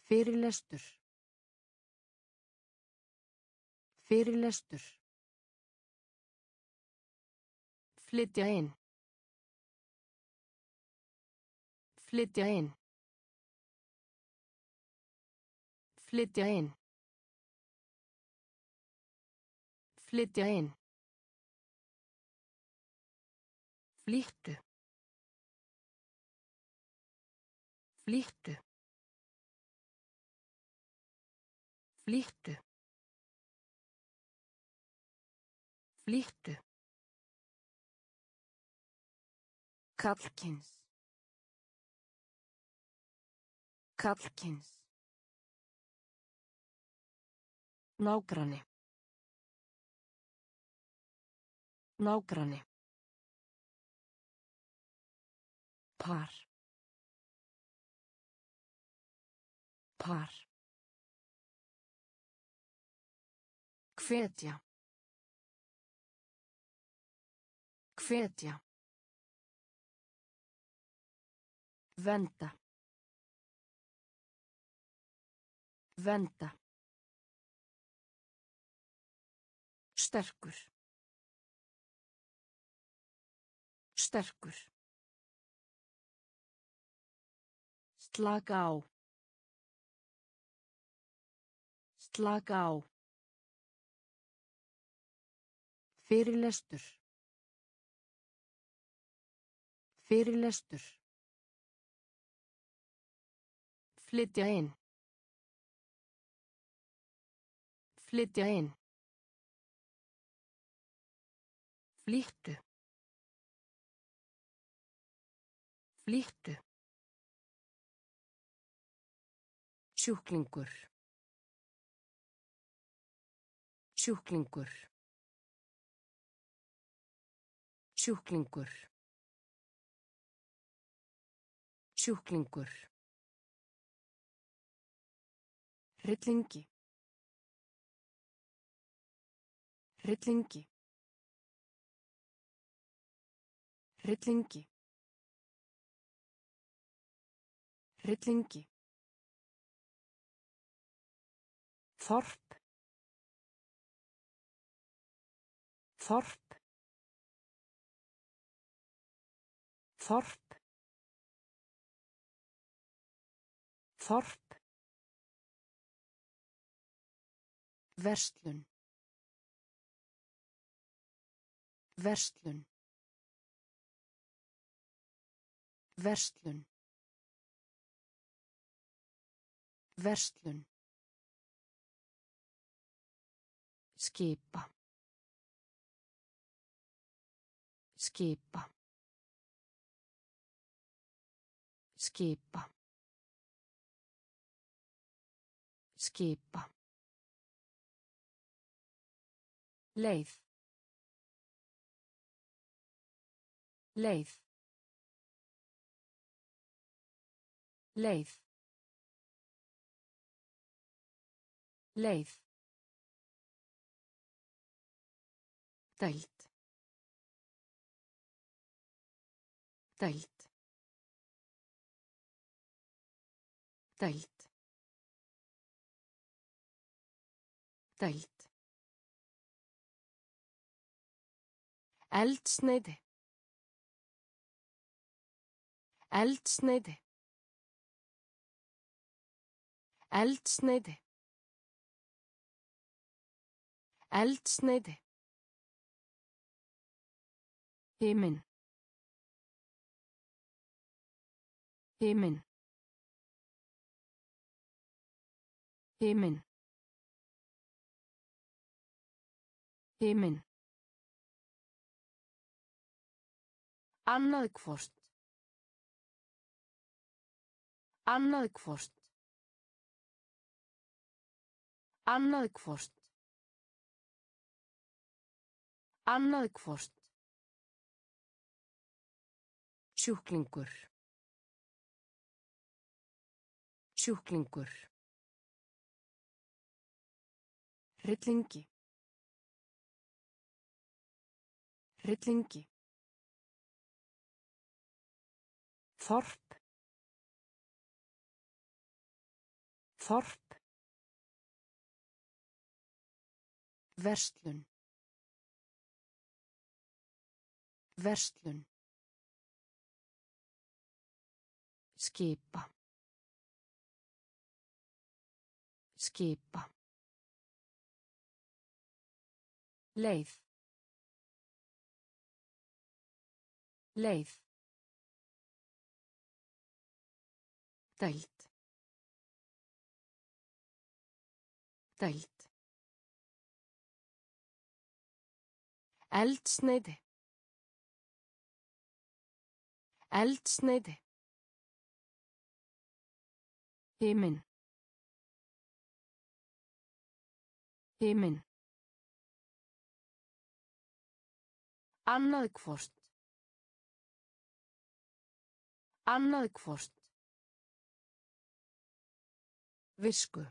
Fyrirlestur. Fyrirlestur. Flytja inn. Flytja inn. Flytja inn. Flytja inn. Flýttu. Flýttu. Flýttu. Flýttu. Kallkins. Kallkins. Nágranni. Nágranni. Par. Par. Hvetja. Hvetja. Venda. Venda. Sterkur. Sterkur. Slaka á. Slaka á. Fyrirlestur. Fyrirlestur. Flytja inn. Flytja inn. Flýttu. Flýttu. Sjúklingur. Sjúklingur. Sjúklingur. Sjúklingur. Hryllingi. Hryllingi. Hryllingi. Hryllingi. Þorp. Þorp. Þorp. Þorp. Verslun. Verslun. Verslun. Verslun. Skipa. Skipa. Skipa. Skipa. Leið. Leið. Leið. Leið. Dælt. Dælt. Dælt. Dælt. Eldsneiti. Eldsneiti. Eldsneiti. Eldsneiti. Himin. Himin. Himin. Himin. Annað hvort. Annað hvort. Annað hvort. Annað hvort. Sjúklingur. Sjúklingur. Hryllingi. Hryllingi. Þorp. Þorp. Verslun. Verslun. Skipa. Skipa. Leið. Leið. Dælt. Dælt. Eldsneiti. Eldsneiti. Himin. Himin. Annað hvort. Annað hvort. Visku.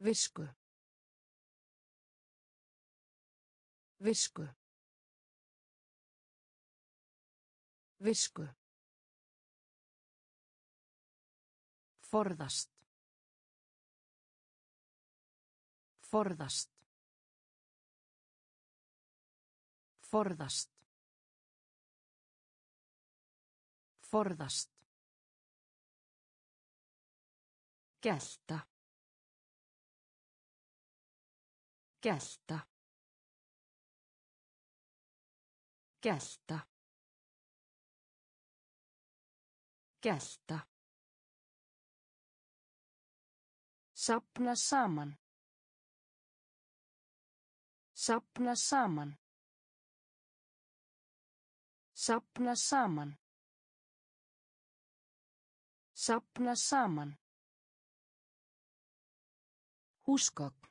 Visku. Visku. Visku. Forðast. Forðast. Forðast. Forðast. Gelta. Gelta. Gelta. Gelta. Sapna saman. Sapna saman. Sapna saman. Sapna saman. Húsgögn.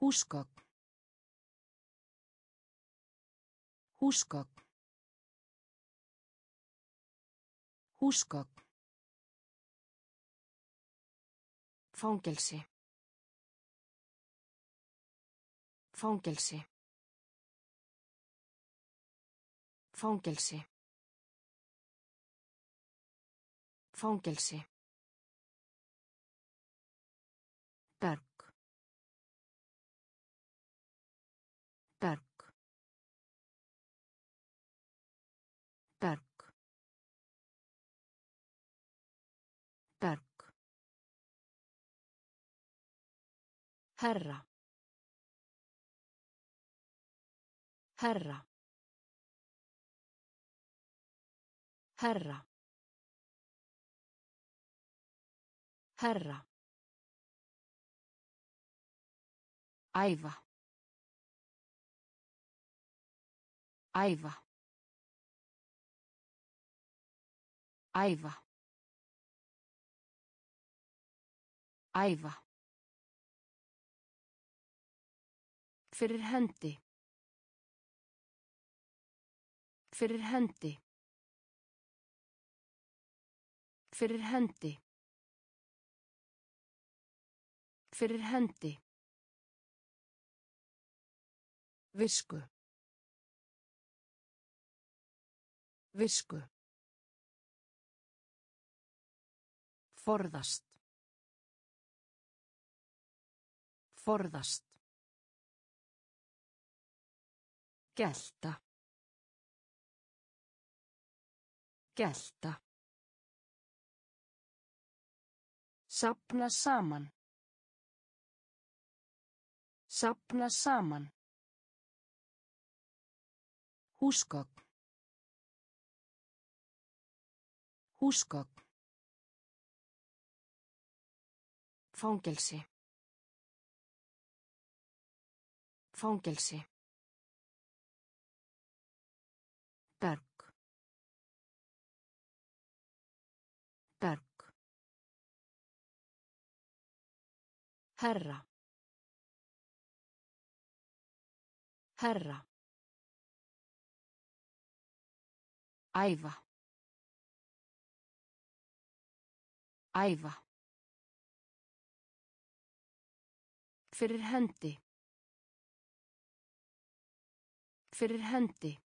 Húsgögn. Húsgögn. Húsgögn. Fangelsi. Fangelsi. Fangelsi. Fangelsi. Herra. Herra. Herra. Herra. Æfa. Æfa. Æfa. Æfa. Fyrir hendi. Fyrir hendi. Fyrir hendi. Fyrir hendi. Visku. Visku. Forðast. Forðast. Gelta. Gelta. Sapna saman. Sapna saman. Húsgögn. Húsgögn. Fangelsi. Fangelsi. Herra. Herra. Æfa. Æfa. Fyrir hendi. Fyrir hendi.